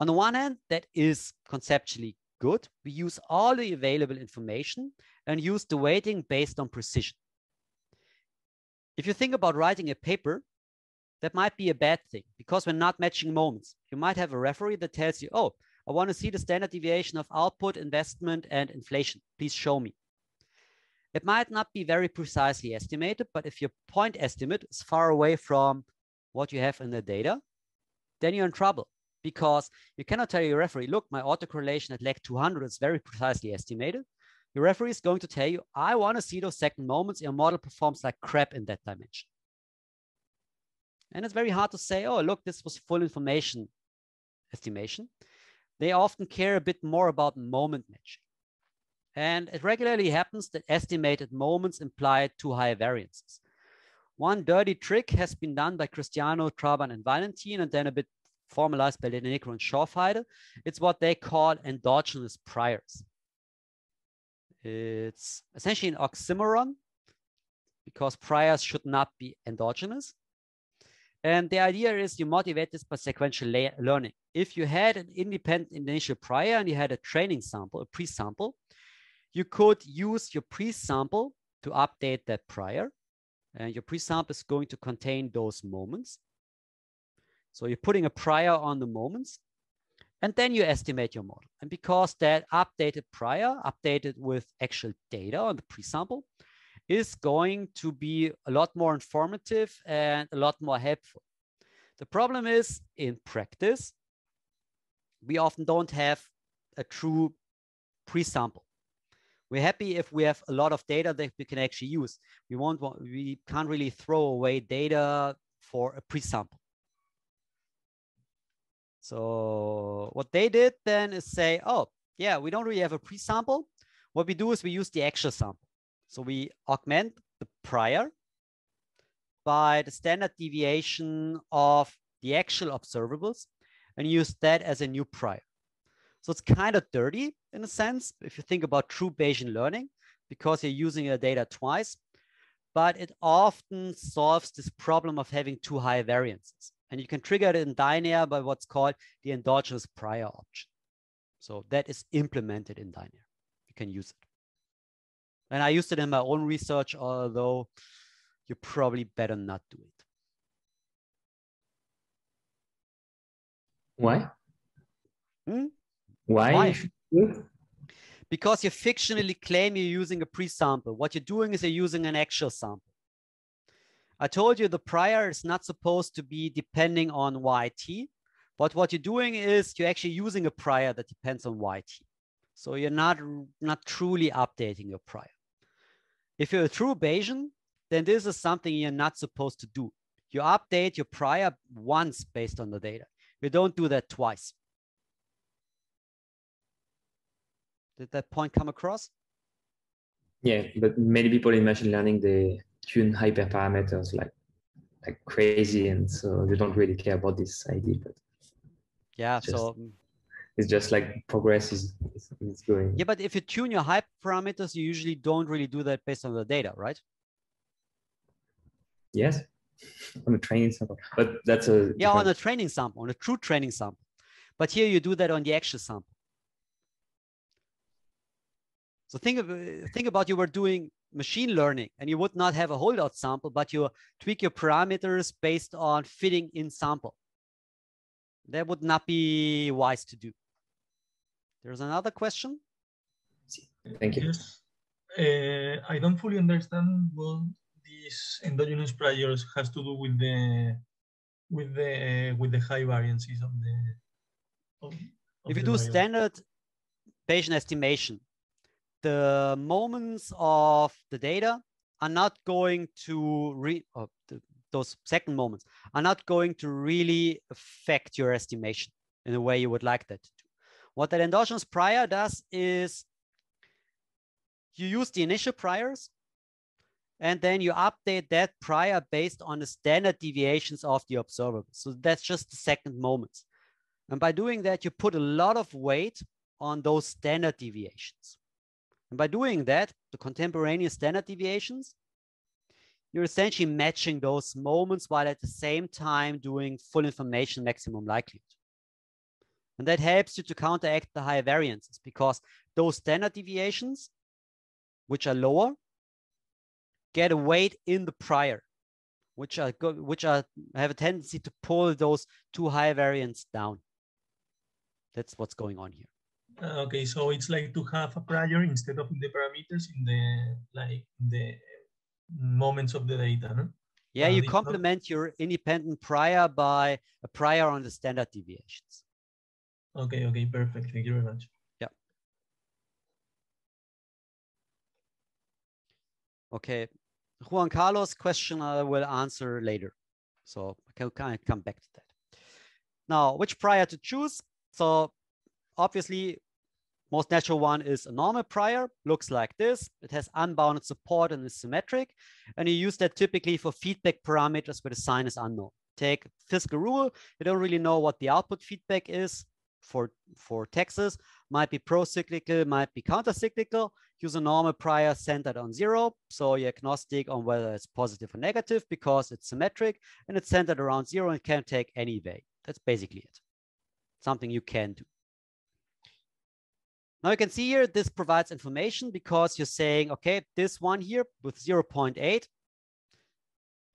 On the one hand, that is conceptually good. We use all the available information and use the weighting based on precision. If you think about writing a paper, that might be a bad thing because we're not matching moments. You might have a referee that tells you, oh, I want to see the standard deviation of output, investment, and inflation. Please show me. It might not be very precisely estimated, but if your point estimate is far away from what you have in the data, then you're in trouble because you cannot tell your referee, look, my autocorrelation at lag 200 is very precisely estimated. Your referee is going to tell you, I want to see those second moments. Your model performs like crap in that dimension. And it's very hard to say, oh, look, this was full information estimation. They often care a bit more about moment matching. And it regularly happens that estimated moments imply too high variances. One dirty trick has been done by Christiano, Trabandt, and Walentin, and then a bit formalized by Del Negro and Schorfheide. It's what they call endogenous priors. It's essentially an oxymoron because priors should not be endogenous. And the idea is you motivate this by sequential learning. If you had an independent initial prior and you had a training sample, a pre-sample, you could use your pre-sample to update that prior. And your pre-sample is going to contain those moments. So you're putting a prior on the moments. And then you estimate your model. And because that updated prior, updated with actual data on the pre-sample, is going to be a lot more informative and a lot more helpful. The problem is in practice, we often don't have a true pre-sample. We're happy if we have a lot of data that we can actually use. We won't want, we can't really throw away data for a pre-sample. So what they did then is say, oh, yeah, we don't really have a pre-sample. What we do is we use the actual sample. So we augment the prior by the standard deviation of the actual observables and use that as a new prior. So it's kind of dirty in a sense, if you think about true Bayesian learning, because you're using the data twice, but it often solves this problem of having too high variances. And you can trigger it in Dynare by what's called the endogenous prior option. So that is implemented in Dynare. You can use it. And I used it in my own research, although you probably better not do it. Why? Hmm? Why? Why? Because you fictionally claim you're using a pre-sample. What you're doing is you're using an actual sample. I told you the prior is not supposed to be depending on YT, but what you're doing is you're actually using a prior that depends on YT. So you're not, not truly updating your prior. If you're a true Bayesian, then this is something you're not supposed to do. You update your prior once based on the data. You don't do that twice. Did that point come across? Yeah, but many people in machine learning they tune hyperparameters like like crazy, and so they don't really care about this idea. But Yeah, Just- so it's just like progress is is, is going. yeah, but if you tune your hyperparameters, you usually don't really do that based on the data, right? Yes, on a training sample, but that's a Yeah, on a training sample, on a true training sample. But here you do that on the actual sample. So think of uh, think about you were doing machine learning and you would not have a holdout sample, but you tweak your parameters based on fitting in sample. That would not be wise to do. There's another question. Thank you. Yes. Uh, I don't fully understand what these endogenous priors has to do with the with the with the high variances of the. Of, of if you the do variable. standard Bayesian estimation, the moments of the data are not going to re or the, those second moments are not going to really affect your estimation in a way you would like that to do. What that endogenous prior does is you use the initial priors and then you update that prior based on the standard deviations of the observable. So that's just the second moments. And by doing that, you put a lot of weight on those standard deviations. And by doing that, the contemporaneous standard deviations, you're essentially matching those moments while at the same time doing full information maximum likelihood. And that helps you to counteract the high variances because those standard deviations, which are lower, get a weight in the prior, which are which are have a tendency to pull those two high variants down. That's what's going on here. Uh, okay, so it's like to have a prior instead of the parameters in the like the moments of the data, no? Yeah, you complement your independent prior by a prior on the standard deviations. Okay, okay, perfect. Thank you very much. Yeah. Okay, Juan Carlos' question I will answer later. So I can kind of come back to that. Now, which prior to choose? So obviously, most natural one is a normal prior, looks like this. It has unbounded support and is symmetric. And you use that typically for feedback parameters where the sign is unknown. Take fiscal rule, you don't really know what the output feedback is for, for taxes, might be pro-cyclical, might be counter-cyclical. Use a normal prior centered on zero. So you're agnostic on whether it's positive or negative because it's symmetric and it's centered around zero and can take any value. That's basically it. Something you can do. Now you can see here, this provides information because you're saying, okay, this one here with 0.8,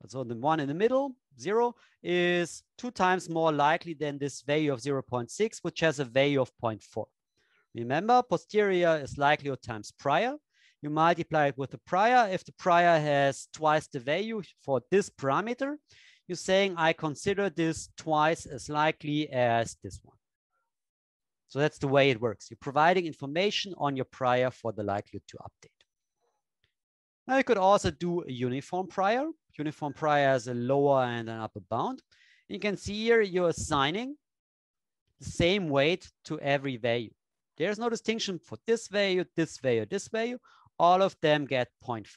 so the one in the middle, zero, is two times more likely than this value of 0.6, which has a value of 0.4. Remember, posterior is likelihood times prior. You multiply it with the prior. If the prior has twice the value for this parameter, you're saying I consider this twice as likely as this one. So that's the way it works. You're providing information on your prior for the likelihood to update. Now you could also do a uniform prior. Uniform prior has a lower and an upper bound. You can see here you're assigning the same weight to every value. There's no distinction for this value, this value, this value. All of them get 0.5.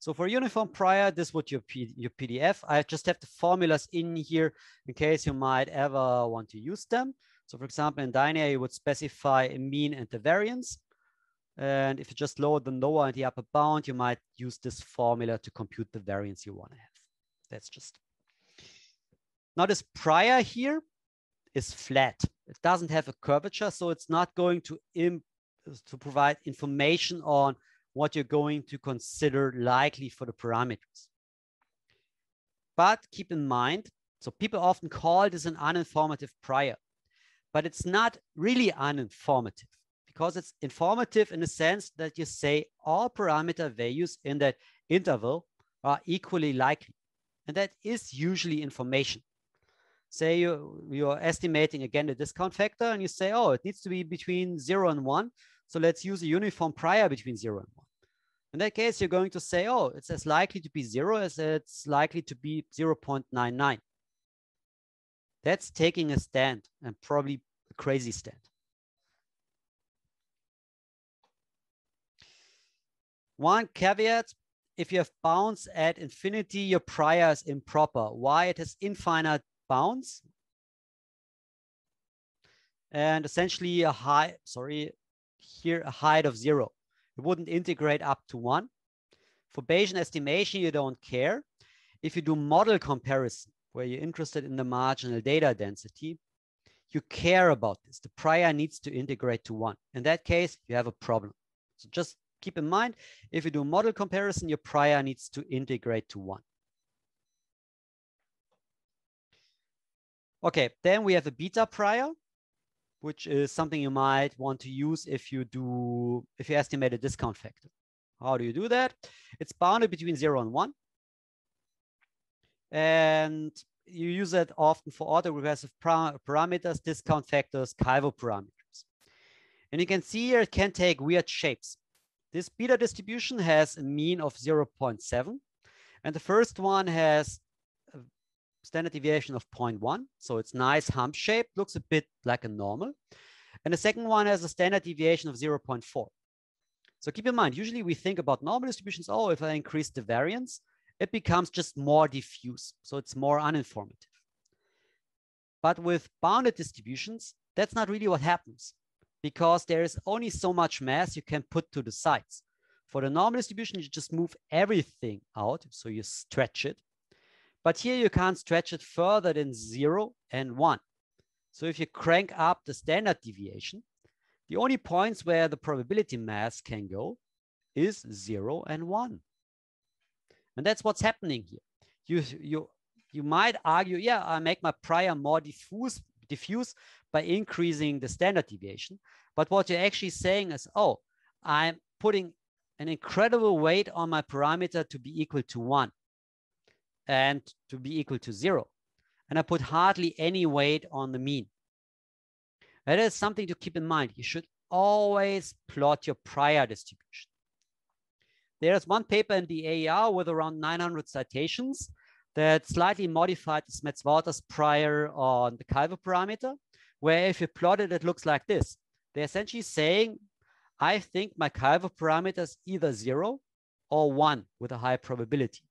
So for uniform prior, this would your, P your PDF. I just have the formulas in here in case you might ever want to use them. So for example, in Dynare, you would specify a mean and the variance. And if you just lower the lower and the upper bound, you might use this formula to compute the variance you want to have. That's just. Now this prior here is flat. It doesn't have a curvature, so it's not going to, to provide information on what you're going to consider likely for the parameters. But keep in mind, so people often call this an uninformative prior, but it's not really uninformative because it's informative in the sense that you say all parameter values in that interval are equally likely. And that is usually information. Say you, you're estimating again the discount factor and you say, oh, it needs to be between zero and one. So let's use a uniform prior between zero and one. In that case, you're going to say, oh, it's as likely to be zero as it's likely to be 0.99. That's taking a stand and probably a crazy stand. One caveat, if you have bounds at infinity, your prior is improper. Why? It has infinite bounds. And essentially a high, sorry, here a height of zero. It wouldn't integrate up to one. For Bayesian estimation, you don't care. If you do model comparison, where you're interested in the marginal data density, you care about this. The prior needs to integrate to one. In that case, you have a problem. So just keep in mind, if you do model comparison, your prior needs to integrate to one. Okay, then we have a beta prior, which is something you might want to use if you do, if you estimate a discount factor. How do you do that? It's bounded between zero and one. And you use it often for autoregressive parameters, discount factors, Calvo parameters. And you can see here it can take weird shapes. This beta distribution has a mean of 0.7. And the first one has standard deviation of 0.1. So it's nice hump shape, looks a bit like a normal. And the second one has a standard deviation of 0.4. So keep in mind, usually we think about normal distributions. Oh, if I increase the variance, it becomes just more diffuse. So it's more uninformative. But with bounded distributions, that's not really what happens because there is only so much mass you can put to the sides. For the normal distribution, you just move everything out, so you stretch it. But here you can't stretch it further than zero and one. So if you crank up the standard deviation, the only points where the probability mass can go is zero and one. And that's what's happening here. You, you, you might argue, yeah, I make my prior more diffuse, diffuse by increasing the standard deviation. But what you're actually saying is, oh, I'm putting an incredible weight on my parameter to be equal to one and to be equal to zero. And I put hardly any weight on the mean. That is something to keep in mind. You should always plot your prior distribution. There's one paper in the AER with around 900 citations that slightly modified the Smets-Wouters prior on the Calvo parameter where if you plot it, it looks like this. They're essentially saying, I think my Calvo parameter is either zero or one with a high probability.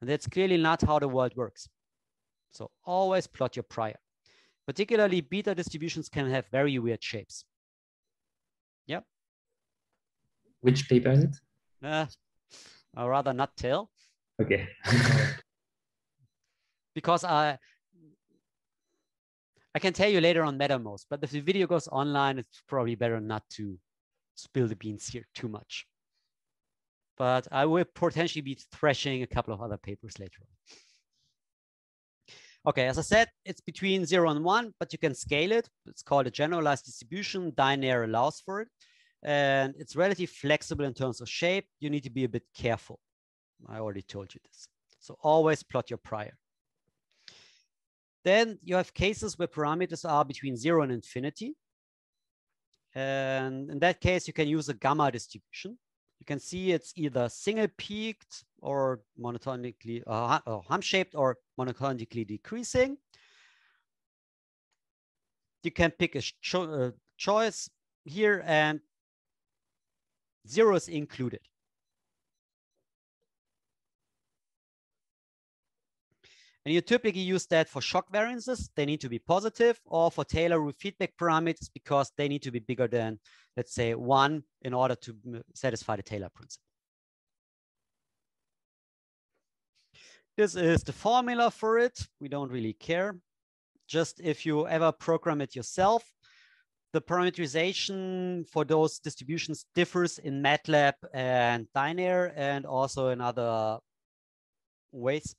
And that's clearly not how the world works. So always plot your prior. Particularly beta distributions can have very weird shapes. Yep. Which paper is it? Uh, I'd rather not tell. Okay. because I I can tell you later on Mattermost, but if the video goes online, it's probably better not to spill the beans here too much. But I will potentially be thrashing a couple of other papers later on. Okay, as I said, it's between zero and one, but you can scale it. It's called a generalized distribution. Dynare allows for it. And it's relatively flexible in terms of shape. You need to be a bit careful. I already told you this. So always plot your prior. Then you have cases where parameters are between zero and infinity. And in that case, you can use a gamma distribution. You can see it's either single peaked or monotonically uh, or hump shaped or monotonically decreasing. You can pick a cho uh, choice here and zero is included. And you typically use that for shock variances. They need to be positive or for Taylor feedback parameters because they need to be bigger than, let's say, one in order to satisfy the Taylor principle. This is the formula for it. We don't really care. Just if you ever program it yourself, the parameterization for those distributions differs in MATLAB and Dynare and also in other ways.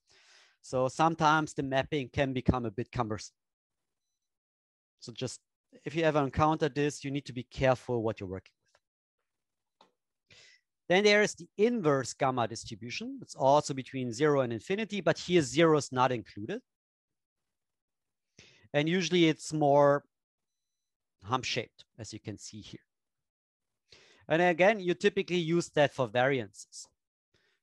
So sometimes the mapping can become a bit cumbersome. So just if you ever encounter this, you need to be careful what you're working with. Then there is the inverse gamma distribution. It's also between zero and infinity, but here zero is not included. And usually it's more hump shaped, as you can see here. And again, you typically use that for variances.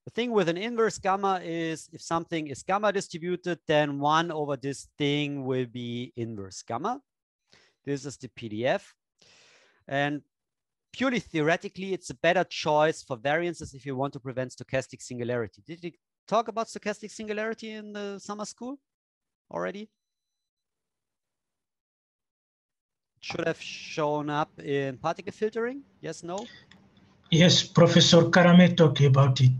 The thing with an inverse gamma is if something is gamma distributed, then one over this thing will be inverse gamma. This is the PDF. And purely theoretically, it's a better choice for variances if you want to prevent stochastic singularity. Did we talk about stochastic singularity in the summer school already? should have shown up in particle filtering? Yes, no? Yes, Professor Karame talked about it.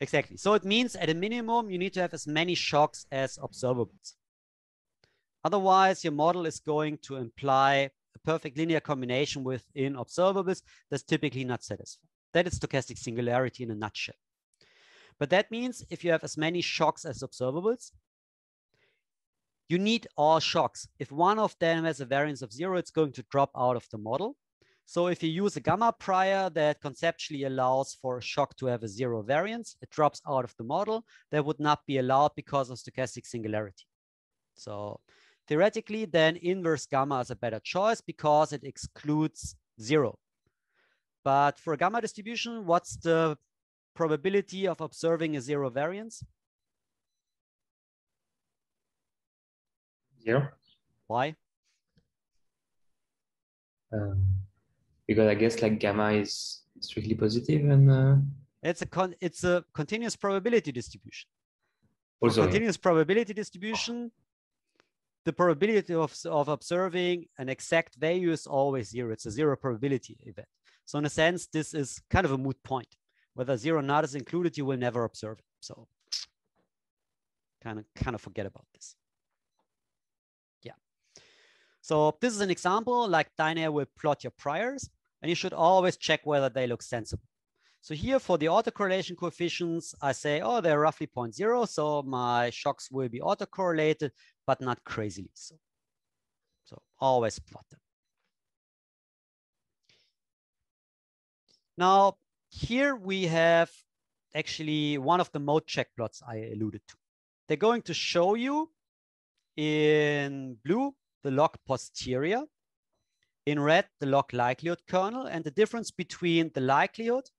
Exactly. So it means at a minimum, you need to have as many shocks as observables. Otherwise, your model is going to imply a perfect linear combination within observables that's typically not satisfied. That is stochastic singularity in a nutshell. But that means if you have as many shocks as observables, you need all shocks. If one of them has a variance of zero, it's going to drop out of the model. So if you use a gamma prior that conceptually allows for a shock to have a zero variance, it drops out of the model. That would not be allowed because of stochastic singularity. So theoretically, then inverse gamma is a better choice because it excludes zero. But for a gamma distribution, what's the probability of observing a zero variance? Zero. Why? Um, because I guess like gamma is strictly positive and uh, it's a con it's a continuous probability distribution. also continuous probability distribution, the probability of, of observing an exact value is always zero. It's a zero probability event. So in a sense, this is kind of a moot point. Whether zero or not is included, you will never observe it. So kind of kind of forget about this. Yeah. So this is an example like Dynare will plot your priors and you should always check whether they look sensible. So here for the autocorrelation coefficients, I say, oh, they're roughly 0.0. So my shocks will be autocorrelated, but not crazily so. So always plot them. Now here we have actually one of the mode check plots I alluded to. They're going to show you in blue the log posterior. In red, the log likelihood kernel. And the difference between the likelihood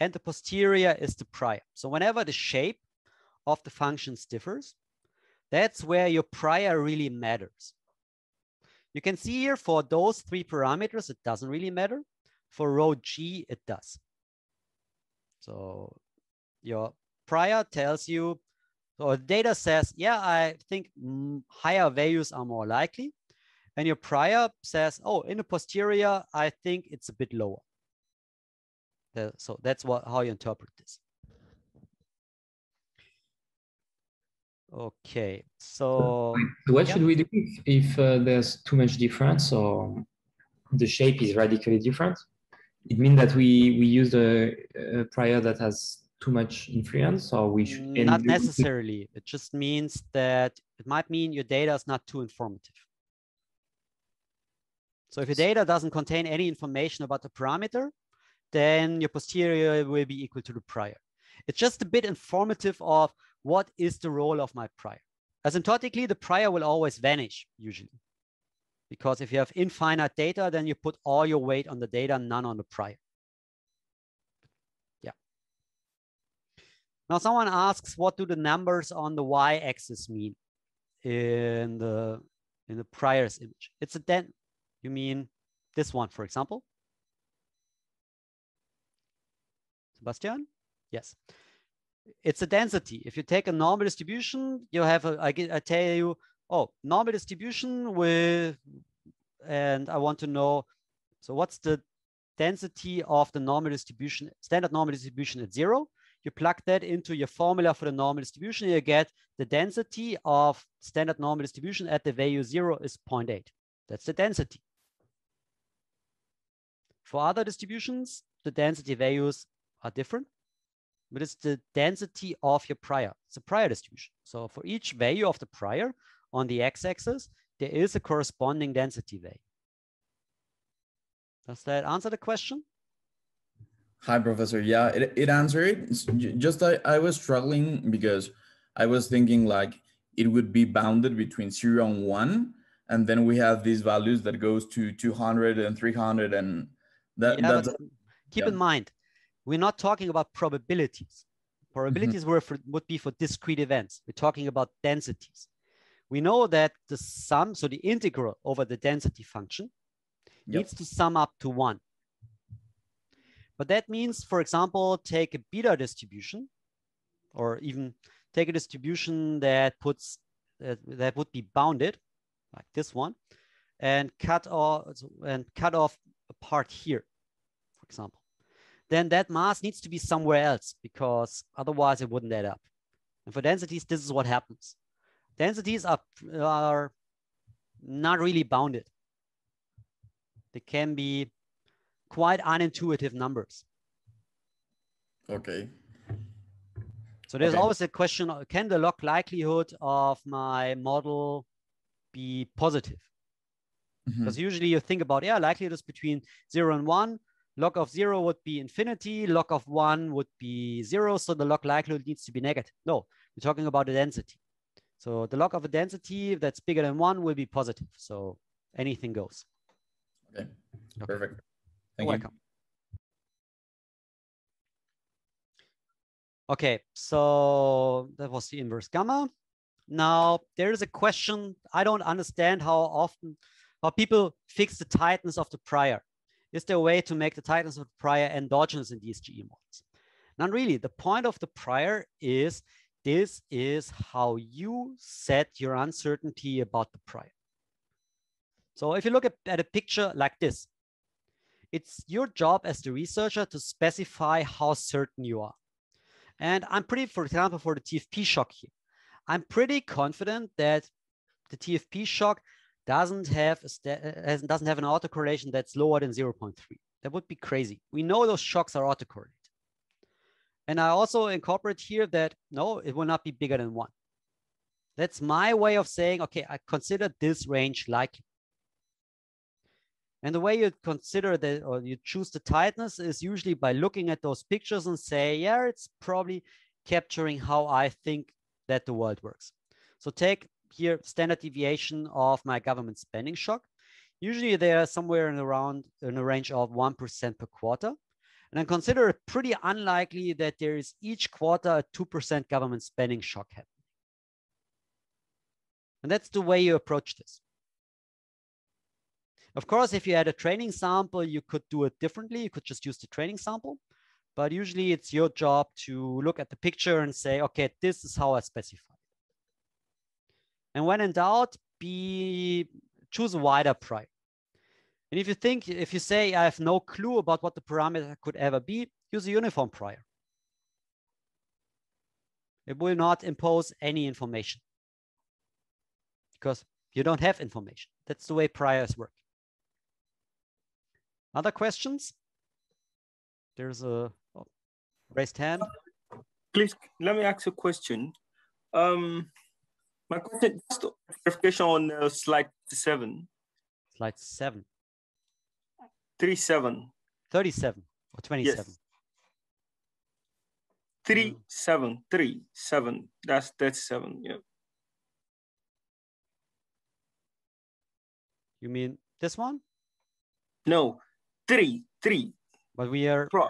and the posterior is the prior. So whenever the shape of the functions differs, that's where your prior really matters. You can see here for those three parameters, it doesn't really matter. For rho G, it does. So your prior tells you so data says, yeah, I think mm, higher values are more likely. And your prior says, oh, in the posterior, I think it's a bit lower. So that's what how you interpret this. Okay, so what yeah. should we do if, if uh, there's too much difference or the shape is radically different? It means that we we use a, a prior that has too much influence or we should not necessarily it just means that it might mean your data is not too informative so if your data doesn't contain any information about the parameter then your posterior will be equal to the prior it's just a bit informative of what is the role of my prior asymptotically the prior will always vanish usually because if you have infinite data then you put all your weight on the data none on the prior Yeah. Now someone asks, what do the numbers on the y-axis mean in the in the priors image? It's a den. You mean this one, for example? Sebastian? Yes. It's a density. If you take a normal distribution, you have a, I, get, I tell you, oh, normal distribution with, and I want to know, so what's the density of the normal distribution, standard normal distribution at zero? you plug that into your formula for the normal distribution, you get the density of standard normal distribution at the value zero is 0.8. That's the density. For other distributions, the density values are different, but it's the density of your prior. It's a prior distribution. So for each value of the prior on the x-axis, there is a corresponding density value. Does that answer the question? Hi, Professor. Yeah, it, it answered it. Just I, I was struggling because I was thinking like it would be bounded between zero and one. And then we have these values that goes to 200 and 300 and that, yeah, that's, keep yeah. in mind, we're not talking about probabilities. Mm-hmm. Probabilities were for, would be for discrete events. We're talking about densities. We know that the sum, so the integral over the density function Yep. needs to sum up to one. But that means, for example, take a beta distribution or even take a distribution that puts that, that would be bounded like this one and cut off and cut off a part here, for example. Then that mass needs to be somewhere else because otherwise it wouldn't add up. And for densities, this is what happens. Densities are, are not really bounded. They can be quite unintuitive numbers. okay. So there's Okay. always a question, can the log likelihood of my model be positive? Mhm. Because usually you think about, yeah, likelihood is between zero and one. Log of zero would be infinity. Log of one would be zero. So the log likelihood needs to be negative. No, we're talking about the density. So the log of a density that's bigger than one will be positive. So anything goes. Okay. Okay. Perfect. You're Thank you. welcome. Okay, so that was the inverse gamma. Now there is a question. I don't understand how often how people fix the tightness of the prior. Is there a way to make the tightness of the prior endogenous in DSGE models? Not really. The point of the prior is this is how you set your uncertainty about the prior. So if you look at, at a picture like this, it's your job as the researcher to specify how certain you are. And I'm pretty, for example, for the TFP shock here, I'm pretty confident that the TFP shock doesn't have a uh, has- doesn't have an autocorrelation that's lower than 0.3. That would be crazy. We know those shocks are autocorrelated. And I also incorporate here that no, it will not be bigger than one. That's my way of saying, okay, I consider this range likely. And the way you consider that or you choose the tightness is usually by looking at those pictures and say, yeah, it's probably capturing how I think that the world works. So take here standard deviation of my government spending shock. Usually they are somewhere in around in a range of 1% per quarter. And I consider it pretty unlikely that there is each quarter a 2% government spending shock happening. And that's the way you approach this. Of course, if you had a training sample, you could do it differently. You could just use the training sample. But usually it's your job to look at the picture and say, okay, this is how I specify. And when in doubt, be choose a wider prior. And if you think, if you say, I have no clue about what the parameter could ever be, use a uniform prior. It will not impose any information because you don't have information. That's the way priors work. Other questions? There's a oh, raised hand. Please, let me ask a question. Um, my question, just clarification on uh, slide seven, Slide seven. 37 or 27. yes. Three, seven, three, seven, that's, that's seven, yeah. You mean this one? No, three, three, But we are, pro,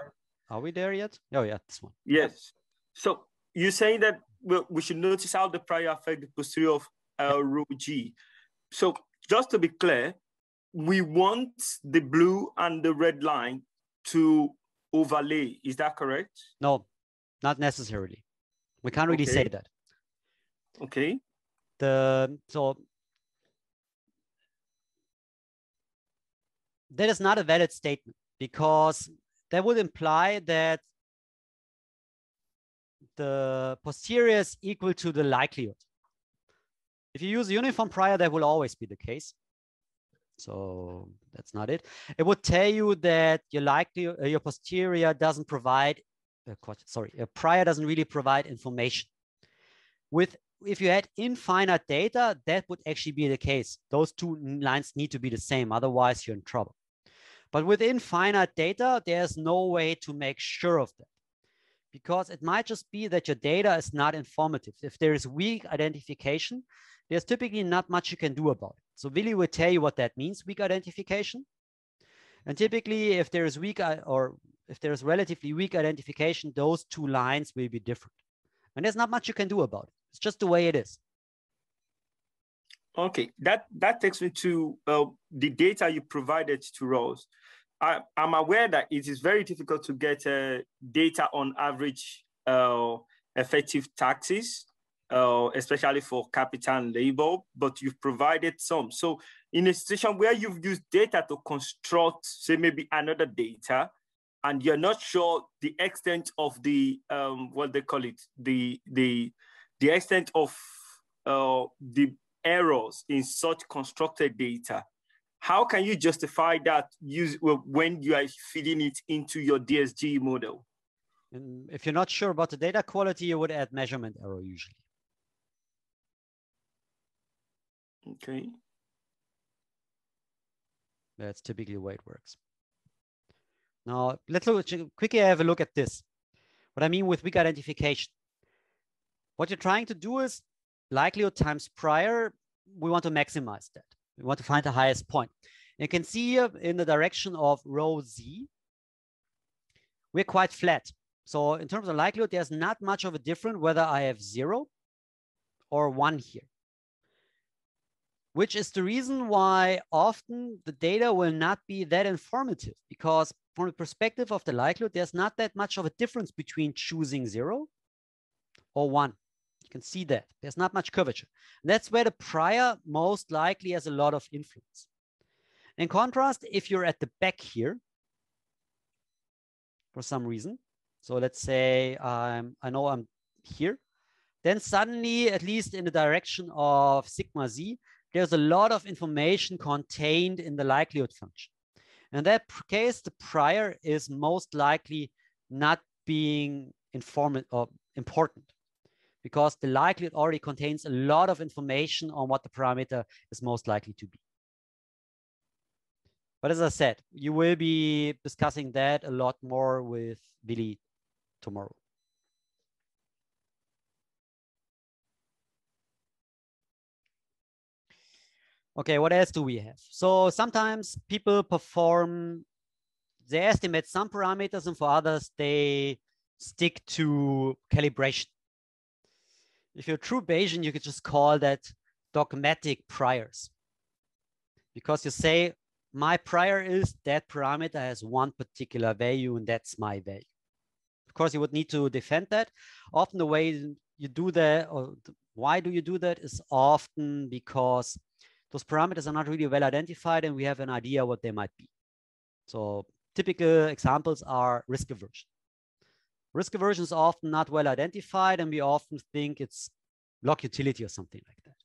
are we there yet? Oh yeah, this one. yes. So you say that we, we should notice how the prior affect the posterior of uh, rho G. So just to be clear, we want the blue and the red line to overlay. Is that correct? No, not necessarily. We can't really say that. Okay. The so that is not a valid statement because that would imply that the posterior is equal to the likelihood. If you use uniform prior, that will always be the case. So that's not it. It would tell you that your likely uh, your posterior doesn't provide, uh, sorry, a prior doesn't really provide information. With if you had infinite data, that would actually be the case. Those two lines need to be the same, otherwise you're in trouble. But with infinite data, there's no way to make sure of that because it might just be that your data is not informative. If there is weak identification, there's typically not much you can do about it. So Willi will tell you what that means, weak identification. And typically, if there is weak or if there's relatively weak identification, those two lines will be different. And there's not much you can do about it. It's just the way it is. Okay, that, that takes me to uh, the data you provided to Rose. I, am aware that it is very difficult to get uh, data on average uh, effective taxes, uh, especially for capital and labor, but you've provided some. So in a situation where you've used data to construct, say maybe another data, and you're not sure the extent of the, um, what they call it, the, the, the extent of uh, the errors in such constructed data, how can you justify that use when you are feeding it into your DSGE model? And if you're not sure about the data quality, you would add measurement error usually. Okay. That's typically the way it works. Now, let's look, quickly have a look at this. What I mean with weak identification. What you're trying to do is likelihood times prior, we want to maximize that. We want to find the highest point. You can see here in the direction of rho z, we're quite flat. So in terms of likelihood, there's not much of a difference whether I have zero or one here, which is the reason why often the data will not be that informative because from the perspective of the likelihood, there's not that much of a difference between choosing zero or one. You can see that there's not much curvature. That's where the prior most likely has a lot of influence. In contrast, if you're at the back here, for some reason, so let's say um, I know I'm here, then suddenly, at least in the direction of sigma z, there's a lot of information contained in the likelihood function. In that case, the prior is most likely not being informant or important because the likelihood already contains a lot of information on what the parameter is most likely to be. But as I said, you will be discussing that a lot more with Billy tomorrow. Okay, what else do we have? So sometimes people perform, they estimate some parameters and for others, they stick to calibration. If you're true Bayesian, you could just call that dogmatic priors. Because you say, my prior is that parameter has one particular value and that's my value. Of course, you would need to defend that. Often the way you do that, or why do you do that is often because those parameters are not really well identified and we have an idea what they might be. So typical examples are risk aversion. Risk aversion is often not well identified, and we often think it's log utility or something like that.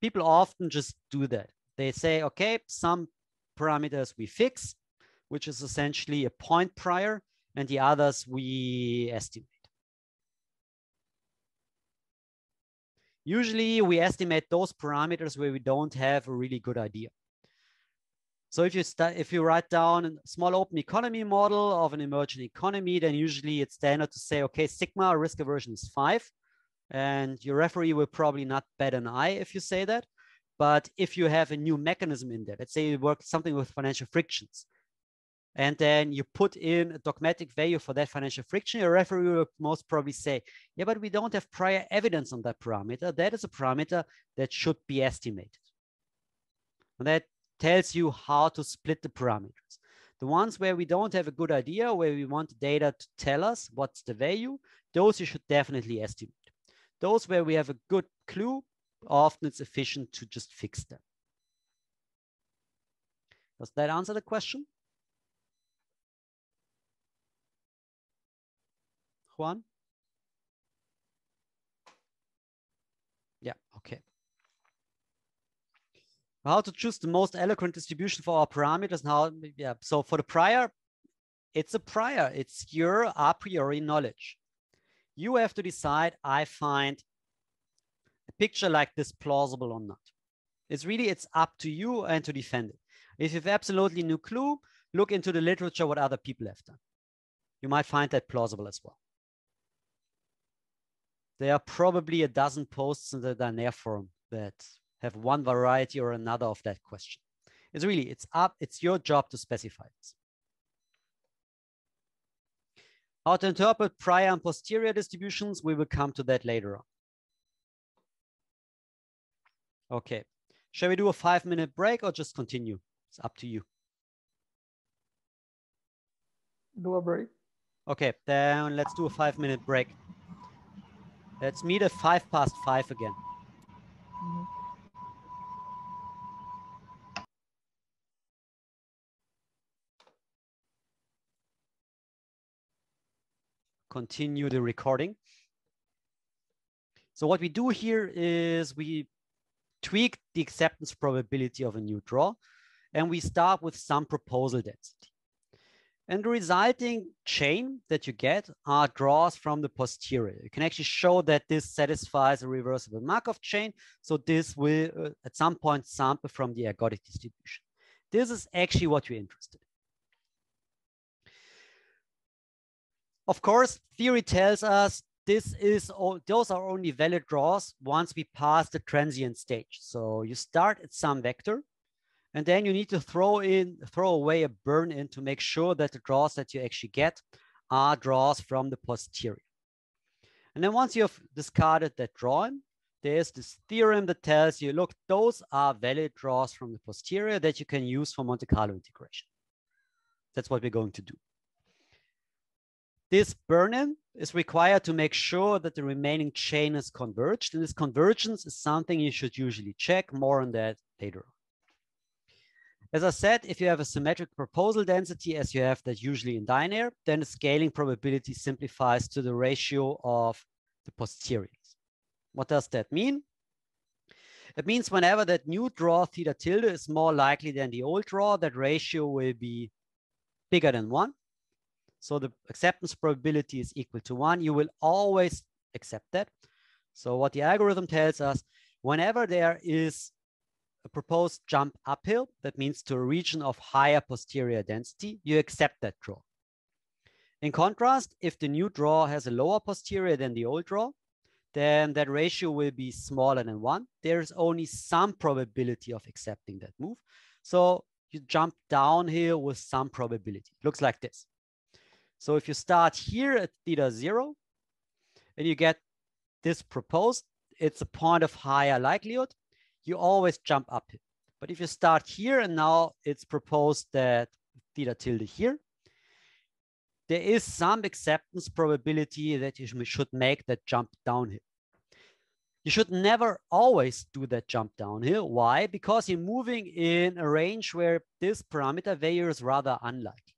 People often just do that. They say, okay, some parameters we fix, which is essentially a point prior, and the others we estimate. Usually we estimate those parameters where we don't have a really good idea. So if you start, if you write down a small open economy model of an emerging economy, then usually it's standard to say, okay, sigma risk aversion is five, and your referee will probably not bet an eye if you say that. But if you have a new mechanism in there, let's say you work something with financial frictions, and then you put in a dogmatic value for that financial friction, your referee will most probably say, yeah, but we don't have prior evidence on that parameter. That is a parameter that should be estimated. And that tells you how to split the parameters. The ones where we don't have a good idea, where we want the data to tell us what's the value, those you should definitely estimate. Those where we have a good clue, often it's efficient to just fix them. Does that answer the question? Juan? Yeah, okay. How to choose the most eloquent distribution for our parameters and how, yeah. So for the prior, it's a prior, it's your a priori knowledge. You have to decide, I find a picture like this plausible or not. It's really, it's up to you and to defend it. If you have absolutely no clue, look into the literature, what other people have done. You might find that plausible as well. There are probably a dozen posts in the Dynare forum that have one variety or another of that question. It's really, it's up, it's your job to specify this. How to interpret prior and posterior distributions, we will come to that later on. Okay, shall we do a five minute break or just continue? It's up to you. Do a break. Okay, then let's do a five minute break. Let's meet at five past five again. Mm -hmm. Continue the recording. So what we do here is we tweak the acceptance probability of a new draw, and we start with some proposal density. And the resulting chain that you get are draws from the posterior. You can actually show that this satisfies a reversible Markov chain. So this will uh, at some point sample from the ergodic distribution. This is actually what you're interested in. Of course, theory tells us this is all, those are only valid draws once we pass the transient stage. So you start at some vector and then you need to throw in, throw away a burn in to make sure that the draws that you actually get are draws from the posterior. And then once you've discarded that drawing, there's this theorem that tells you, look, those are valid draws from the posterior that you can use for Monte Carlo integration. That's what we're going to do. This burn-in is required to make sure that the remaining chain is converged. And this convergence is something you should usually check. More on that later. As I said, if you have a symmetric proposal density as you have that usually in Dynare, then the scaling probability simplifies to the ratio of the posteriors. What does that mean? It means whenever that new draw theta tilde is more likely than the old draw, that ratio will be bigger than one. So the acceptance probability is equal to one. You will always accept that. So what the algorithm tells us, whenever there is a proposed jump uphill, that means to a region of higher posterior density, you accept that draw. In contrast, if the new draw has a lower posterior than the old draw, then that ratio will be smaller than one. There's only some probability of accepting that move. So you jump down here with some probability. It looks like this. So if you start here at theta zero and you get this proposed, it's a point of higher likelihood you always jump up. But if you start here and now it's proposed that theta tilde here, there is some acceptance probability that you should make that jump downhill. You should never always do that jump downhill. Why? Because you're moving in a range where this parameter value is rather unlikely.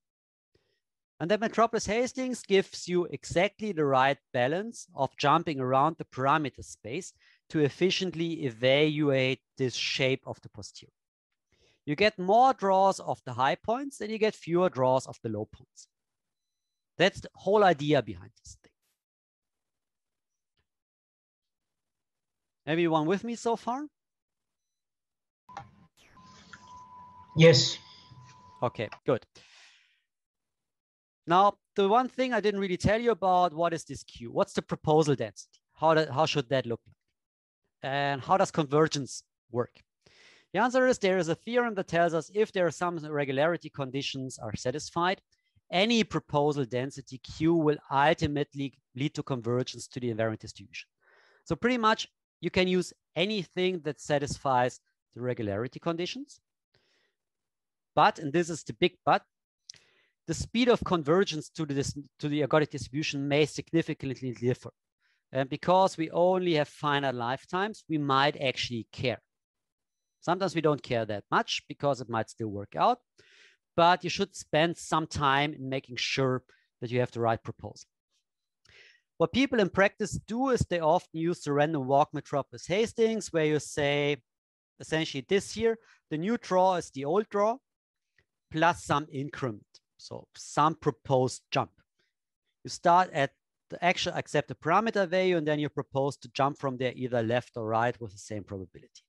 And that Metropolis Hastings gives you exactly the right balance of jumping around the parameter space to efficiently evaluate this shape of the posterior. You get more draws of the high points and you get fewer draws of the low points. That's the whole idea behind this thing. Everyone with me so far? Yes. Okay, good. Now, the one thing I didn't really tell you about, what is this Q? What's the proposal density? How, that, how should that look like? And how does convergence work? The answer is there is a theorem that tells us if there are some regularity conditions are satisfied, any proposal density Q will ultimately lead to convergence to the invariant distribution. So pretty much you can use anything that satisfies the regularity conditions. But, and this is the big but, the speed of convergence to the, to the ergodic distribution may significantly differ. And because we only have finite lifetimes, we might actually care. Sometimes we don't care that much because it might still work out, but you should spend some time in making sure that you have the right proposal. What people in practice do is they often use the random walk metropolis Hastings, where you say, essentially this here, the new draw is the old draw plus some increment. So some proposed jump. You start at the actual accepted parameter value, and then you propose to jump from there either left or right with the same probability.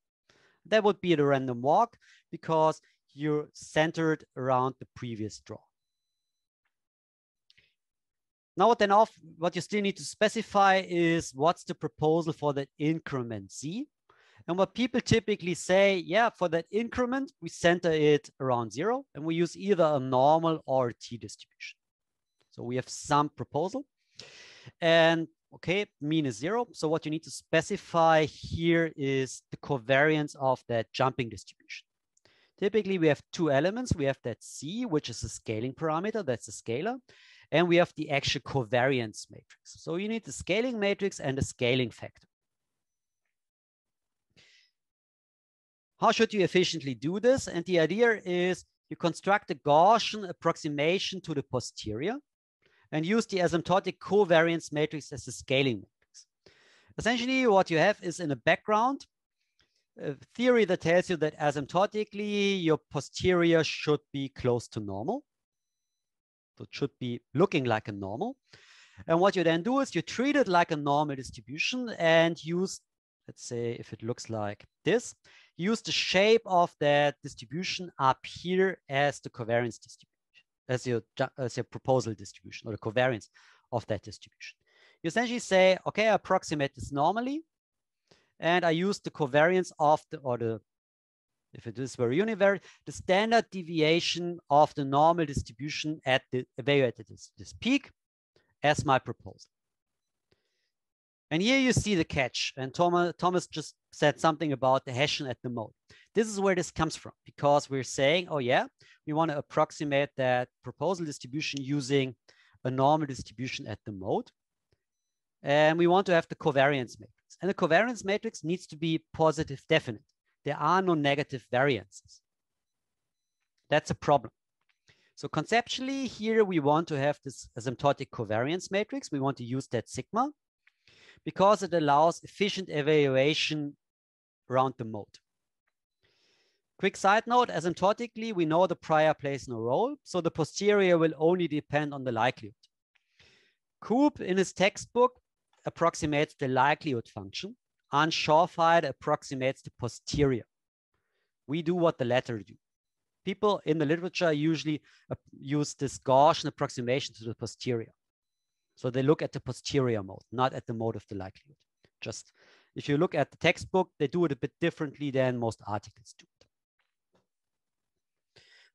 That would be the random walk because you're centered around the previous draw. Now what then off, what you still need to specify is what's the proposal for that increment Z. And what people typically say, yeah, for that increment, we center it around zero and we use either a normal or a t distribution. So we have some proposal and okay, mean is zero. So what you need to specify here is the covariance of that jumping distribution. Typically we have two elements. We have that C, which is a scaling parameter, that's a scalar. And we have the actual covariance matrix. So you need the scaling matrix and the scaling factor. How should you efficiently do this? And the idea is you construct a Gaussian approximation to the posterior and use the asymptotic covariance matrix as a scaling matrix. Essentially, what you have is in the background a theory that tells you that asymptotically your posterior should be close to normal. So it should be looking like a normal. And what you then do is you treat it like a normal distribution and use, let's say, if it looks like this, use the shape of that distribution up here as the covariance distribution as your, as your proposal distribution or the covariance of that distribution. You essentially say, okay, I approximate this normally, and I use the covariance of the, or the, if it is very univariate, the standard deviation of the normal distribution at the evaluated this, this peak as my proposal. And here you see the catch. And Thomas, Thomas just said something about the Hessian at the mode. This is where this comes from because we're saying, oh yeah, we want to approximate that proposal distribution using a normal distribution at the mode. And we want to have the covariance matrix. And the covariance matrix needs to be positive definite. There are no negative variances. That's a problem. So conceptually here, we want to have this asymptotic covariance matrix. We want to use that sigma because it allows efficient evaluation around the mode. Quick side note, asymptotically, we know the prior plays no role, so the posterior will only depend on the likelihood. Koop, in his textbook approximates the likelihood function, and Schorfheide approximates the posterior. We do what the latter do. People in the literature usually use this Gaussian approximation to the posterior. So they look at the posterior mode, not at the mode of the likelihood. Just if you look at the textbook, they do it a bit differently than most articles do.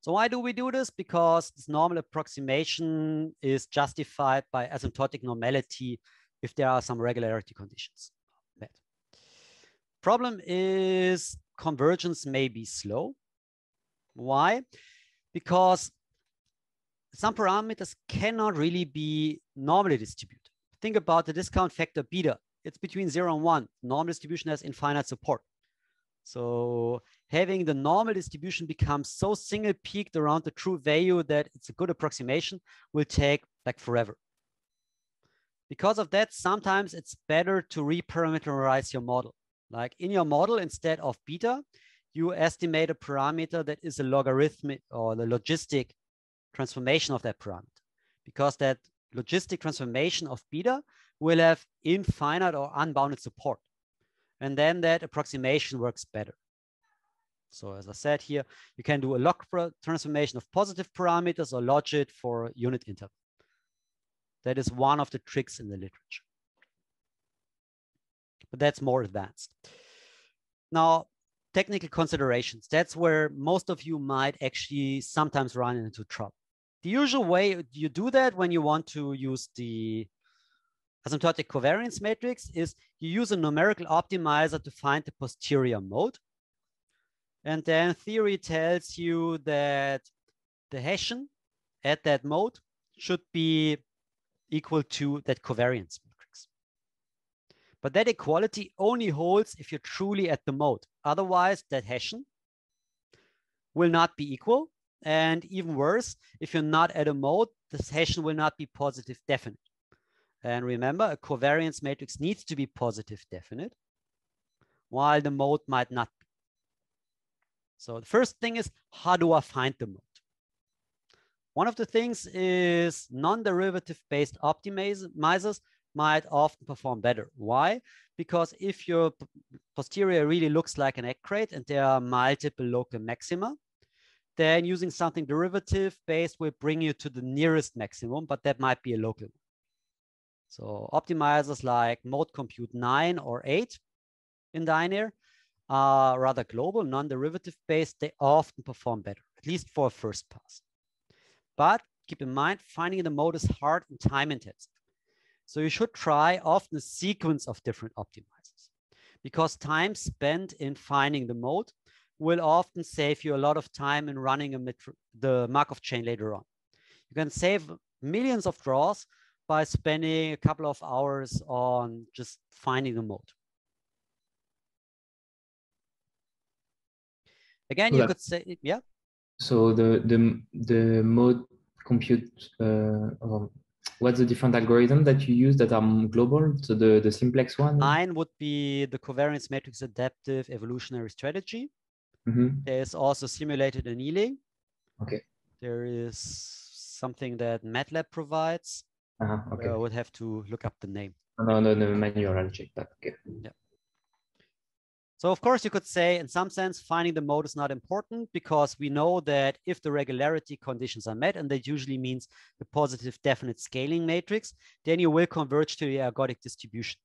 So why do we do this? Because this normal approximation is justified by asymptotic normality if there are some regularity conditions met. Problem is convergence may be slow. Why? Because some parameters cannot really be normally distributed. Think about the discount factor beta. It's between zero and one. Normal distribution has infinite support. So having the normal distribution become so single peaked around the true value that it's a good approximation will take like forever. Because of that, sometimes it's better to reparameterize your model. Like in your model, instead of beta, you estimate a parameter that is a logarithmic or the logistic transformation of that parameter. Because that logistic transformation of beta will have infinite or unbounded support. And then that approximation works better. So as I said here, you can do a log transformation of positive parameters or logit for unit interval. That is one of the tricks in the literature. But that's more advanced. Now, technical considerations. That's where most of you might actually sometimes run into trouble. The usual way you do that when you want to use the asymptotic covariance matrix is you use a numerical optimizer to find the posterior mode. And then theory tells you that the Hessian at that mode should be equal to that covariance matrix. But that equality only holds if you're truly at the mode. Otherwise, that Hessian will not be equal. And even worse, if you're not at a mode, this Hessian will not be positive definite. And remember, a covariance matrix needs to be positive definite, while the mode might not be. So the first thing is, how do I find the mode? One of the things is non-derivative based optimizers might often perform better. Why? Because if your posterior really looks like an egg crate and there are multiple local maxima, then using something derivative based will bring you to the nearest maximum, but that might be a local. So optimizers like mode compute 9 or 8 in Dynare are rather global, non-derivative based. They often perform better, at least for a first pass. But keep in mind, finding the mode is hard and time intensive. So you should try often a sequence of different optimizers because time spent in finding the mode will often save you a lot of time in running a the Markov chain later on. You can save millions of draws by spending a couple of hours on just finding the mode. Again, you could say, yeah. So the the the mode compute, uh, um, what's the different algorithm that you use that are global? So the the simplex one. Nine would be the covariance matrix adaptive evolutionary strategy. Mm -hmm. There's also simulated annealing. Okay. There is something that MATLAB provides. Uh -huh, okay. I would have to look up the name. No, no, no, manual. I'll check that. Okay. Yeah. So of course you could say in some sense, finding the mode is not important because we know that if the regularity conditions are met, and that usually means the positive definite scaling matrix, then you will converge to the ergodic distribution.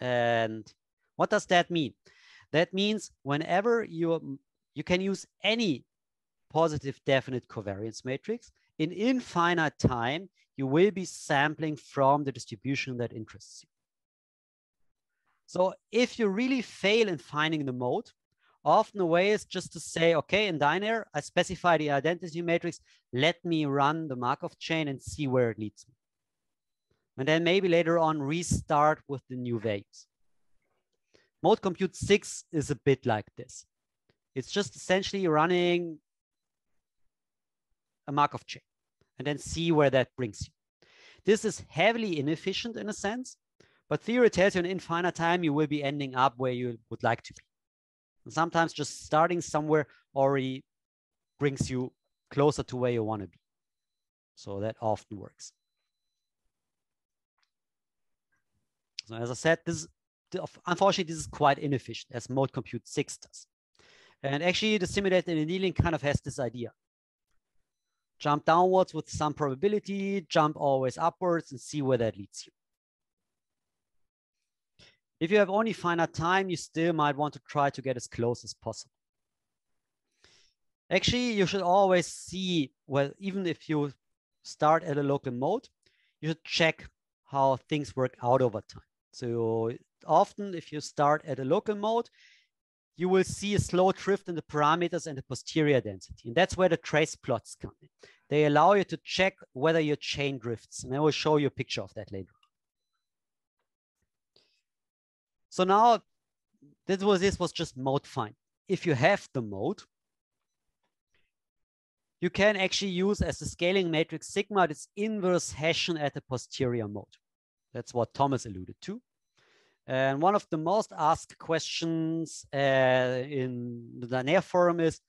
And what does that mean? That means whenever you, you can use any positive definite covariance matrix, in infinite time, you will be sampling from the distribution that interests you. So if you really fail in finding the mode, often the way is just to say, okay, in Dynare, I specify the identity matrix, let me run the Markov chain and see where it leads me. And then maybe later on restart with the new values. Mode compute six is a bit like this. It's just essentially running a Markov chain and then see where that brings you. This is heavily inefficient in a sense, but theory tells you in infinite time, you will be ending up where you would like to be. And sometimes just starting somewhere already brings you closer to where you want to be. So that often works. So as I said, this unfortunately, this is quite inefficient as mode compute six does. And actually the simulated annealing kind of has this idea. Jump downwards with some probability, jump always upwards and see where that leads you. If you have only finite time, you still might want to try to get as close as possible. Actually, you should always see, well, even if you start at a local mode, you should check how things work out over time. So often if you start at a local mode, you will see a slow drift in the parameters and the posterior density. And that's where the trace plots come in. They allow you to check whether your chain drifts. And I will show you a picture of that later. So now this was this was just mode find. If you have the mode, you can actually use as a scaling matrix sigma this inverse Hessian at the posterior mode. That's what Thomas alluded to. And one of the most asked questions uh, in the Dynare forum is,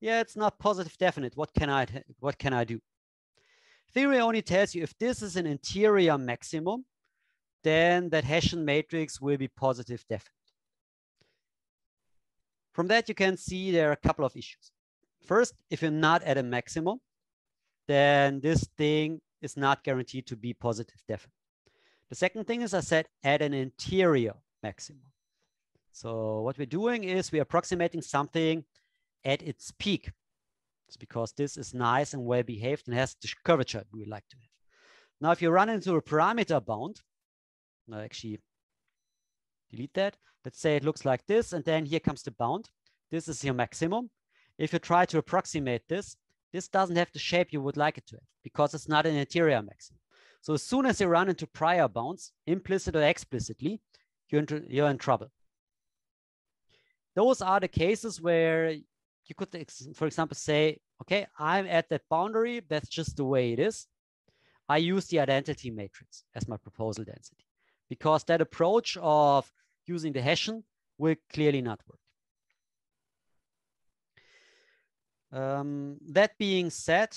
yeah, it's not positive definite. What can I what can I do? Theory only tells you if this is an interior maximum, then that Hessian matrix will be positive definite. From that, you can see there are a couple of issues. First, if you're not at a maximum, then this thing is not guaranteed to be positive definite. The second thing is I said at an interior maximum. So what we're doing is we're approximating something at its peak. It's because this is nice and well behaved and has the curvature we like to have. Now, if you run into a parameter bound, actually delete that. Let's say it looks like this, and then here comes the bound. This is your maximum. If you try to approximate this, this doesn't have the shape you would like it to have because it's not an interior maximum. So as soon as you run into prior bounds, implicit or explicitly, you're in, you're in trouble. Those are the cases where you could, for example, say, okay, I'm at that boundary. That's just the way it is. I use the identity matrix as my proposal density because that approach of using the Hessian will clearly not work. Um, that being said,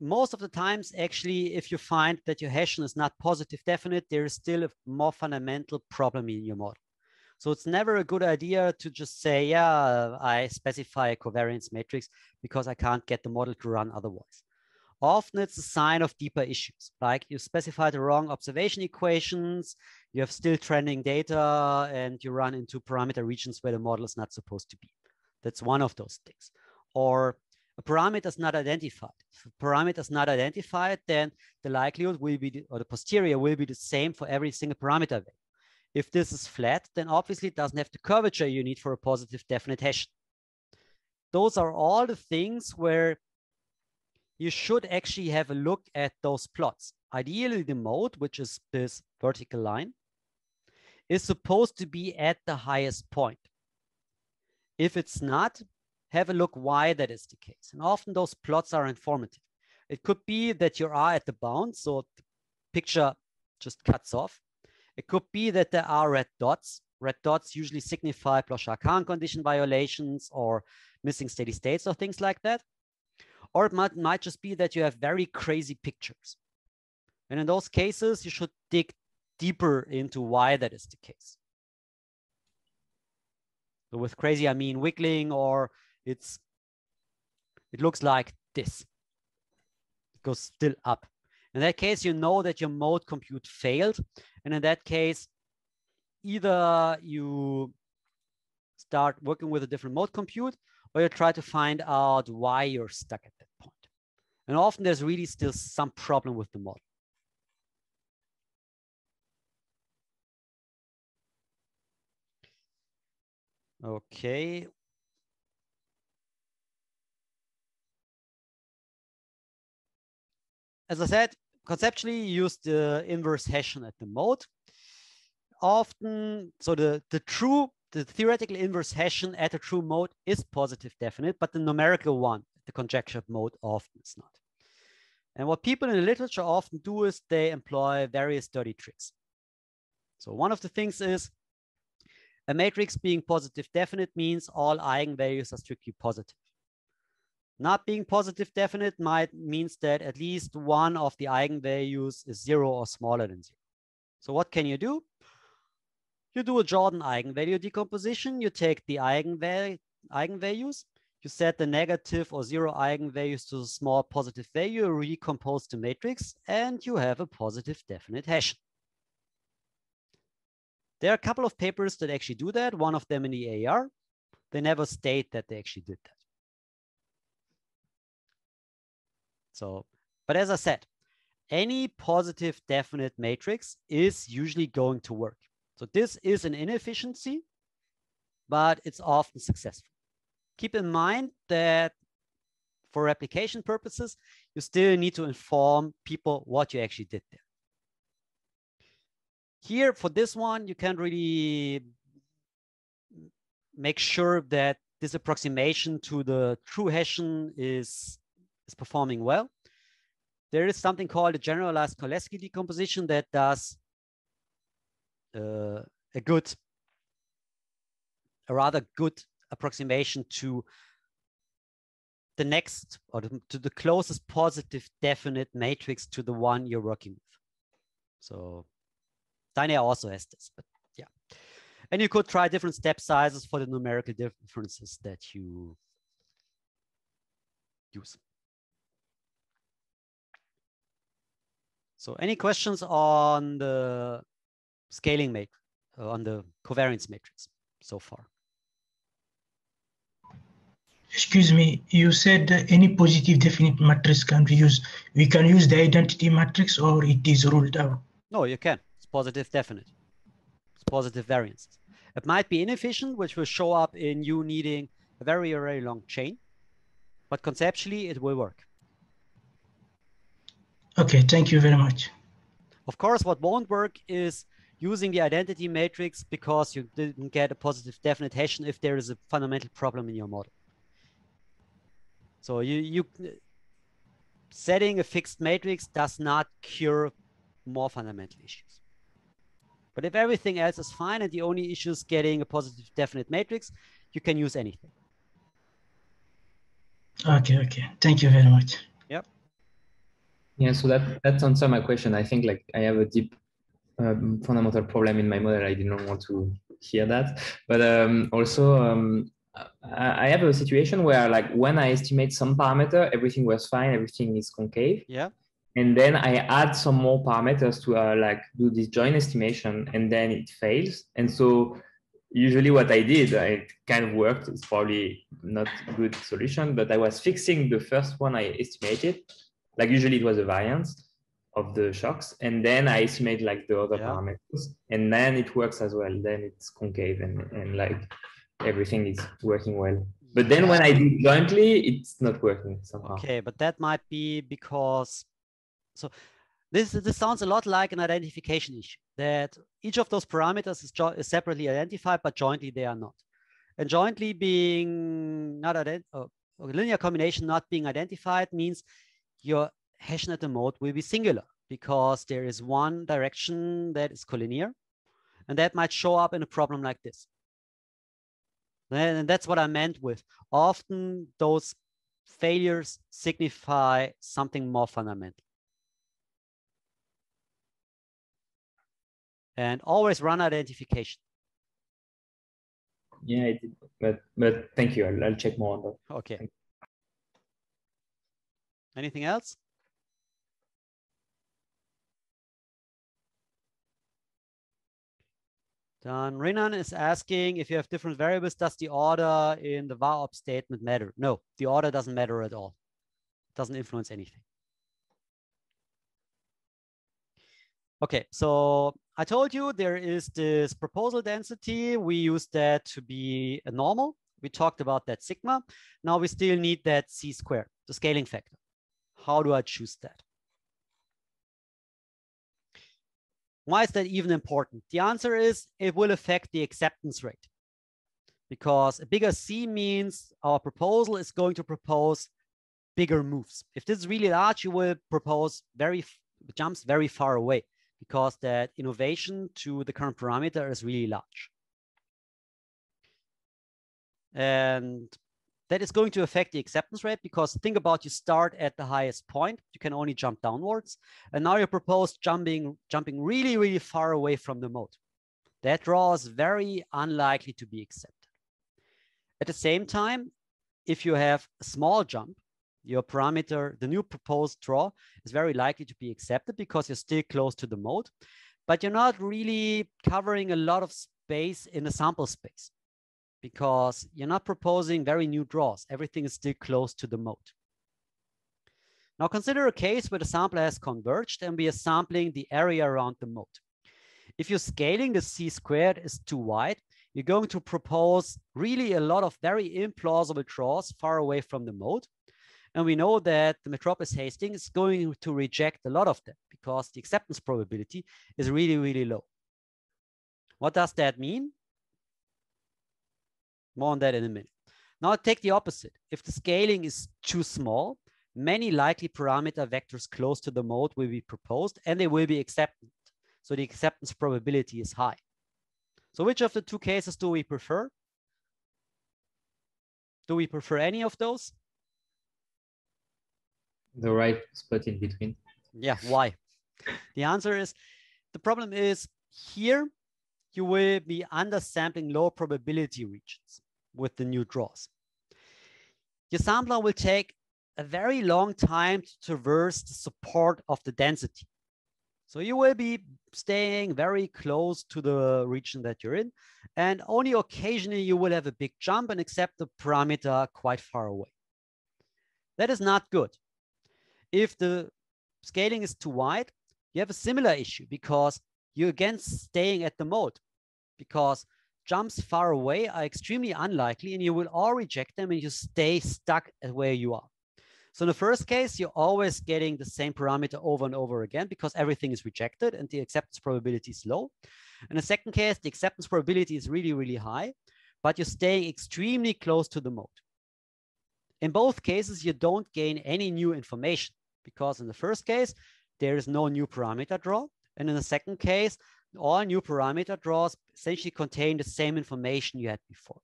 most of the times, actually, if you find that your Hessian is not positive definite, there is still a more fundamental problem in your model. So it's never a good idea to just say, yeah, I specify a covariance matrix because I can't get the model to run otherwise. Often it's a sign of deeper issues, like you specify the wrong observation equations, you have still trending data, and you run into parameter regions where the model is not supposed to be. That's one of those things. Or a parameter is not identified. If a parameter is not identified, then the likelihood will be, or the posterior will be the same for every single parameter value. If this is flat, then obviously it doesn't have the curvature you need for a positive definite Hessian. Those are all the things where you should actually have a look at those plots. Ideally, the mode, which is this vertical line, is supposed to be at the highest point. If it's not, have a look why that is the case. And often those plots are informative. It could be that you are at the bound, so the picture just cuts off. It could be that there are red dots. Red dots usually signify Blanchard-Kahn condition violations or missing steady states or things like that. Or it might, might just be that you have very crazy pictures. And in those cases, you should dig deeper into why that is the case. So with crazy, I mean wiggling or it's, it looks like this. It goes still up. In that case, you know that your mode compute failed. And in that case, either you start working with a different mode compute or you try to find out why you're stuck at that point. And often there's really still some problem with the model. Okay. As I said, conceptually you use the inverse Hessian at the mode. Often, so the, the true, the theoretical inverse Hessian at a true mode is positive definite, but the numerical one, the conjectured mode often is not. And what people in the literature often do is they employ various dirty tricks. So one of the things is a matrix being positive definite means all eigenvalues are strictly positive. Not being positive definite might means that at least one of the eigenvalues is zero or smaller than zero. So what can you do? You do a Jordan eigenvalue decomposition. You take the eigenval eigenvalues, you set the negative or zero eigenvalues to a small positive value, recompose the matrix, and you have a positive definite hash. There are a couple of papers that actually do that, one of them in the AR. They never state that they actually did that. So, but as I said, any positive definite matrix is usually going to work. So this is an inefficiency, but it's often successful. Keep in mind that for replication purposes, you still need to inform people what you actually did there. Here for this one, you can't really make sure that this approximation to the true Hessian is, is performing well. There is something called a generalized Cholesky decomposition that does uh, a good, a rather good approximation to the next or to the closest positive definite matrix to the one you're working with. So Dynare also has this, but yeah. And you could try different step sizes for the numerical differences that you use. So any questions on the scaling matrix, uh, on the covariance matrix so far? Excuse me, you said any positive definite matrix can be used. We can use the identity matrix or it is ruled out? No, you can It's positive definite. It's positive variances. It might be inefficient, which will show up in you needing a very, very long chain, but conceptually it will work. Okay, thank you very much. Of course, what won't work is using the identity matrix because you didn't get a positive definite Hessian if there is a fundamental problem in your model. So you, you setting a fixed matrix does not cure more fundamental issues. But if everything else is fine and the only issue is getting a positive definite matrix, you can use anything. Okay, okay. Thank you very much. Yep. Yeah, so that that answers my question. I think like I have a deep um, fundamental problem in my model. I didn't want to hear that, but um, also um, I have a situation where like when I estimate some parameter, everything was fine, everything is concave. Yeah. And then I add some more parameters to uh, like do this joint estimation, and then it fails. And so usually what I did, it kind of worked. It's probably not a good solution, but I was fixing the first one I estimated. Like usually it was a variance of the shocks, and then I estimate like the other Yeah. parameters, and then it works as well. Then it's concave and, and like everything is working well. But then when I do jointly, it's not working somehow. Okay, but that might be because so this this sounds a lot like an identification issue that each of those parameters is, is separately identified, but jointly they are not. And jointly being not ident- a linear combination not being identified means your hashnet mode will be singular because there is one direction that is collinear, and that might show up in a problem like this. And that's what I meant with often those failures signify something more fundamental. And always run identification. Yeah. But but thank you. I'll, I'll check more on that. Okay. Anything else? Then Renan is asking if you have different variables, does the order in the varobs statement matter? No, the order doesn't matter at all. It doesn't influence anything. Okay, so I told you there is this proposal density. We use that to be a normal. We talked about that sigma. Now we still need that c squared, the scaling factor. How do I choose that? Why is that even important? The answer is it will affect the acceptance rate because a bigger C means our proposal is going to propose bigger moves. If this is really large, you will propose very jumps very far away because that innovation to the current parameter is really large. And that is going to affect the acceptance rate because think about you start at the highest point, you can only jump downwards. And now you propose jumping, jumping really, really far away from the mode. That draw is very unlikely to be accepted. At the same time, if you have a small jump, your parameter, the new proposed draw is very likely to be accepted because you're still close to the mode, but you're not really covering a lot of space in the sample space because you're not proposing very new draws. Everything is still close to the mode. Now consider a case where the sample has converged and we are sampling the area around the mode. If you're scaling the C squared is too wide, you're going to propose really a lot of very implausible draws far away from the mode. And we know that the Metropolis Hastings is going to reject a lot of them because the acceptance probability is really, really low. What does that mean? More on that in a minute. Now take the opposite. If the scaling is too small, many likely parameter vectors close to the mode will be proposed and they will be accepted. So the acceptance probability is high. So which of the two cases do we prefer? Do we prefer any of those? The right spot in between. Yeah, why? the answer is the problem is here you will be undersampling low probability regions with the new draws. Your sampler will take a very long time to traverse the support of the density. So you will be staying very close to the region that you're in, and only occasionally you will have a big jump and accept the parameter quite far away. That is not good. If the scaling is too wide, you have a similar issue because you're again staying at the mode because jumps far away are extremely unlikely and you will all reject them and you stay stuck at where you are. So in the first case, you're always getting the same parameter over and over again because everything is rejected and the acceptance probability is low. In the second case, the acceptance probability is really, really high, but you're staying extremely close to the mode. In both cases, you don't gain any new information because in the first case, there is no new parameter draw. And in the second case, all new parameter draws essentially contain the same information you had before.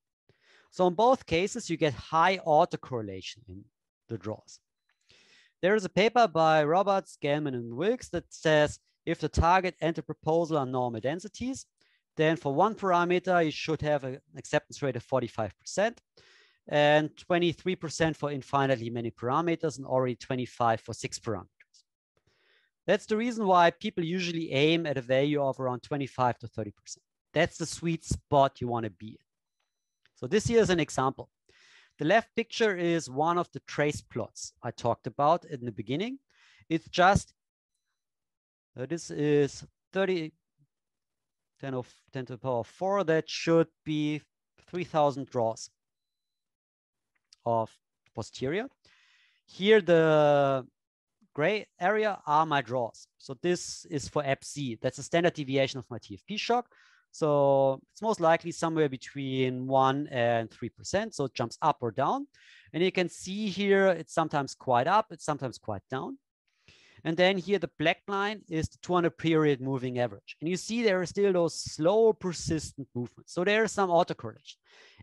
So in both cases, you get high autocorrelation in the draws. There is a paper by Roberts, Gelman, and Gilks that says if the target and the proposal are normal densities, then for one parameter, you should have an acceptance rate of 45% and 23% for infinitely many parameters and already 25 for six parameters. That's the reason why people usually aim at a value of around 25 to 30%. That's the sweet spot you want to be in. So this here is an example. The left picture is one of the trace plots I talked about in the beginning. It's just, uh, this is 30, 10, of, 10 to the power of 4. That should be 3,000 draws of posterior. Here, the gray area are my draws. So this is for EPC. That's a standard deviation of my TFP shock. So it's most likely somewhere between one and 3%. So it jumps up or down. And you can see here, it's sometimes quite up, it's sometimes quite down. And then here, the black line is the 200 period moving average. And you see there are still those slow, persistent movements. So there is some autocorrelation.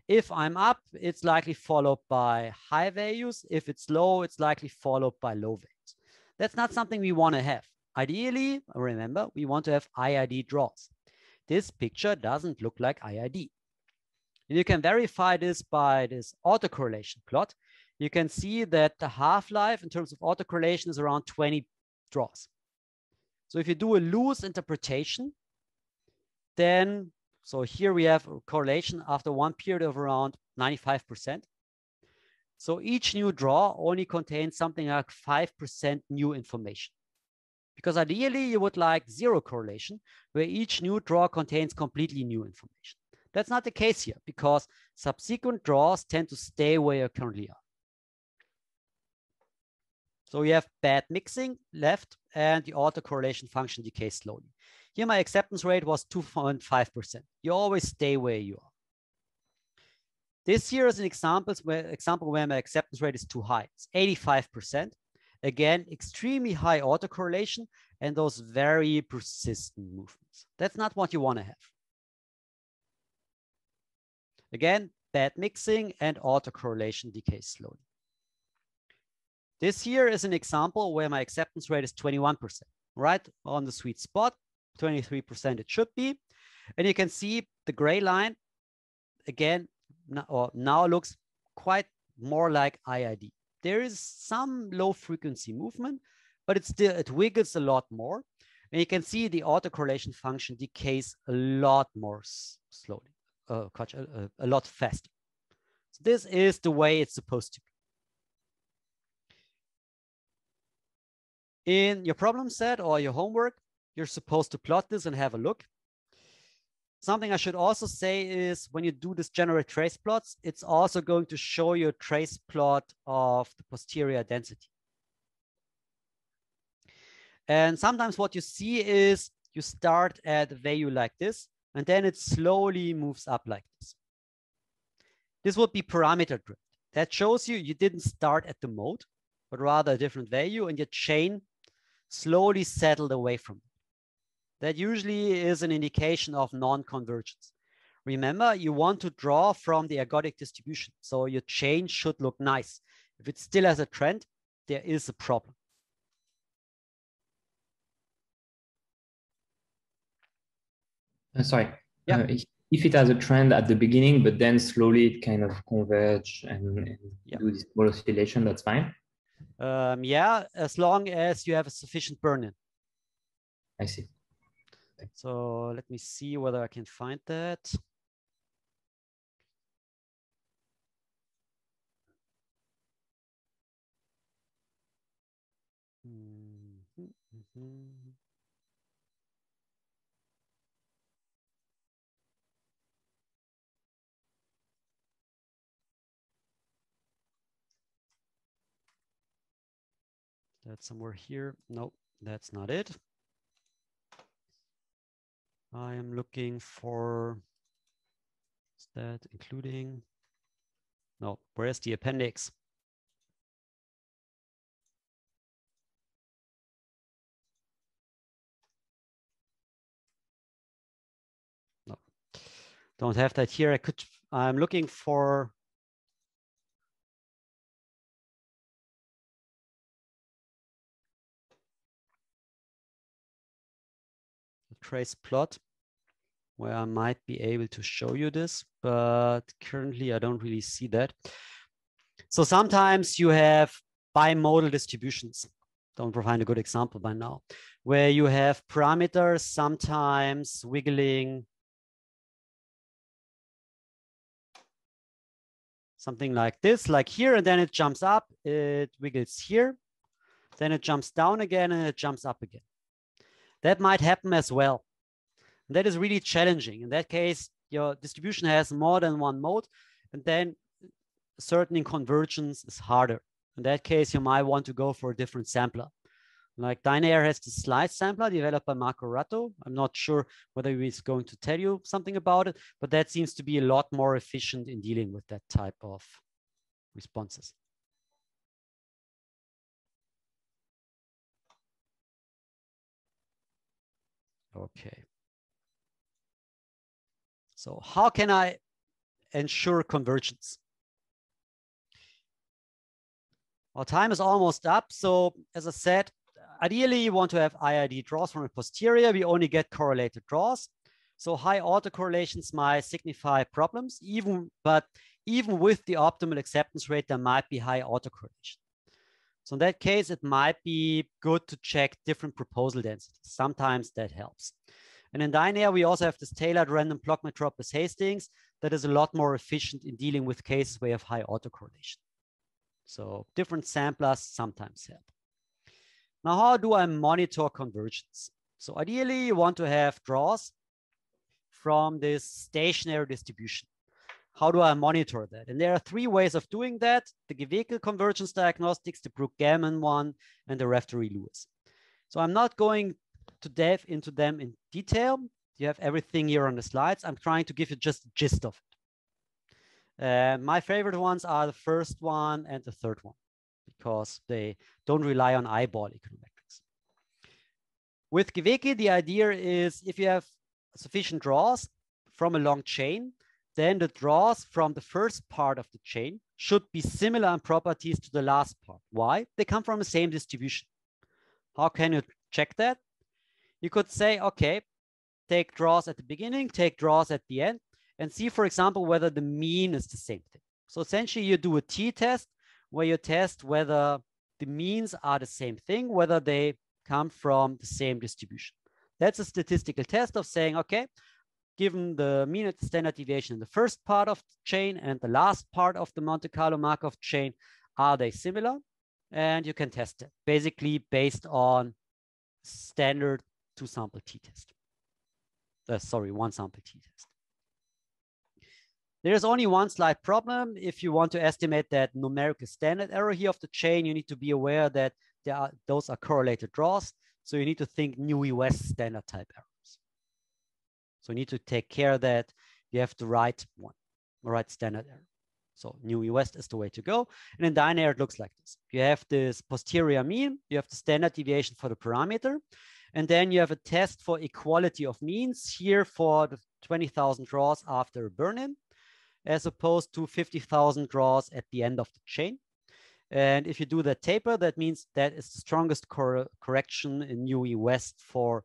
If I'm up, it's likely followed by high values. If it's low, it's likely followed by low values. That's not something we want to have. Ideally, remember, we want to have IID draws. This picture doesn't look like IID. And you can verify this by this autocorrelation plot. You can see that the half-life in terms of autocorrelation is around 20 draws. So if you do a loose interpretation, then, so here we have a correlation after one period of around 95%. So each new draw only contains something like 5% new information. Because ideally you would like zero correlation where each new draw contains completely new information. That's not the case here because subsequent draws tend to stay where you currently are. So we have bad mixing left and the autocorrelation function decays slowly. Here my acceptance rate was 2.5%. You always stay where you are. This here is an example where, example where my acceptance rate is too high. It's 85%. Again, extremely high autocorrelation and those very persistent movements. That's not what you want to have. Again, bad mixing and autocorrelation decays slowly. This here is an example where my acceptance rate is 21%, right on the sweet spot, 23% it should be. And you can see the gray line, again, now, now looks quite more like IID. There is some low frequency movement, but it still, it wiggles a lot more. And you can see the autocorrelation function decays a lot more slowly, uh, a, a lot faster. So this is the way it's supposed to be. In your problem set or your homework, you're supposed to plot this and have a look. Something I should also say is when you do this generate trace plots, it's also going to show you a trace plot of the posterior density. And sometimes what you see is you start at a value like this, and then it slowly moves up like this. This would be parameter drift. That shows you you didn't start at the mode, but rather a different value, and your chain slowly settled away from it. That usually is an indication of non-convergence. Remember, you want to draw from the ergodic distribution. So your chain should look nice. If it still has a trend, there is a problem. Uh, sorry. Yeah. Uh, if it has a trend at the beginning, but then slowly it kind of converge and, and yeah. do this small oscillation, that's fine. Um, yeah, as long as you have a sufficient burn-in. I see. So let me see whether I can find that. Mm -hmm. That's somewhere here. Nope, that's not it. I am looking for, is that including? No, where's the appendix? No, don't have that here. I could, I'm looking for trace plot where I might be able to show you this, but currently I don't really see that. So sometimes you have bimodal distributions. Don't provide a good example by now, where you have parameters sometimes wiggling something like this, like here, and then it jumps up, it wiggles here, then it jumps down again, and it jumps up again. That might happen as well. And that is really challenging. In that case, your distribution has more than one mode, and then certain convergence is harder. In that case, you might want to go for a different sampler. Like Dynare has the slice sampler developed by Marco Ratto. I'm not sure whether he's going to tell you something about it, but that seems to be a lot more efficient in dealing with that type of responses. Okay. So how can I ensure convergence? Our time is almost up. So as I said, ideally you want to have IID draws from a posterior. We only get correlated draws. So high autocorrelations might signify problems, even but even with the optimal acceptance rate, there might be high autocorrelation. So in that case, it might be good to check different proposal densities. Sometimes that helps. And in Dynare, we also have this tailored random block Metropolis Hastings that is a lot more efficient in dealing with cases where you have high autocorrelation. So different samplers sometimes help. Now, how do I monitor convergence? So ideally, you want to have draws from this stationary distribution. How do I monitor that? And there are three ways of doing that. The Geweke convergence diagnostics, the Brook-Gelman one, and the Raftery-Lewis. So I'm not going to dive into them in detail. You have everything here on the slides. I'm trying to give you just gist of it. Uh, my favorite ones are the first one and the third one because they don't rely on eyeball econometrics. With Geweke, the idea is if you have sufficient draws from a long chain, then the draws from the first part of the chain should be similar in properties to the last part. Why? They come from the same distribution. How can you check that? You could say, okay, take draws at the beginning, take draws at the end, and see, for example, whether the mean is the same thing. So essentially you do a t-test where you test whether the means are the same thing, whether they come from the same distribution. That's a statistical test of saying, okay, given the mean and standard deviation in the first part of the chain and the last part of the Monte Carlo Markov chain, are they similar? And you can test it basically based on standard two sample t-test. Uh, sorry, one sample t-test. There's only one slight problem. If you want to estimate that numerical standard error here of the chain, you need to be aware that there are, those are correlated draws. So you need to think Newey West standard type errors. So you need to take care that you have the right one, right standard error. So Newey West is the way to go. And in Dynare, it looks like this. You have this posterior mean, you have the standard deviation for the parameter, and then you have a test for equality of means here for the 20,000 draws after burn-in as opposed to 50,000 draws at the end of the chain. And if you do that taper, that means that is the strongest cor correction in Newey West for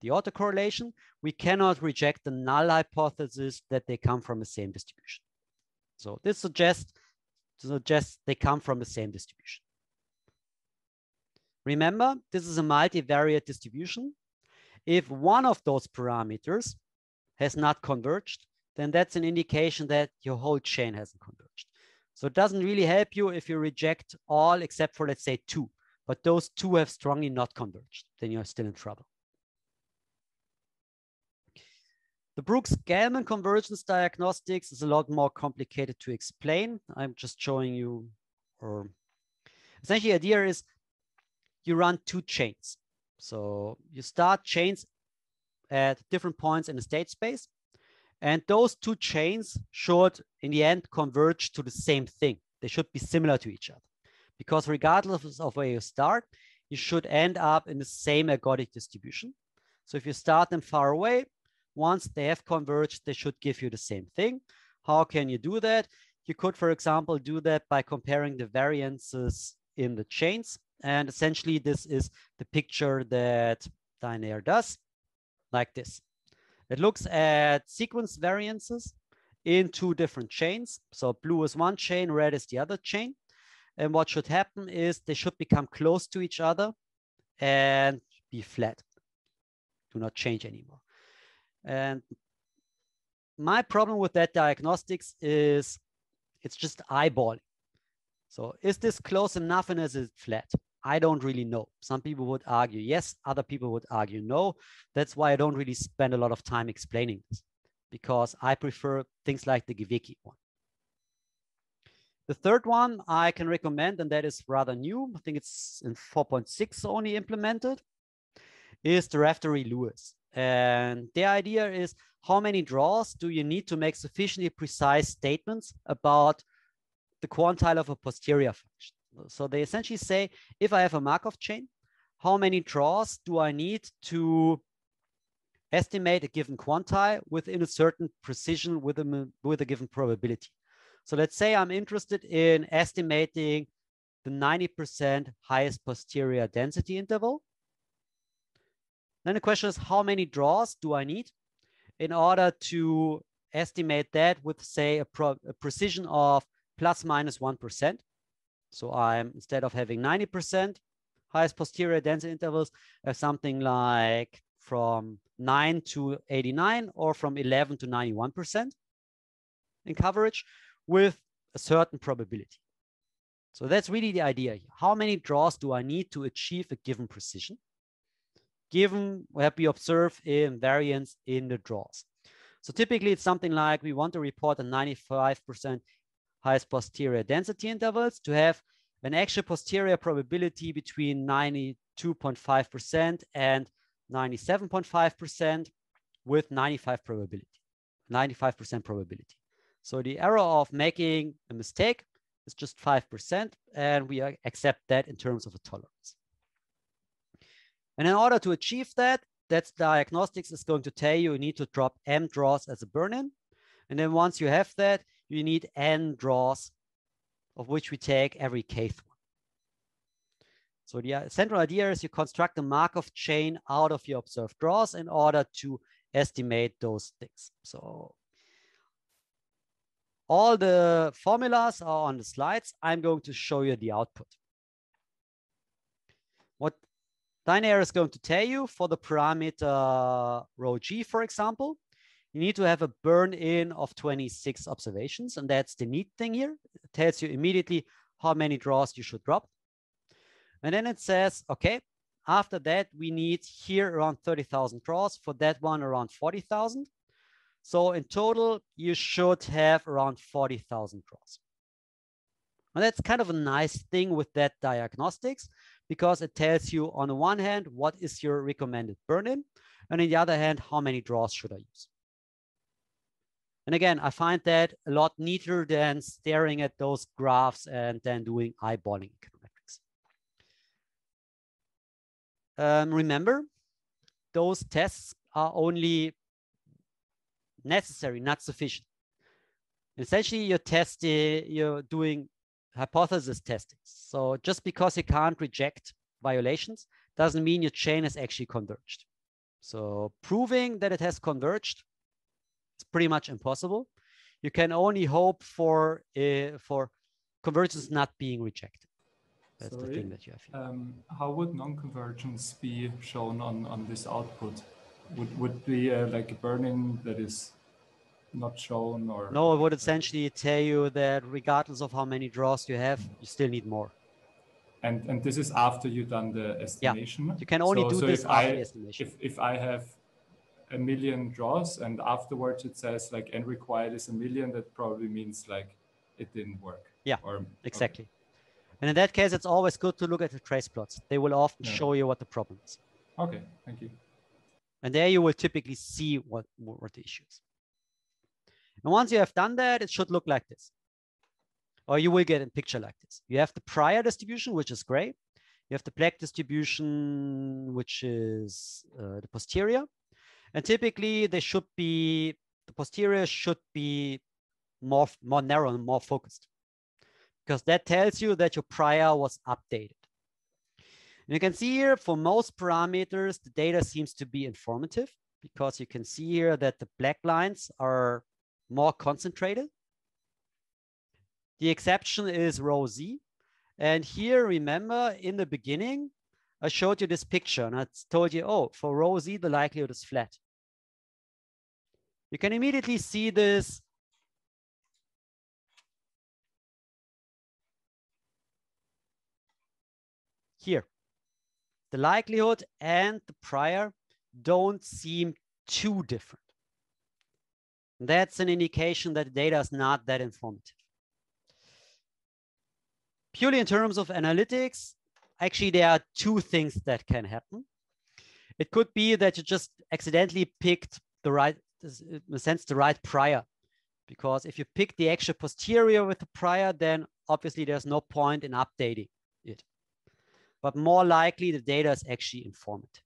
the autocorrelation. We cannot reject the null hypothesis that they come from the same distribution. So this suggests, suggests they come from the same distribution. Remember, this is a multivariate distribution. If one of those parameters has not converged, then that's an indication that your whole chain hasn't converged. So it doesn't really help you if you reject all except for, let's say, two, but those two have strongly not converged, then you're still in trouble. The Brooks-Gelman convergence diagnostics is a lot more complicated to explain. I'm just showing you, or essentially the idea is you run two chains. So you start chains at different points in the state space. And those two chains should, in the end, converge to the same thing. They should be similar to each other. Because regardless of where you start, you should end up in the same ergodic distribution. So if you start them far away, once they have converged, they should give you the same thing. How can you do that? You could, for example, do that by comparing the variances in the chains. And essentially, this is the picture that Dynare does. like this. It looks at sequence variances in two different chains. So blue is one chain, red is the other chain. And what should happen is they should become close to each other and be flat. Do not change anymore. And my problem with that diagnostics is it's just eyeballing. So is this close enough and is it flat? I don't really know. Some people would argue yes, other people would argue no. That's why I don't really spend a lot of time explaining this because I prefer things like the Geweke one. The third one I can recommend, and that is rather new, I think it's in 4.6 only implemented, is the Raftery-Lewis. And the idea is how many draws do you need to make sufficiently precise statements about the quantile of a posterior function? So they essentially say, if I have a Markov chain, how many draws do I need to estimate a given quantile within a certain precision with a, with a given probability? So let's say I'm interested in estimating the 90% highest posterior density interval. Then the question is, how many draws do I need in order to estimate that with, say, a, a precision of plus minus 1? So I'm, instead of having 90% highest posterior density intervals, have something like from 9 to 89 or from 11 to 91% in coverage with a certain probability. So that's really the idea. How many draws do I need to achieve a given precision, given what we observe in variance in the draws? So typically it's something like we want to report a 95% highest posterior density intervals to have an actual posterior probability between 92.5% and 97.5% with 95 probability, 95% probability. So the error of making a mistake is just 5%, and we accept that in terms of a tolerance. And in order to achieve that, that's diagnostics is going to tell you you need to drop m draws as a burn-in. And then once you have that, you need n draws, of which we take every kth one. So the uh, central idea is you construct a Markov chain out of your observed draws in order to estimate those things. So all the formulas are on the slides. I'm going to show you the output. What Dynare is going to tell you for the parameter rho g, for example, you need to have a burn in of 26 observations. And that's the neat thing here. It tells you immediately how many draws you should drop. And then it says, okay, after that, we need here around 30,000 draws. For that one, around 40,000. So in total, you should have around 40,000 draws. And that's kind of a nice thing with that diagnostics because it tells you on the one hand, what is your recommended burn-in? And on the other hand, how many draws should I use? And again, I find that a lot neater than staring at those graphs and then doing eyeballing econometrics. Um, remember, those tests are only necessary, not sufficient. Essentially, you're testing, you're doing hypothesis testing. So just because you can't reject violations doesn't mean your chain has actually converged. So proving that it has converged is pretty much impossible. You can only hope for uh, for convergence not being rejected. That's Sorry. the thing that you have. Um, how would non-convergence be shown on on this output? Would would be uh, like a burn-in that is not shown or no it would essentially tell you that regardless of how many draws you have you still need more and and this is after you've done the estimation yeah. you can only so, do so this after I, estimation if, if i have a million draws and afterwards it says like n required is a million that probably means like it didn't work yeah or exactly okay. and in that case it's always good to look at the trace plots they will often yeah. show you what the problem is okay thank you and there you will typically see what what the issues and once you have done that, it should look like this. Or you will get a picture like this. You have the prior distribution, which is gray. You have the black distribution, which is uh, the posterior. And typically they should be, the posterior should be more, more narrow and more focused because that tells you that your prior was updated. And you can see here for most parameters, the data seems to be informative. because you can see here that the black lines are more concentrated. The exception is rho Z. And here, remember in the beginning, I showed you this picture and I told you, oh, for rho Z, the likelihood is flat. You can immediately see this here. The likelihood and the prior don't seem too different. That's an indication that the data is not that informative. Purely in terms of analytics, actually there are two things that can happen. It could be that you just accidentally picked the right, in a sense, the right prior. Because if you pick the actual posterior with the prior, then obviously there's no point in updating it. But more likely the data is actually informative.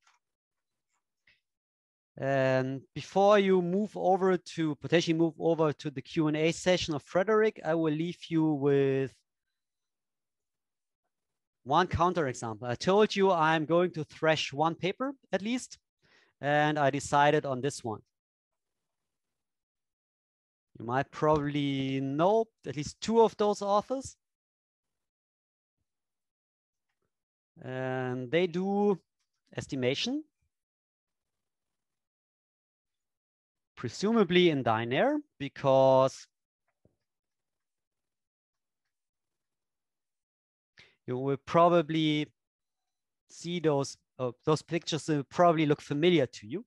And before you move over to potentially move over to the Q&A session of Frédéric, I will leave you with one counterexample. I told you I'm going to thresh one paper at least, and I decided on this one. You might probably know at least two of those authors. And they do estimation presumably in Dynare because you will probably see those uh, those pictures will probably look familiar to you.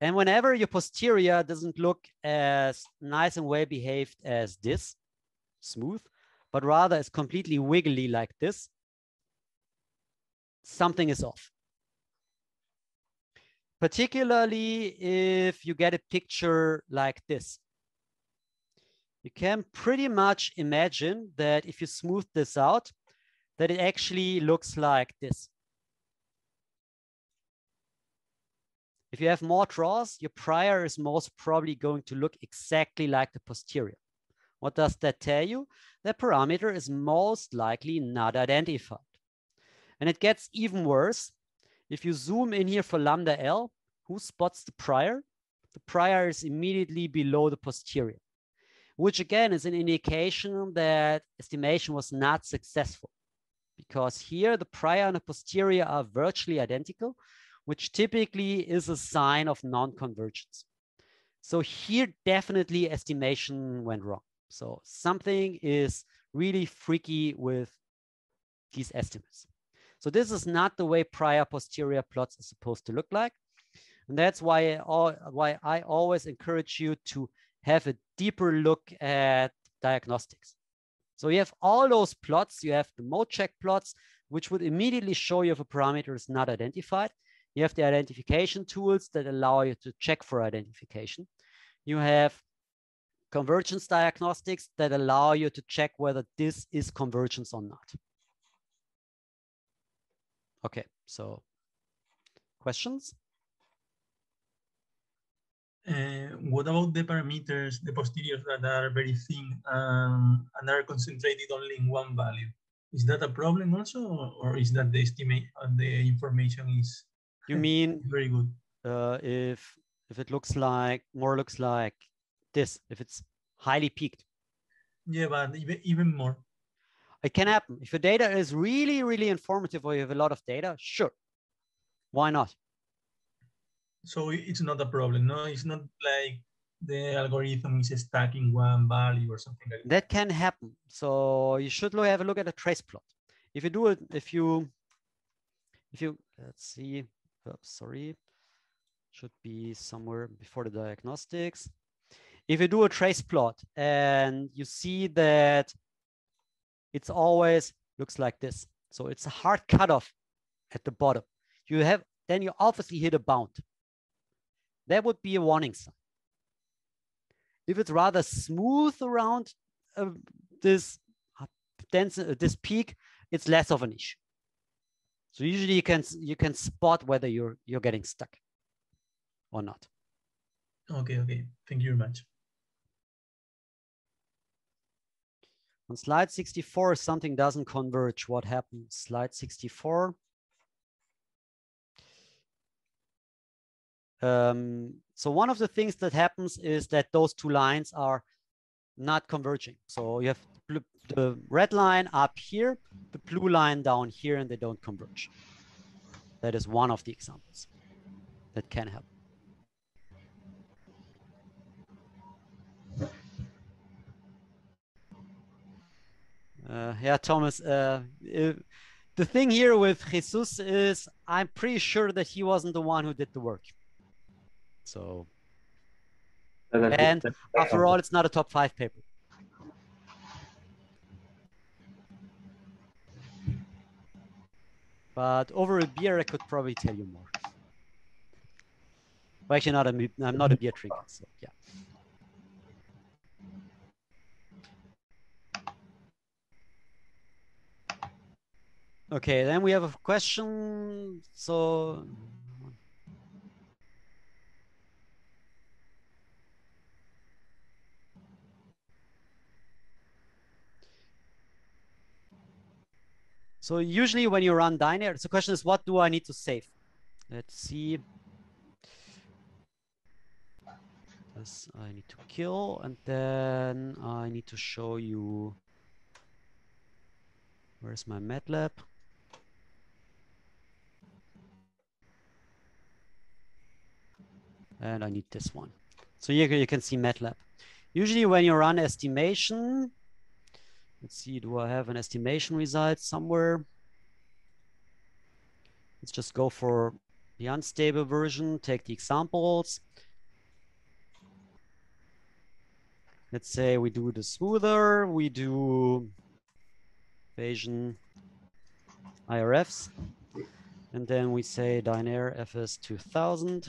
And whenever your posterior doesn't look as nice and well behaved as this, smooth, but rather is completely wiggly like this, something is off particularly if you get a picture like this. You can pretty much imagine that if you smooth this out, that it actually looks like this. If you have more draws, your prior is most probably going to look exactly like the posterior. What does that tell you? That parameter is most likely not identified. And it gets even worse if you zoom in here for lambda L, who spots the prior? The prior is immediately below the posterior, which again is an indication that estimation was not successful because here the prior and the posterior are virtually identical, which typically is a sign of non-convergence. So here definitely estimation went wrong. So something is really freaky with these estimates. So this is not the way prior posterior plots are supposed to look like. And that's why I, why I always encourage you to have a deeper look at diagnostics. So you have all those plots, you have the mode check plots, which would immediately show you if a parameter is not identified. You have the identification tools that allow you to check for identification. You have convergence diagnostics that allow you to check whether this is convergence or not. Okay, so questions? Uh, what about the parameters, the posteriors that are very thin um, and are concentrated only in one value? Is that a problem also, or is that the estimate uh, the information is? You mean very good? Uh, if if it looks like more looks like this, if it's highly peaked. Yeah, but even even more. It can happen. If your data is really, really informative or you have a lot of data, sure. Why not? So it's not a problem, no? It's not like the algorithm is stuck in one value or something like that. That can happen. So you should have a look at a trace plot. If you do it, if you, if you, let's see, oh, sorry, should be somewhere before the diagnostics. If you do a trace plot and you see that it's always looks like this. So it's a hard cutoff at the bottom. You have, then you obviously hit a bound. That would be a warning sign. If it's rather smooth around uh, this dense, uh, this peak, it's less of an issue. So usually you can you can spot whether you're you're getting stuck or not. Okay, okay. Thank you very much. On slide 64, something doesn't converge. What happened? Slide 64. Um, so one of the things that happens is that those two lines are not converging. So you have the red line up here, the blue line down here, and they don't converge. That is one of the examples that can happen. Uh, yeah, Thomas, uh, the thing here with Jesus is I'm pretty sure that he wasn't the one who did the work. So, and after all, it's not a top five paper. But over a beer, I could probably tell you more. Well, actually, not a, I'm not a beer drinker, so yeah. Okay, then we have a question. So So usually when you run Dynare, the question is, what do I need to save? Let's see. This I need to kill, and then I need to show you, where's my MATLAB? And I need this one. So here you can see MATLAB. Usually when you run estimation, Let's see, do I have an estimation result somewhere? Let's just go for the unstable version, take the examples. Let's say we do the smoother, we do Bayesian IRFs, and then we say Dynare FS 2000.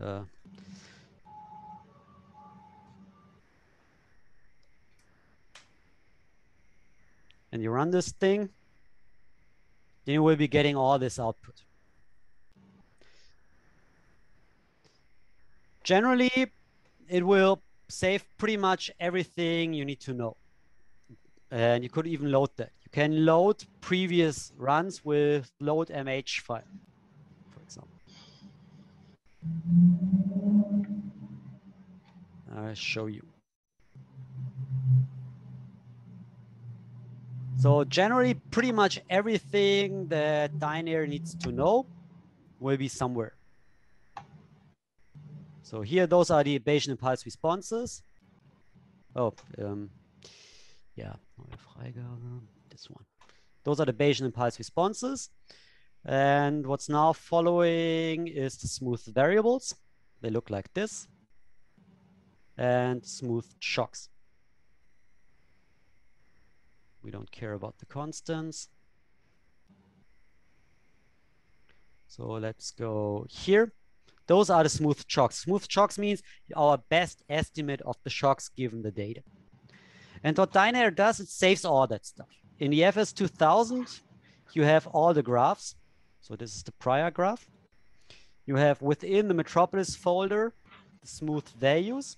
Uh, and you run this thing, then you will be getting all this output. Generally, it will save pretty much everything you need to know. And you could even load that. You can load previous runs with load mh file, for example. I'll show you. So generally, pretty much everything that Dynare needs to know will be somewhere. So here, those are the Bayesian impulse responses. Oh, um, yeah, this one. Those are the Bayesian impulse responses. And what's now following is the smooth variables. They look like this. And smooth shocks. We don't care about the constants. So let's go here. Those are the smooth shocks. Smooth shocks means our best estimate of the shocks given the data. And what Dynare does, it saves all that stuff. In the FS2000, you have all the graphs. So this is the prior graph. You have within the Metropolis folder, the smooth values.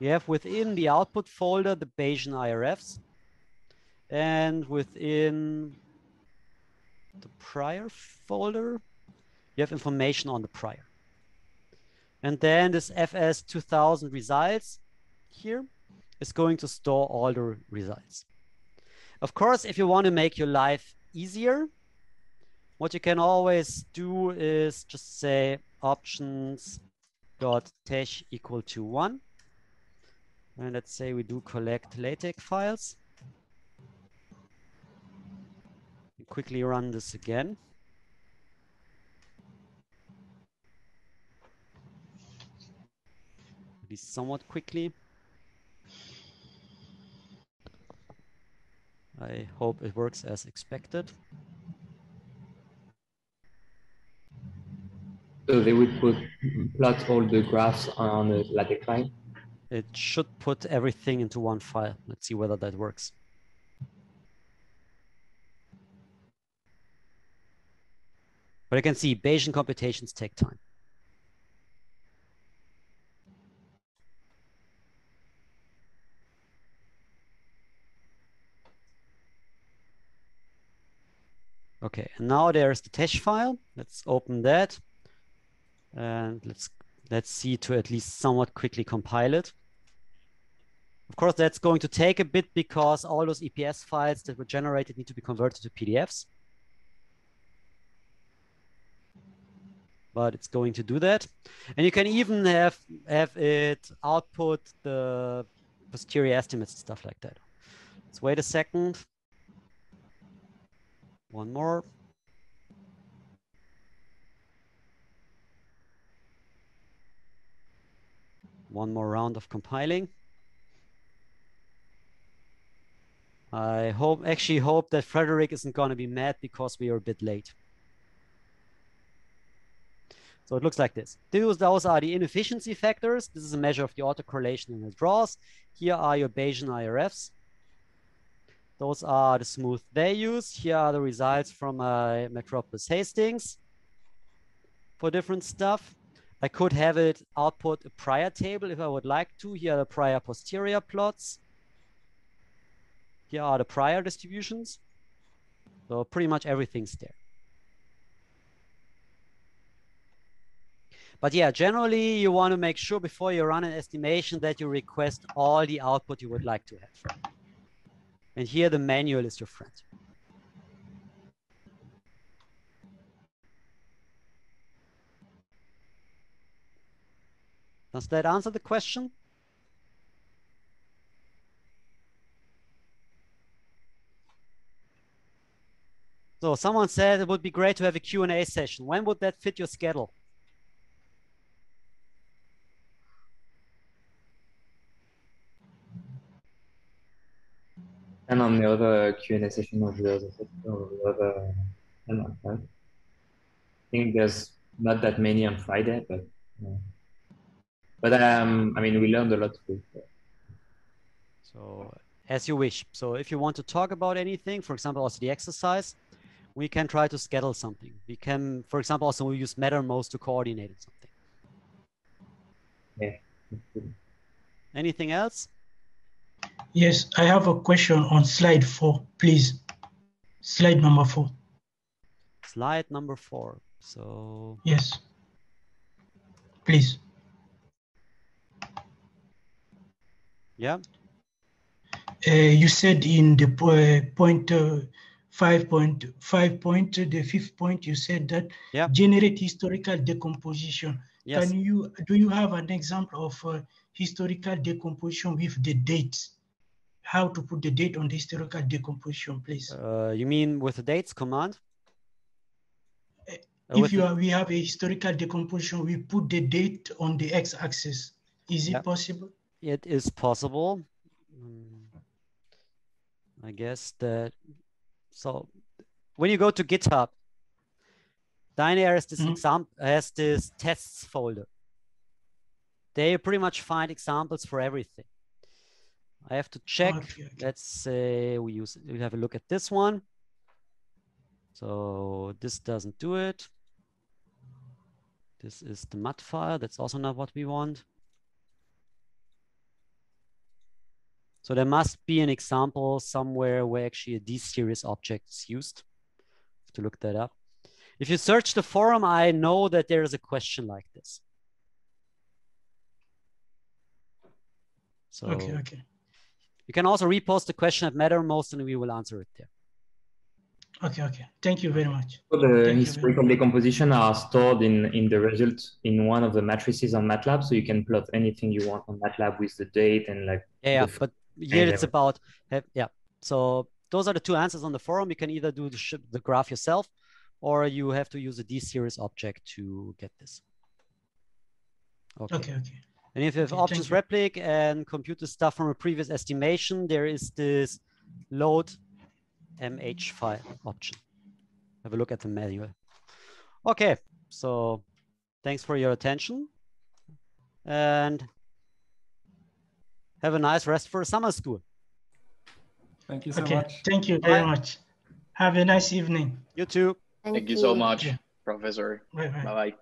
You have within the output folder, the Bayesian IRFs and within the prior folder, you have information on the prior. And then this FS 2000 results here is going to store all the results. Of course, if you want to make your life easier, what you can always do is just say options dot TeX equal to one. And let's say we do collect LaTeX files. Quickly run this again. At least somewhat quickly. I hope it works as expected. So they would put plot all the graphs on a LaTeX file? It should put everything into one file. Let's see whether that works. But I can see Bayesian computations take time. Okay, and now there's the TeX file. Let's open that. And let's let's see to at least somewhat quickly compile it. Of course, that's going to take a bit because all those EPS files that were generated need to be converted to PDFs. But it's going to do that. And you can even have, have it output the posterior estimates and stuff like that. Let's wait a second. One more. One more round of compiling. I hope, actually hope that Frédéric isn't going to be mad because we are a bit late. So it looks like this. Those, those are the inefficiency factors. This is a measure of the autocorrelation in the draws. Here are your Bayesian IRFs. Those are the smooth values. Here are the results from my Metropolis Hastings for different stuff. I could have it output a prior table if I would like to. Here are the prior posterior plots. Here are the prior distributions. So pretty much everything's there. But yeah, generally you want to make sure before you run an estimation that you request all the output you would like to have. And here the manual is your friend. Does that answer the question? So someone said it would be great to have a Q&A session. When would that fit your schedule? And on the other Q&A session of the other, the other right? I think there's not that many on Friday, but yeah. but um, I mean, we learned a lot too. So as you wish. So if you want to talk about anything, for example, also the exercise, we can try to schedule something. We can, for example, also we use Mattermost to coordinate something. Yeah. Anything else? Yes, I have a question on slide four, please. Slide number four. Slide number four. So. Yes. Please. Yeah. Uh, you said in the uh, point uh, five point five point the fifth point you said that yeah. generate historical decomposition. Yes. Can you do you have an example of uh, historical decomposition with the dates? How to put the date on the historical decomposition, please? Uh, you mean with the dates command? Uh, if you are, we have a historical decomposition, we put the date on the x-axis. Is yeah. it possible? It is possible. Um, I guess that so when you go to GitHub, Dynare has this mm -hmm. example has this tests folder. They pretty much find examples for everything. I have to check. Okay, okay. Let's say we use we have a look at this one. So this doesn't do it. This is the MAT file. That's also not what we want. So there must be an example somewhere where actually a dseries object is used. Have to look that up. If you search the forum, I know that there is a question like this. So okay, okay. You can also repost the question at Mattermost and we will answer it there. Okay, okay. Thank you very much. So the Thank historical decomposition are stored in, in the result in one of the matrices on MATLAB. So you can plot anything you want on MATLAB with the date and like. Yeah, but here it's about, yeah. So those are the two answers on the forum. You can either do the, the graph yourself or you have to use a dseries object to get this. Okay, okay. okay. And if you have okay, options replic and compute the stuff from a previous estimation, there is this load mh file option. Have a look at the manual. Okay, so thanks for your attention and have a nice rest for summer school. Thank you so okay. much. Thank you very Bye. much. Have a nice evening. You too. Thank, Thank you. you so much, Professor. Bye-bye. Bye-bye.